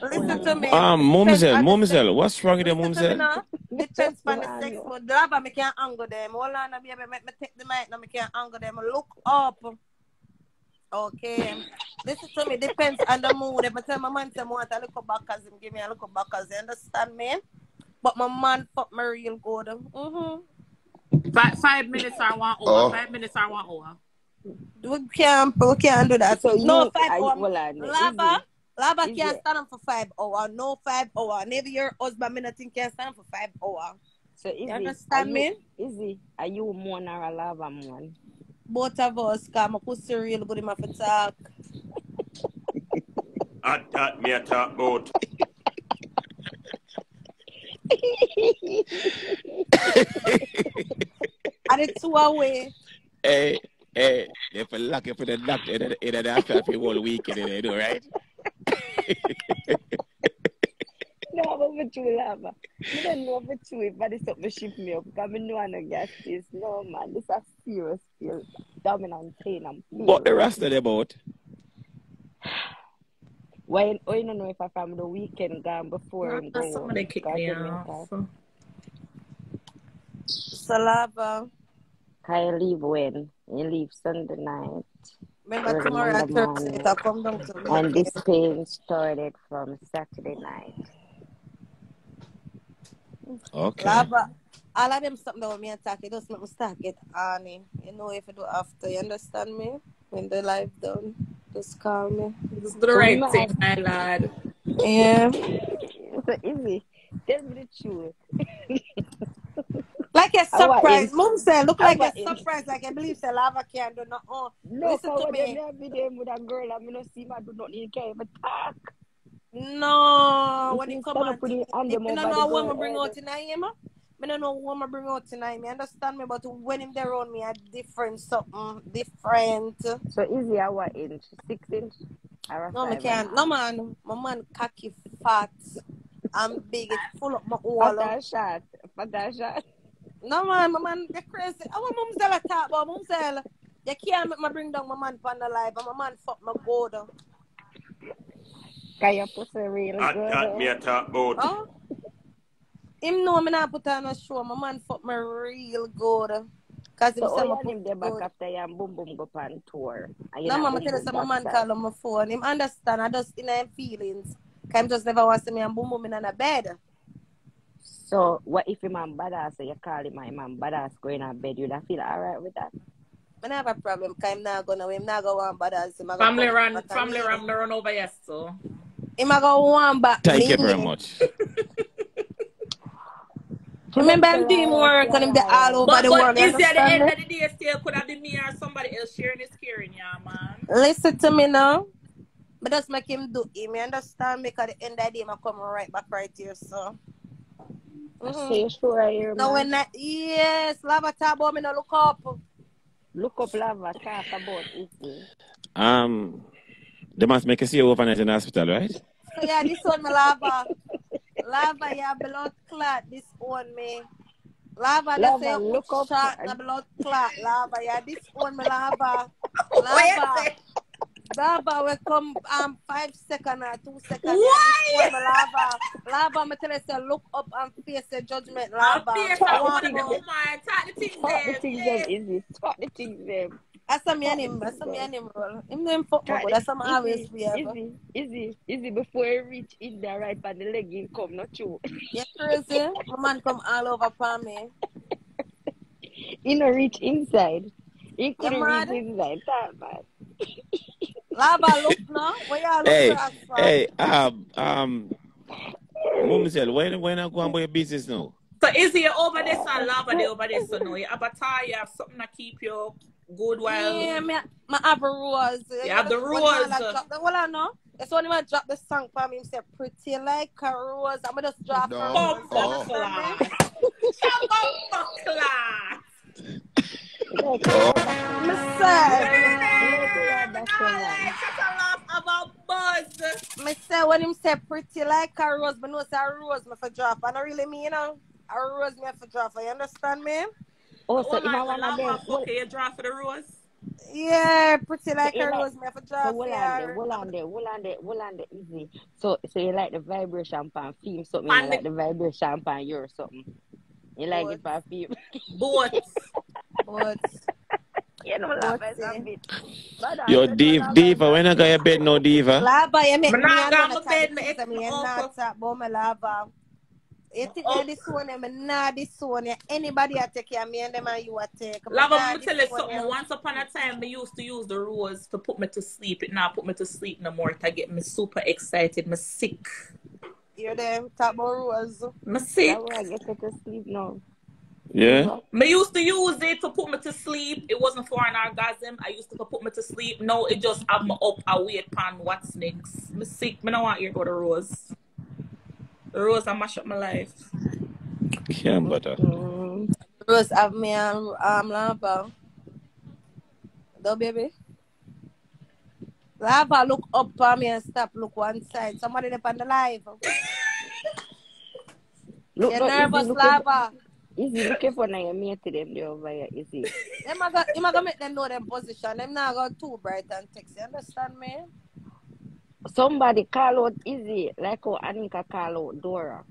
Listen to me. Um, Depends Mumzell, on the sex. Mumzell, what's wrong with the Listen me Mumzell? now. Depends on the sex, but the rubber me can't angle them. Hold on, baby, make me take the mic now. Me can't angle them. Look up. Okay. Listen to me. Depends on the mood. If I tell my man say I want a little back as him give me a little back as you understand me? But my man fuck me real good. Mm-hmm. Five, five minutes or one hour. Oh. Five minutes or one hour. We can't, we can't do that. So no you- five I- hour. hold Lava, lava can't stand up for five hour. No five hour. Maybe your husband, me not think can stand for five hour. So easy. understand are me? Easy. Are you one or a lava one? Both of us, cause my pussy real good in my talk. *laughs* At that me a talk about. And it's two away. Hey, Eh, hey, if you lucky for the doctor, in the, in the after the whole weekend, you know, right? *laughs* *laughs* No, but for true lava. I don't know for true if that is something shift me up. Because I know I don't get this. No, man. This is a serious feel. Dominant pain. I'm What the rest of them out? Why, oh, you don't know if I from the weekend gone before him go. Somebody kick God me Jamaica. off. So lava. Can you leave when? You leave Sunday night. Remember tomorrow at Monday Thursday, morning. I come down to And this pain started from Saturday night. Okay. Lava. All of them something that when me attack, it does make me start get horny. You know if you do after, you understand me? When the life done, just call me. It's the right thing, my lad. Yeah. *laughs* So easy. Tell me the truth. Like a I surprise. Mom said, look like a surprise. Like I believe say lava can't do nothing. Oh, No, listen to me. be them with a girl me not see my do nothing, you can't even talk. No, You when it come on up with to the hand them me over don't eh, know what girl I bring out tonight, you know? Me don't know what I bring out tonight. Me understand me, but when him there around me, a different something, different. So easy a what inch? Six inch? No, me can't. No, man. My man cocky, fat, and big. It's full of my wall. Fat and short. Fat and short. No man, my man, they crazy. I want mum Zella talk about mum Zella. You can't make me bring down my man on the live and my man fuck my go down. Cause your pussy real At, at eh? me good. a talk about. Oh? Him know me not put on a show. My man fuck me real good. Cause him So say all my of them pussy there back after you and boom boom go on tour. And you No not mama boom tell you boom say my man backside. call on my phone. Him understand. I just in him feelings. Cause him just never want to see me and boom boom in a bed. So what if your man badass so you call him my man badass going on bed, you'd feel alright with that? I don't have a problem. Cause him not gonna him not go want bothers. Him a go Family run, family me. run, run over yes, so. I'm not gonna want back Thank you very much. *laughs* Remember I'm doing work and him the all over But, the but world. You is there at the end understand of the day still could have been me or somebody else sharing this caring, yeah, man? Listen to me now. But just make him do it. You understand me? Cause the end of the day, I come right back right here, so. I say sure I hear No, man. when I, yes, lava talk about me, no look up. Look up lava, talk about it. Um, they must make you see you overnight in the hospital, right? So yeah, this one my lava. Lava, yeah, blood clot. This one me. Lava, they say Lava, look up shot and- the blood clot. Lava, yeah, this one me lava. *laughs* Lava. Lava will come um five second or two second. Yeah, this one me lava. Lava, me tell you say look up and face the judgment. Lava. face I the want woman, to- woman, talk the things Talk the there. things them easy. Talk the things them. That's some me and him. That's some me and him roll. Him name fuck me, Talk but the- that's some always easy, be ever. easy, easy, easy before you reach in there right and the leg in come, not you. Yes, crazy? My man come all over for me. *laughs* He no reach inside. He couldn't reach inside. That bad. Lava look now. Where y'all look Hey, hey, um, um, Mumsel, when when I go on about your business now? So is he over this and lava there over there? So no, you have a tie, you have something to keep you good while. Yeah, me, me have a rose. You have the When rose. I drop the, hold on now. It's when I drop the song for me. Him say pretty like a rose. I'm gonna just drop No. her Bum rose. Oh. fuck class. Bum class. Me say, Such a laugh about buzz. me say when him say pretty like a rose, but no say a rose me for drop. I don't really mean you know. A rose me for drop. You understand me? Oh, so if Woman, I one of them, lava well, fuck you draw for the rose. Yeah, pretty like you a like- rose me for so drop. hold on Yeah. there, hold on there, hold on there, hold on there, easy. So, so you like the vibration pan film something, Pan you the- like the vibration pan your something. You like it pan film. Both. *laughs* But you know, Both laugh as a bit. But eh. Yo, don't Div, Diva, when I got your bed now, Diva? Lava, you make Me me not got another bed, me of ex- things. Me me not uncle. talk about my lava. You think Oh. this one, me not this one. Anybody I take care of me and them and you a take. Me Lava, nah let me tell you something. yeah. Once upon a time, me used to use the rose to put me to sleep. It now put me to sleep no more. To get me super excited. Me sick. You're them talk about rose. Me sick. I get to sleep now. Yeah? Me used to use it to put me to sleep. It wasn't for an orgasm. I used to put me to sleep. No, it just have me up. I wait pan what's next. Me sick. Me don't want to hear about the rose. The rose, I mash up my life. Can't butter. Mm. Rose have me and um lava. No baby. Lava look up for me and stop look one side. Somebody up on the live. *laughs* Look, you look, nervous easy, look lava. Easy looking for now your mate to them there over here, easy. Them a go, him a go make them know them position. Them not go too bright and text. You understand me? Somebody call out easy, like how Anika call out Dora.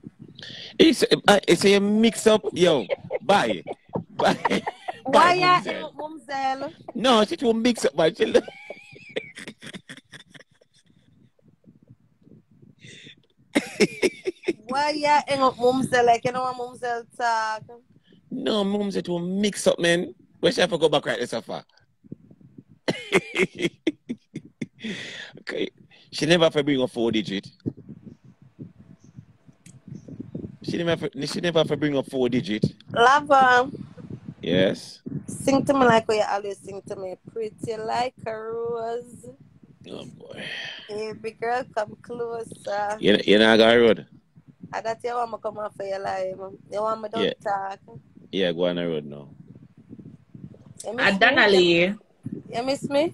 It's, uh, it's a mix up, yo. Bye. Bye. Why Bye, you Mumzell. hang up Mumzell? No, she will mix up, but she *laughs* Why you hang up Mumzell like you know what Mumzell talk? No, mums, it will mix up, man. Where should I go back right this far? *laughs* okay. She never have to bring a four digit. She never have to, she never to bring a four digit. Lava, Yes. sing to me like what you always sing to me. Pretty like a rose. Oh boy. Baby girl, come closer. You, you know I got a road. And that you want me come off for your life. You want me don't Yeah. talk. Yeah, go on the road now. You miss me? Adanali. You miss me?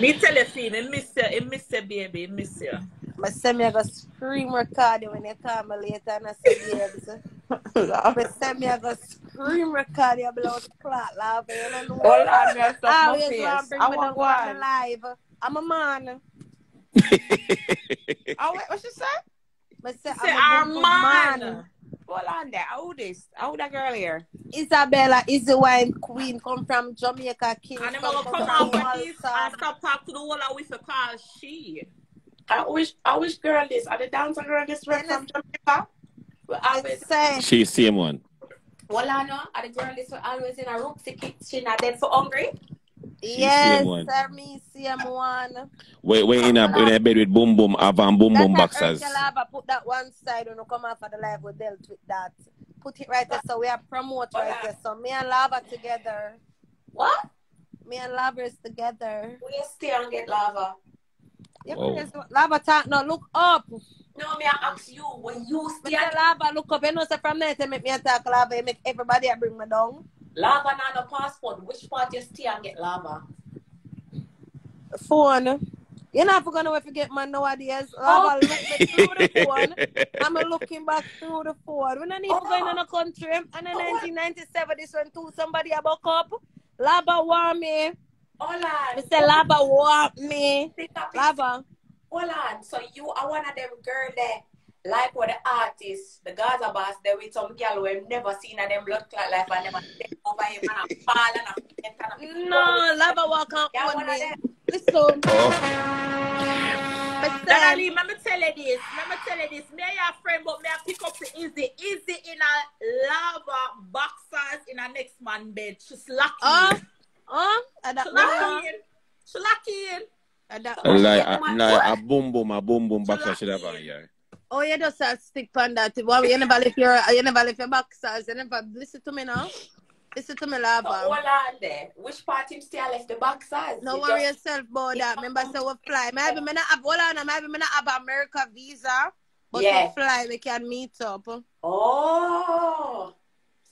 Me tell you, Fee, me miss you. I miss you, baby. I miss you. I say me I go scream record you when you call me later and I say babes. I say me I go scream record you blood clot laugh. You don't know. Hold on, me have stuff my Always face. want to bring I me want down go on on. the live. I'm a man. *laughs* Oh, wait, what she say? I say Say I'm a good Armand. Hold on there. How this? How that girl here? Isabella is the wine queen, come from Jamaica, King. And I'm come gonna come out with this Malta. and stop talk to the whole of we for call she. I wish I wish girl this. Are the dancer girl this right from Jamaica? We always say She same one. Well I know are the girl this always in a room to kitchen not dead for hungry. Yes, same one. sir, me same one. We we in a in a bed with boom boom uh, have and boom boom That's boxers. why Lava put that one side when you come off of the live, we dealt with that. Put it right there, so we are promote right there. So me and Lava together. What? Me and Lava is together. We stay and get lava. Yeah, Whoa. please, Lava talk now, look up. No, me I ask you when you Me stay say Lava look up. You know, say from there to make me attack Lava, you make everybody a bring me down. Lava not a passport. Which part you stay and get lava? Phone. You're not gonna wait to get man nowadays. Lava look me through the phone. I'm looking back through the phone. We don't need to go in oh. a country. And in 1997, this when two somebody about up. Lava want me. Oh, Hold on. Me say Lava want me. Think of it. Lava. Oh, Hold on. So you are one of them girl there, like what the artist, the Gaza boss, there with some girl who have never seen a them blood clot life and never take over him and a fall and a faint and a No, Lava walk on Yeah, on one of me. them. Listen. Oh. Darling, let me tell you this. Let me tell you this. Me and your friend, but me I pick up the easy, easy in a lava boxers in a next man bed. She's lucky. Oh, oh, and that She's lucky. She's lucky. And that Like a, like a boom boom a boom boom boxer should have on yeah. Oh, you just uh, stick on that. Well, you never lift your, you never lift your boxers. You never listen to me now. Listen to me, So Lava. hold on there. Which part him still left the boxers? No You worry just- yourself about that. Remember, say we fly. Maybe me not have, hold on, maybe me not have America visa, but Yeah. we fly, we can meet up. Oh.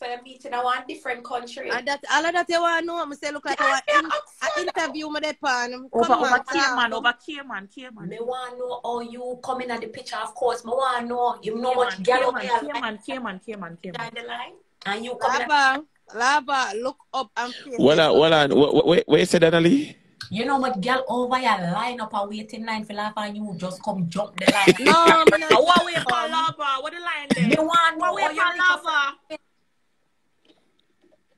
So you're meeting in one different country. And that, all of that you want to know, I say, look like Yeah, I want in, an interview me there, pan. Over, Come over on, Cayman, over Cayman, Cayman. Me want to know how you come in at the picture, of course. Me want to know, you know what girl Cayman, up here Cayman, Cayman, Cayman, Cayman. down the line? And you come in Lava, Lava, look up and face. Well on, well on. Wait, wait, wait, say that Ali. You know what girl over here line up and waiting line for laugh and you just come jump the line. No, me *laughs* not Uh, What way for lava? What the line there? Me want What know for you lava?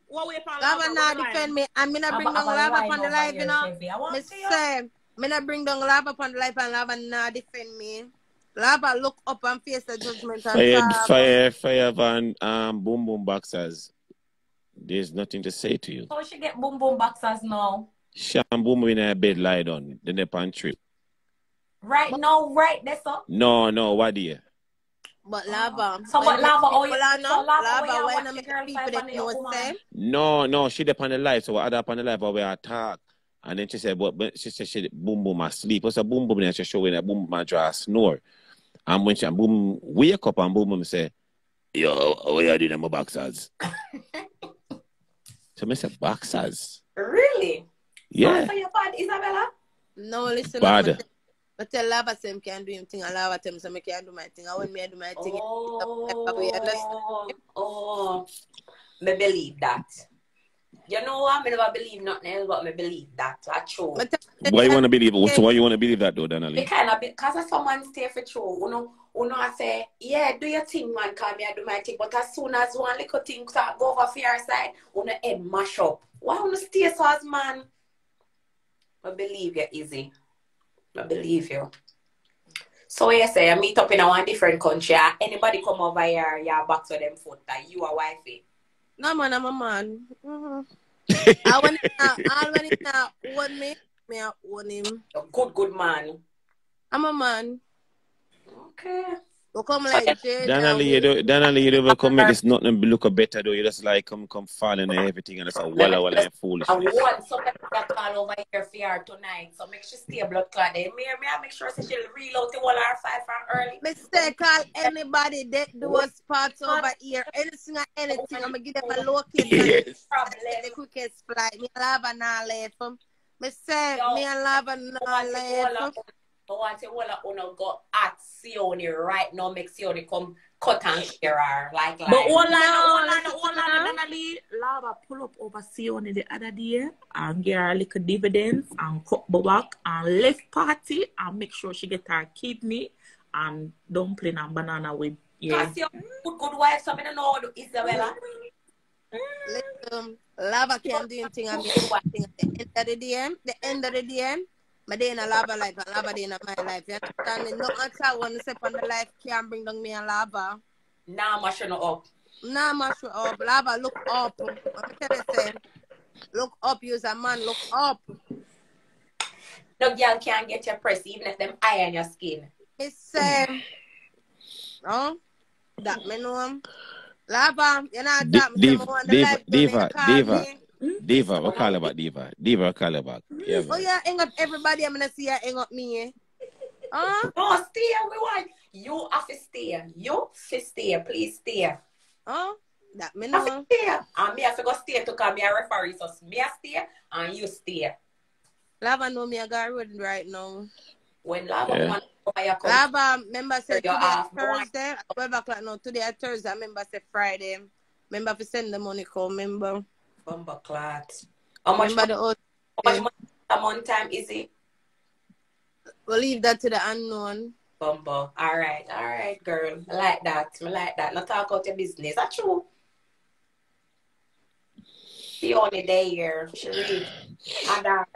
What way for Lava lava? not defend me, and me not I'm bring down I'm lava line upon the life, you know. Chevy. I want Me to say, me not bring down lava upon the life, and lava not defend me. Lava look up and face the judgment Fire, lava. fire, fire van, um, boom boom boxers. There's nothing to say to you. How she get boom boom boxers now? Sham boom in a bed lie down. Then they pan trip. Right now, right there, so. No, no, what dear? But lava. So what lava? Oh, people you so lava, lava, when you when I the make girl people fight that on know your what woman? say. No, no, she depend on the live, so other upon the life but we attack. And then she said, but, but she said she boom boom asleep. What's a boom boom? And she showing that boom boom draw a snore. And when she and boom wake up and boom boom say, Yo, what you doing my boxers? *laughs* so I said, boxers? Really? Yeah. So you bad, Isabella? No, listen. Bad. I tell- I tell lava say him can do him thing, and lava tell me say me can do my thing. I want me I do my thing, oh, we understand. Oh, oh, me believe that. You know what? I never believe nothing else, but me believe that. That's true. Why you want to believe? So why you want to believe that though, Donna Lee? Because of because of someone stay for true, you know, you know, I say, yeah, do your thing, man, come here, do my thing. But as soon as one little thing start go over for your side, you know, head mash up. Why you stay so as man? I believe you easy. I believe you. So yes, I meet up in a one different country. ah, Anybody come over here, yeah, back to them foot that you are wifey. No man, I'm a man. Mm-hmm. I want to now. I want him now. Own me. Me I own him. A good, good man. I'm a man. Okay. We come like Jay. Donna Lee, you don't, Donna Lee, you don't come make this nothing look better though. You just like come come falling and everything and it's a walla walla and foolish. I foolishness. want somebody that call over here for her tonight. So make sure stay blood clot there. Me, me, I make sure say she'll reload the whole her five from early. Mistake call anybody that do us parts over here. Anything or anything. I'm gonna give them a low kid. *laughs* Yes. Problem. The quickest flight. Me lava now left. Me say me love and lava now left. I want to wanna wanna go at Siyoni right now, make Siyoni come cut and share her like like. But hold on, No, hold on, listen hold to on, Lava pull up over Siyoni the other day and get her little dividends and cut the back and left party and make sure she get her kidney and dumpling and banana with yeah. Cause you good good wife, so I don't know Isabella. Listen, lava can't do anything. I'm one thing at the end of the day. The end of the day, my day in a lava life and lava day in my life. You understand me? No matter what step on the life can bring down me a lava. Nah, I'm shut up. Nah, mash it up. Lava, look up. Let me tell you, say, look up. Use a man. Look up. No girl can get your press even if them iron your skin. It's um, oh, that me know. Lava, you know Di- that me say me Diva, want the Diva, life to me. Diva, Call Diva, What call about Diva? Diva, what call about? Yeah, Oh yeah, hang up everybody. I'm gonna see you hang up me. Eh? Huh? No, stay. We want you have to stay. You have to stay. Please stay. Huh? That me Have to know. stay. And me have to go stay to come me a referee. So me a stay and you stay. Lava know me. I got road right now. When lava Yeah. want over your come Lava, remember say You're today off. Thursday. Twelve o'clock now. Today at Thursday. Remember say Friday. Remember to send the money. Call. Remember. Bumper clot. How much Remember money, the old. how much money a month time is it? We'll leave that to the unknown. Bumper. All right, all right, girl. I like that. I like that. Not talk about your business. That's true. The only day here. Sheree. Adar.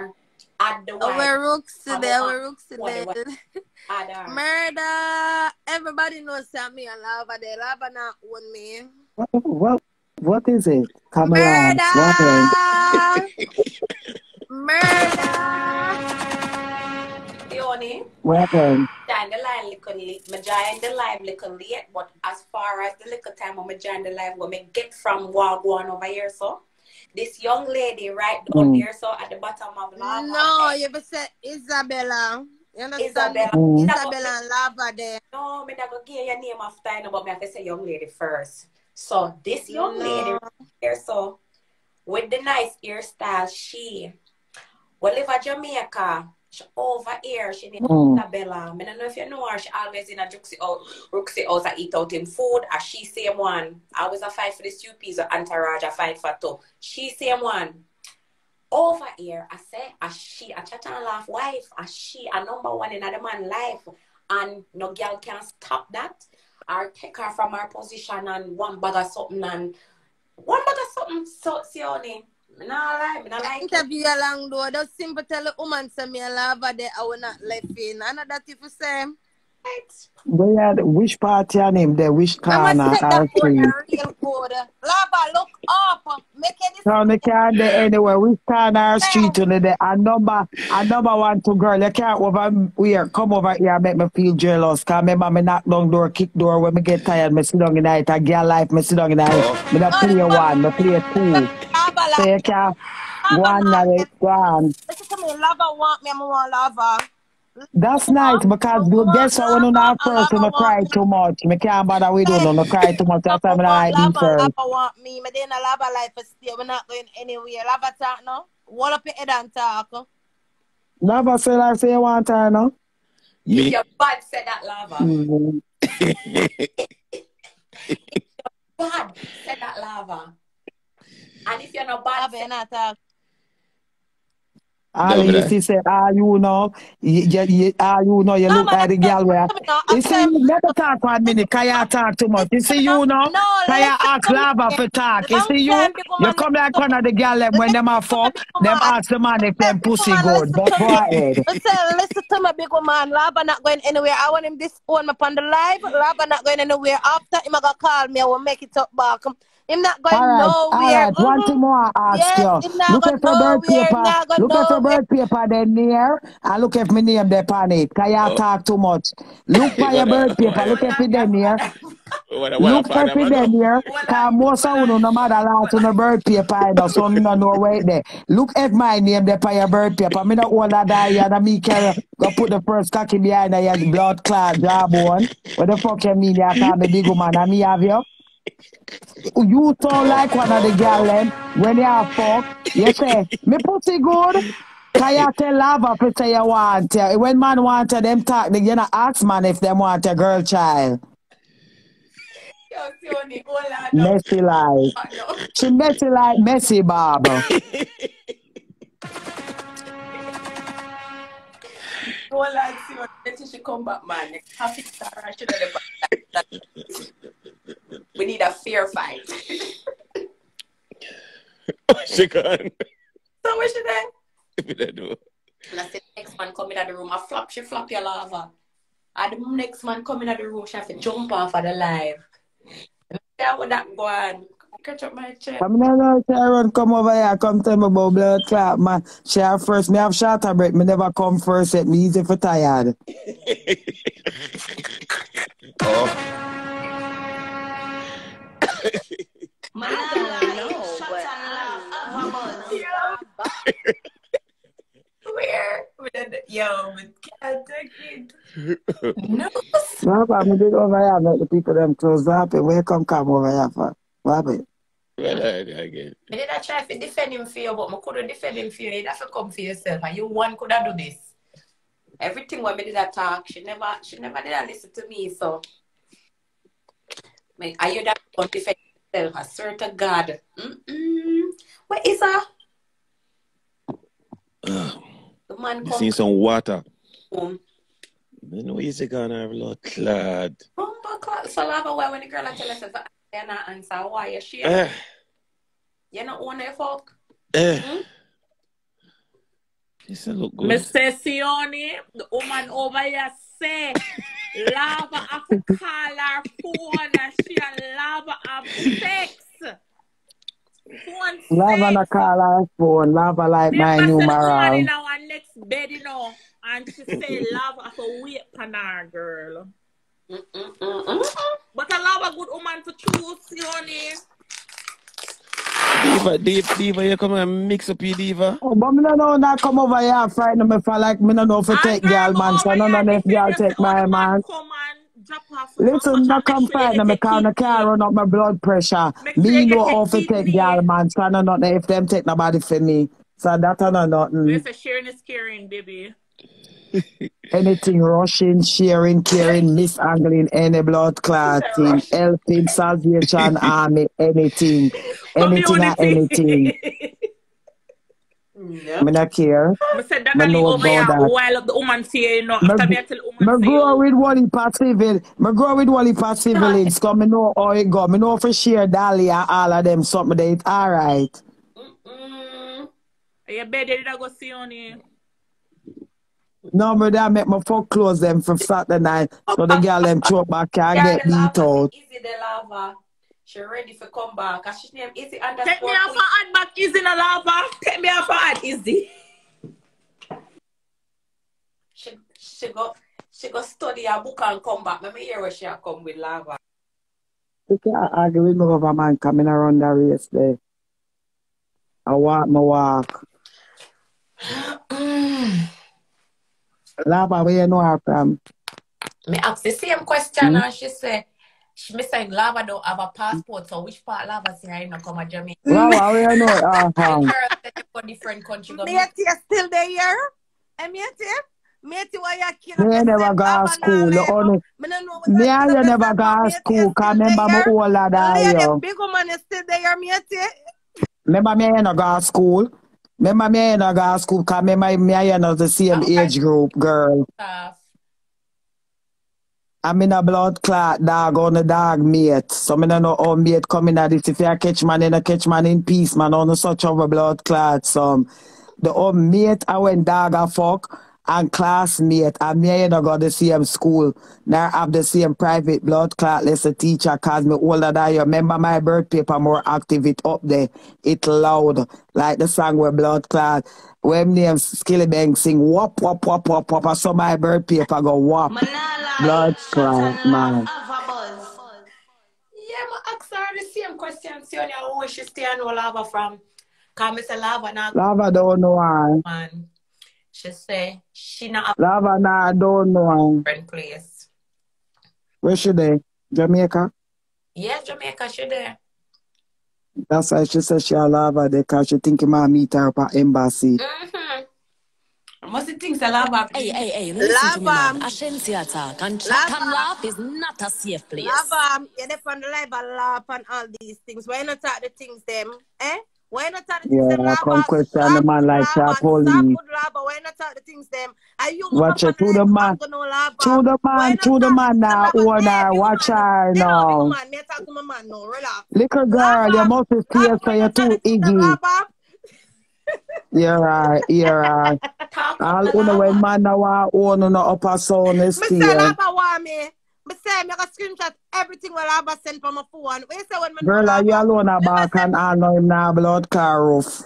Add the wife. Our rooks today. Our Our rooks What today. the Adar. Murder. Everybody knows that me and Lava there. Lava not own me. What, what, what is it? Cameron, what happened? *laughs* Murder. The only. What happened? join the line little late. Me join the live little late, but as far as the little time when me join the live, when me get from Wagwan over here, so this young lady right down Mm. there, so at the bottom of lava. No, you ever say Isabella. You understand? Isabella. Mm. Isabella and Lava there. No, me not gonna give your name after, no, but me have to say young lady first. So this young lady No. right here, so with the nice hairstyle, she will live at Jamaica. She over here, she named Mm. Isabella. I don't know if you know her. She always in a Juxi out, Ruxi house I eat out in food. And she same one. I was a fight for the stew peas, entourage a fight for two. She same one. Over here, I say, a she, a chat and laugh wife, a she, a number one in the man life. And no girl can stop that. Or take her from her position and one bag of something and one bag of something. So, see, me not lie, me not like it. Interview along though. Just simple tell the woman say me and Lava there. I will not left in. I know that if you say. Where, which party and him there? Which Mama corner set that or code street? a real code. Lava, look up. Make it Town the car there anywhere. Which corner or street on there? A number, a number one two girl. You can't over here. Come over here make me feel jealous. Cause remember me knock down door, kick door. When me get tired, me sit down in it. A girl life, me sit down in it. Me not oh, play one, me play two. So you can't go on now, it go on. Listen to me. Lava want me. I want Lava. That's nice because you guess what when you not first, you not cry too much. Me can't bother with you, no, no cry too much. That's why me not like me first. Lava want me. Me there in a Lava life is still. We're not going anywhere. Lava talk now. Wall up your head and talk. Lava say like say you want her, no? If your bad said that lava. Mm. bad said that lava. And if you're not bad, you're not talk. All Double you that. see say, ah, you know, you, you, you, ah, you know, you look like the girl where. You see, let me talk one minute, cause you talk too much. You see, you know, No, cause you listen ask to me. Lava for talk. You see, you, time big you come like one of the girl them when them are fuck, them ask the man if them pussy good. But go ahead. Listen, listen to my big woman. Lava not going anywhere. I want him this one up on the live. Lava not going anywhere. After him, I gonna call me. I will make it up back. Him not going All right, all nowhere. right. One thing more I ask Yes, you. Look at your birth nowhere. Paper. Look at your nowhere. birth paper there near, and look if me name there on it. Cause you talk too much. Look *laughs* for your birth paper. Look if it there near. What, what, Look what, if it there near. Cause most of you no matter lot on the birth paper, I know, so me no know where it there. Look at my name there on your birth paper. Me not hold that die and me carry go put the first cocky behind your blood clot jawbone. What the fuck you mean? You call me big woman and me have you? You sound like one of the girl them when you are fuck. You say, me pussy good. Can you tell lava say you want? When man want them talk, they gonna ask man if them want a girl child. Yo, Siyoni, hold on now. Messy like. Oh, she messy like messy Bob. Hold on, Siyoni. Until she come back, man. Happy star, I should have. We need a fear fight. *laughs* she gone. So what she done? If you don't. And I said, next man come in the room, I flop, she flop your lava. And the next man come in the room, she have to jump off of the live. Yeah, what that go on? Catch up my chair. I mean, I know Sharon come over here, come tell me about blood clot, man. She have first, me have shorter break, me never come first, yet me easy for tired. *laughs* oh. Man, I know, but Where? Yo, we can't take it. No. No, but me did over here, make the people them close up, and where come come over here for? What happened? Well, I, I get. I did not try to defend him for you, but I couldn't defend him for you. You have to come for yourself. And you one could have do this. Everything when me did that talk, she never she never did listen to me. So like, are you that one defend yourself? I swear to God. Mm-mm. Where is her? *sighs* The man You come seen some water. home. You know, easy gonna have a lot clad. Bumper clock. So lava why when the girl I tell herself you're not answer why you share. Eh, You not want to fuck. eh. This a look good. Mr. Siyoni, the woman over here say, *laughs* Lava have to call her phone and she and Lava have sex. Phone Lava na call her phone, lava like my Remember, say the woman in our next bed, you know, and she say Lava have to wait for her, girl. But a Lava good woman to choose, Siyoni. Diva, Diva, Diva, you come and mix up your Diva. Oh, but me no know not come over here and frighten me for like me no know if I take girl man, so no know if girl take my man. Listen, no come frighten me because I can't run up my blood pressure. Me know how to take girl man, so no know if them take nobody for me. So that I know nothing. We say sharing is caring, baby. Anything rushing, sharing, caring, mishandling, any blood clotting, *laughs* helping, Salvation *laughs* Army, anything, anything and anything. Yeah. Me not care. I said that Me I leave know over here while up the woman say, you know, Me, after me I tell woman say, grow with one heap of civil. Me grow with one heap of civilians. Cause me know how it go. Me know for share Dolly and all of them something that it's alright. Are you bed did I go see on you? No, me that make my fuck close them from Saturday night. So the girl them choke back can Yeah, get beat lava out. Izzy the lava. She ready for come back. And she name Izzy Take me off queen. her hand back, Izzy the lava. Take me off her hand, Izzy. She she go she go study her book and come back. Let me hear where she a come with lava. You can't argue with me over man coming around the race there. I walk my walk. Lava, where you know her from? Me ask the same question Hmm? and she say she me saying lava don't have a passport, so which part lava say I no come to Jamaica? *laughs* Lava, where you know her *laughs* from? Girl said you go different country go meet. Mate, you still there? Eh, mate? Mate, why you kill Me never go to school. The only, Me no me and you never go to school. Cause remember me older than Lady, you. big woman is still there, mate. Remember me and you go to school. Remember me and you go to school. Cause remember me and you the same age group, girl. I'm in a blood clot dog on the dog mate. So me no know how mate coming at this. If you catch man in a catch man in peace, man on such of a blood clot. So the old mate I went dog a fuck and classmate and me and you go the same school. Now have the same private blood clot lesson teacher cause me older than you. Remember my birth paper more active it up there. It loud. Like the song where blood clot. When name Skilly Bang sing whop whop whop whop. I saw my birth paper go whop. Blood clot, man. Yeah, I ask her the same question. See on your where she stay and all lava from. Cause me say lava now Lava don't know why. man. She say she not a Lava nah don't know why. different place. Where should they? Jamaica? Yeah, Jamaica she there. That's why she said she a lava there cause she think he might meet her at embassy. Mm-hmm. I must think say lava. Hey, hey, hey, listen to me, Lava. man. Ashensi attack and chat and laugh is not a safe place. Lava, you're there on the live and laugh and all these things. Why not talk the things them? Eh? Why not talk the things Yeah, them? I come question the man like Sharp Police. stop good lava. Why not talk the things them? Are you Watch it to the man. no? To the man, to the man now, owner. Watch her now. Man, me talk to my man now. Little girl, you must be scared so you're too iggy. You're right, you're right. *laughs* All una when man now own on oh, the upper sound is say still. lava want me. Me say me got screenshot everything where lava send from my phone. What you say when me Girl, are you alone a back and all know him now blood car roof.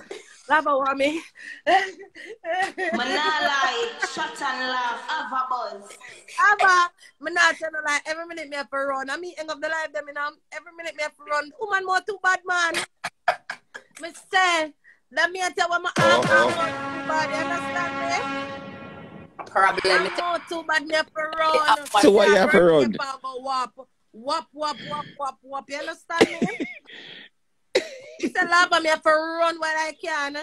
lava want me? Manala, shut and laugh, have a buzz. Ava, me not tell no lie. Every minute me have to run. I mean, end of the life them, you know. Every minute me have to run. Woman more too bad, man. Me say, let me tell what my arm more too bad. You understand me? Problem. I'm more too bad. Me to run. So why you have to run? Paper go Wap, wap, wap, wap, wap, wap. You understand me? *laughs* He said, lava, me have to run while I can.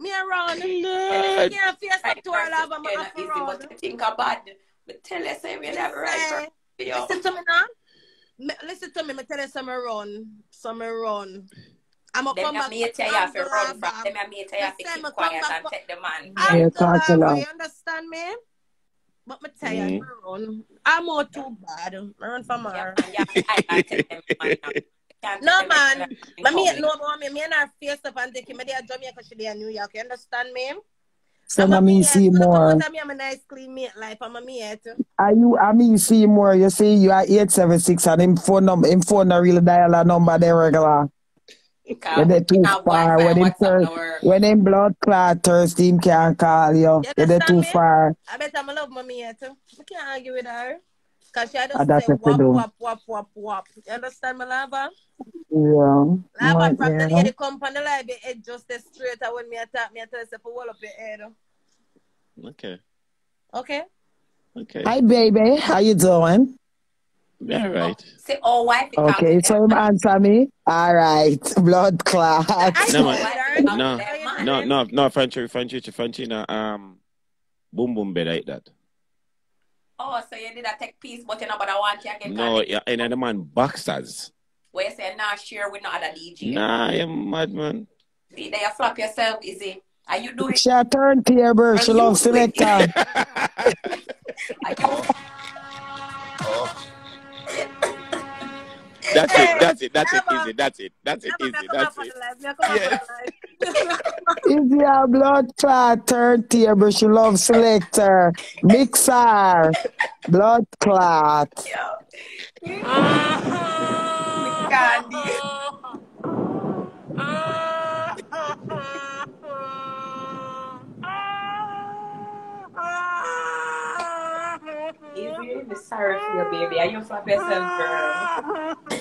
Me a run. Lord. Me can't face up to her lava. Me have to Easy, run. but think about it. But tell us, say we're not right for you. Listen to me now. Listen to me. Me tell you some run. Some run. I'm gonna come a back. mate you have to run from. Them a mate you have to Listen, keep me quiet back and take the man. I'm Yeah, too talk to hungry. You understand me? But me tell you, mm. me run. I'm more too bad. Me run from her. No man, my mate know about me. Me and her face up and take me there Jamaica, she there New York. You understand me? So I mean see more. Me I'm a nice clean mate life. I'm a mate. Are you I mean see more, you see you are eight seven six and him phone number him phone a real dial a number they regular. When they too far, when him thir- when him blood clot thirsty, him can't call you. When they too far. I bet I'm love my mate. I can't argue with her. Cause she just Ah, say what you wap, do. wap, wap, wap, wap. You understand me, lava? Yeah. Lava Right from the there. lady come on the live, your head just stay straight. And when me attack, me I tell you, say, hold up your head. Okay. Okay? Okay. Hi baby, how you doing? All right. Say, oh, wife, it Okay, so him answer me. All right, *laughs* blood clot. No, man. No, no, no, no, Frenchie, Frenchie, Frenchie, no, um, boom, boom, bed like that. Oh, so you did a take piece, but you know, but I want you again. No, yeah, and the man boxers. Where you say, nah, share with no other DJ. Nah, you mad man. See, there you flop yourself, is it? Are you doing She a turn table, she love selector. *laughs* *laughs* That's it, that's it, that's it, easy, that's it, that's it, easy, that's it. it. *laughs* *laughs* Is a blood clot turntable, she love selector. Mixer, blood clot. Easy, uh-huh. uh-huh. the sorry for your baby. Are you flop yourself, girl? Uh-huh.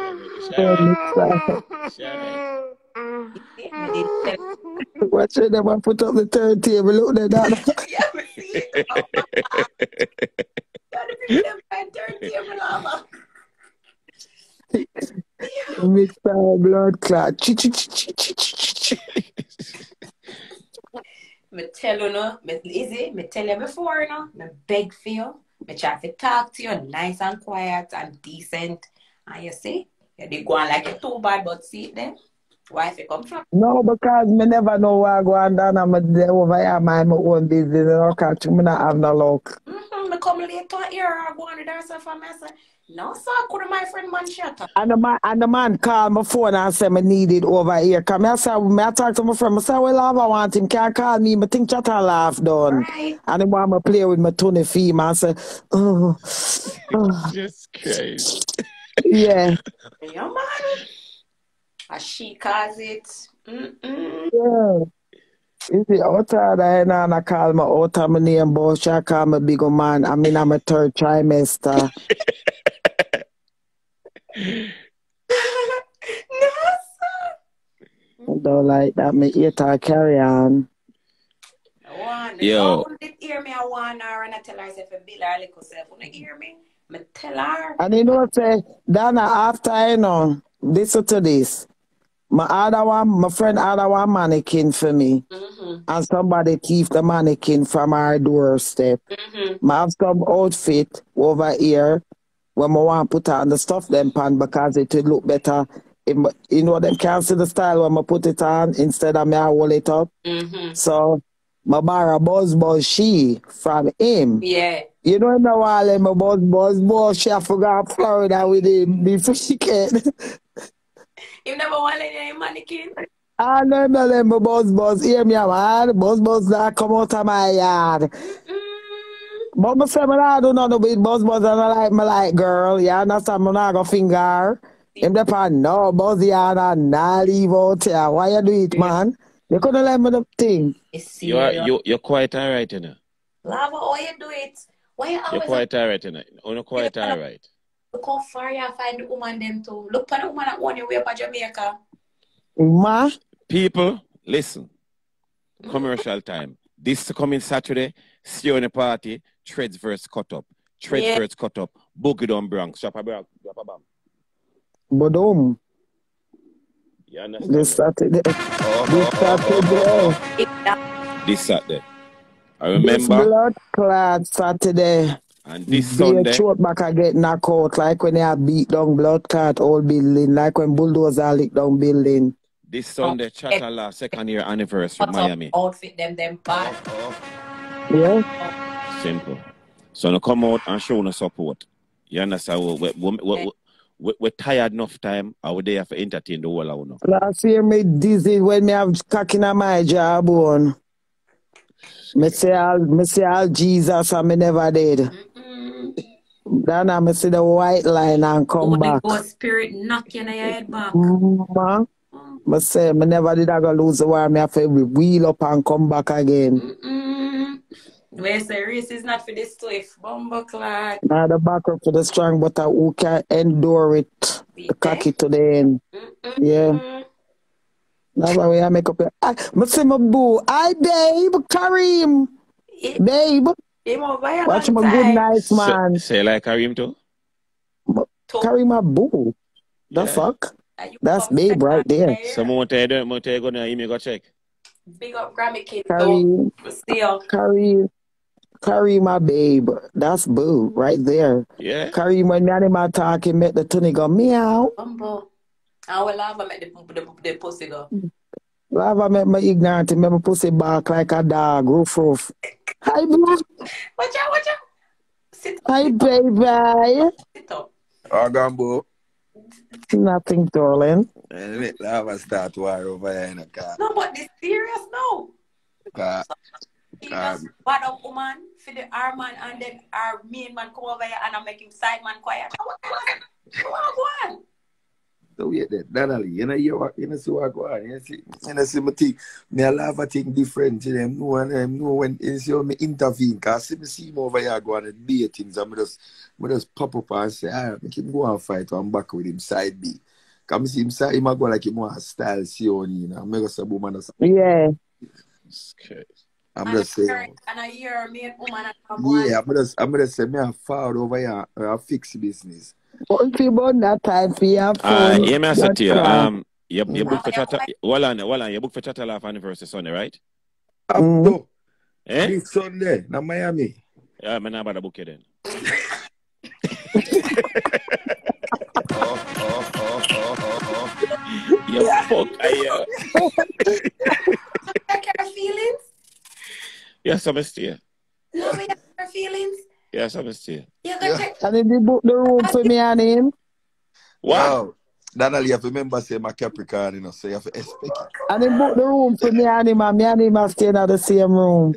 If she pregnant, I never know. Say, no, sir. What? I put that down. That door. Watch it, them and put up the turntable. Look at that. *laughs* Oh *laughs* Mixer, blood clot. Ch- ch- ch- ch- ch- ch- ch- Me tell you no, me easy, me tell you before, you know, me beg for you, me try to talk to you nice and quiet and decent. And you see, you did go on like it too bad, but see it there. Why if you come from? No, because me never know what go on down. I'm there over here, mind my own business. You know, catch me not have no luck. Mm-hmm, me come late to here or go on with herself and me say, No, sir. Could my friend man shut up? And the man, and the man called my phone and said me need it over here. Come I say, me I talk to my friend. I say, well, I want him. Can't call me. I think chat and laugh done. Right. And he want me play with my Tony Fee. I say, oh, oh. Just crazy. yeah. Yeah, man. As she calls it. Mm-mm. Yeah. You see, out of that, and I call my out of my name, but she call me big man. I mean, I'm a third trimester. no, *laughs* sir. I don't like that. Me eat her carry on. I want Yo. No, one did hear me. I want her and I tell her, say, for Bill, her little self. When you hear me, me tell her. And you know what say, Dana, after you know, listen to this. My other one, my friend other one mannequin for me. Mm-hmm. And somebody thief the mannequin from our doorstep. Mm-hmm. I have some outfit over here when I want to put on the stuff them pan because it will look better. It m- you know, them can't see the style when I put it on instead of me I roll it up. Mm-hmm. So, my borrow buzz buzz she from him. Yeah. You know, no while my buzz buzz buzz she I forgot Florida with him before she can. *laughs* You never want to let any mannequin? I know no let my buzz buzz hear me man. Buzz buzz that come out of my yard. Mm. But me say me not do nothing with buzz buzz and I like me like girl. You understand? Me not go finger. her. Him the pan no buzz yard and not leave out here. Why you do it, man? You couldn't let me the thing. You are you you're quite alright, you know. Lava, why you do it? Why you You're quite alright, you know. Oh, you're quite alright. Look how far you find the woman them too? Look for the woman that want you way up at Jamaica. Ma? People, listen. Commercial time. This coming Saturday, see you in the party. Treads verse cut up. Treads Yeah. verse cut up. Boogie down Bronx. Drop a bra- drop a bomb. Bodum. You understand? Oh, oh, this oh, Saturday. Oh, This Saturday. This Saturday. I This remember. blood clot Saturday. And this Be a Sunday. throat back I get knocked out like when they have beat down blood clot old building, like when bulldozer lick down building. This Sunday, Chatala second year anniversary, What's Miami. up? Outfit them, them bad. Yeah. Simple. So now come out and show no support. You understand? We, we, we, we, we, we're tired enough time. I would there for entertain the whole of you. Last year me dizzy when me have cock in my jawbone. Me say all, me say all Jesus and me never did. Then I me see the white line and come Holy back. Ghost Spirit knock you in your head back. Ma, me say me never did I go lose the war. Me have to wheel up and come back again. Mm. Where say race is not for the swift. Bumble clot. Now the back up to the strong, but I who can endure it, the cocky to the end. Yeah. That's why we I make up. I, me say my boo, hi babe, Kareem, babe. Him over here Watch long my good time. night, Say, man. say like Kareem too? Kareem, my boo. The fuck? That's babe right there. Someone tell you, someone tell you, go now, you may go check. Big up Grammy Kid. Kareem, Still. Kareem, Kareem, my babe. That's boo right there. Yeah. Kareem, when me and him are talking, make the tune go meow. Bumble. I will have make the, the, the pussy go. Mm. Lava make me ignorant, make my pussy bark like a dog, roof roof. Hi, boo. Watch out, watch out. Sit Hi, baby. Sit up. Oh, Gambo. Nothing, darling. And let lava start war over here in the car. No, but this serious now. car. He car. just bad up woman for the our man and then our main man come over here and I make him side man quiet. Now what kind of what go on? So wait there, Donna Lee, you know you what you know see what go on. You see, you know see me think me a lava thing different to them know and them know when you see me intervene. Cause see me see him over here go on and do things and me just me just pop up and say, ah, make him go and fight and back with him side B. Cause me see him side him a go like him want style see on you know. Me go say woman just Yeah. I'm And just saying. hear, and I hear a main woman and a boy. Yeah, I'm just I'm just say me a forward over here uh, fix business. One people that time for your Uh, phone. yeah, me I say Not to you, um, you, you book for Chata, hold on, hold on, you book for Chat and Laugh anniversary Sunday, right? Mm. Eh? This Sunday, na Miami. Yeah, I'm not about to book you then. *laughs* *laughs* You fuck, I, Like her feelings? Yes, I'm stay. Love you, her feelings? Yeah, something still. You can take And then they book the room for me and him. What? Wow. Daniel, you have to remember say my Capricorn, you know, so you have to expect it. And they book the room for me and him, and me and him are staying at the same room.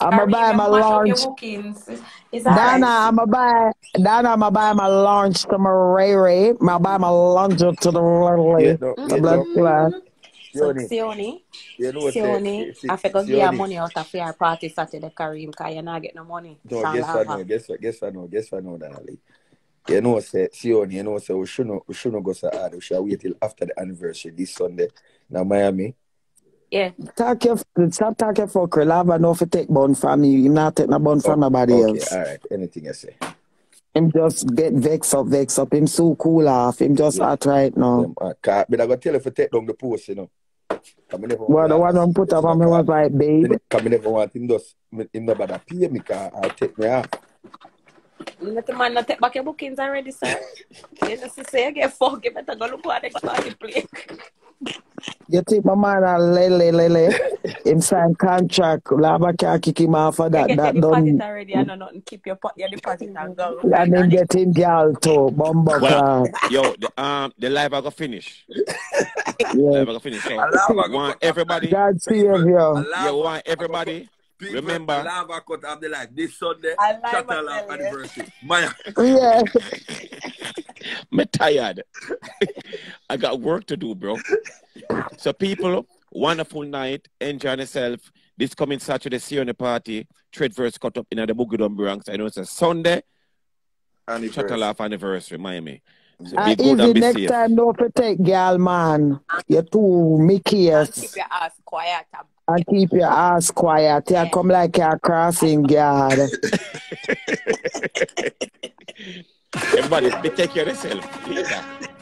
I'm Carrie, gonna buy my mash lunch. bookings. It's, it's Dana. I'm gonna buy. Dana, I'm gonna buy my lunch to my Ray Ray. I'm gonna buy my lunch to the Lily. Yeah, no, yeah, no. Clot. So, Siyoni, Siyoni, you know what say, Siyoni, eh, eh, I forgot give your Siyoni, money out of your party Saturday, Kareem, because you not get no money. no, Sean guess what Lava. no, guess what, guess what no, guess what no, Daniel. You know, say, eh, Siyoni, you know, say, we shouldn't, we shouldn't go so hard. We should wait till after the anniversary this Sunday. Now, Miami. Yeah. Talk your, stop talking fuckery. Lava no for take bun from you. You not take no bun from Oh, nobody okay, else. all right. Anything I say. Him just get vexed up, vexed up. Him so cool off. Him just Yeah. hot right now. Uh, but I got tell you to take down the post, you know. Never Well, the one I'm put up on me was like, babe. Come never want him just him never bother pay me car I'll take me off. Let the man not take back your bookings already, sir. *laughs* you just say you get fucked, you better go look what next party play. You take my man a lele lele. Him sign contract. Lava can't kick him off of You that. get That your deposit done. already, I know nothing. Keep your, pot, your deposit and go. And then get him girl too. Bumbo Well, yo, the, um, the live I got finish. Yeah. Live I got finish. So, want everybody, God save you. you want everybody, remember, Lava cut off the light this Sunday. I like Shut my up belly. anniversary. Maya. Yeah. *laughs* *laughs* me tired. I got work to do, bro. So people, wonderful night, enjoy yourself. This coming Saturday, see you on the party. Trade verse cut up in the Boogie Down Bronx. I know it's a Sunday. Shut off anniversary, Miami. So uh, be And good easy next safe. time, don't protect girl, man. You're too Mickey's. Keep your ass quiet. And keep your ass quiet. Yeah, come like you're crossing guard. *laughs* *laughs* Everybody, take care of yourself. Later.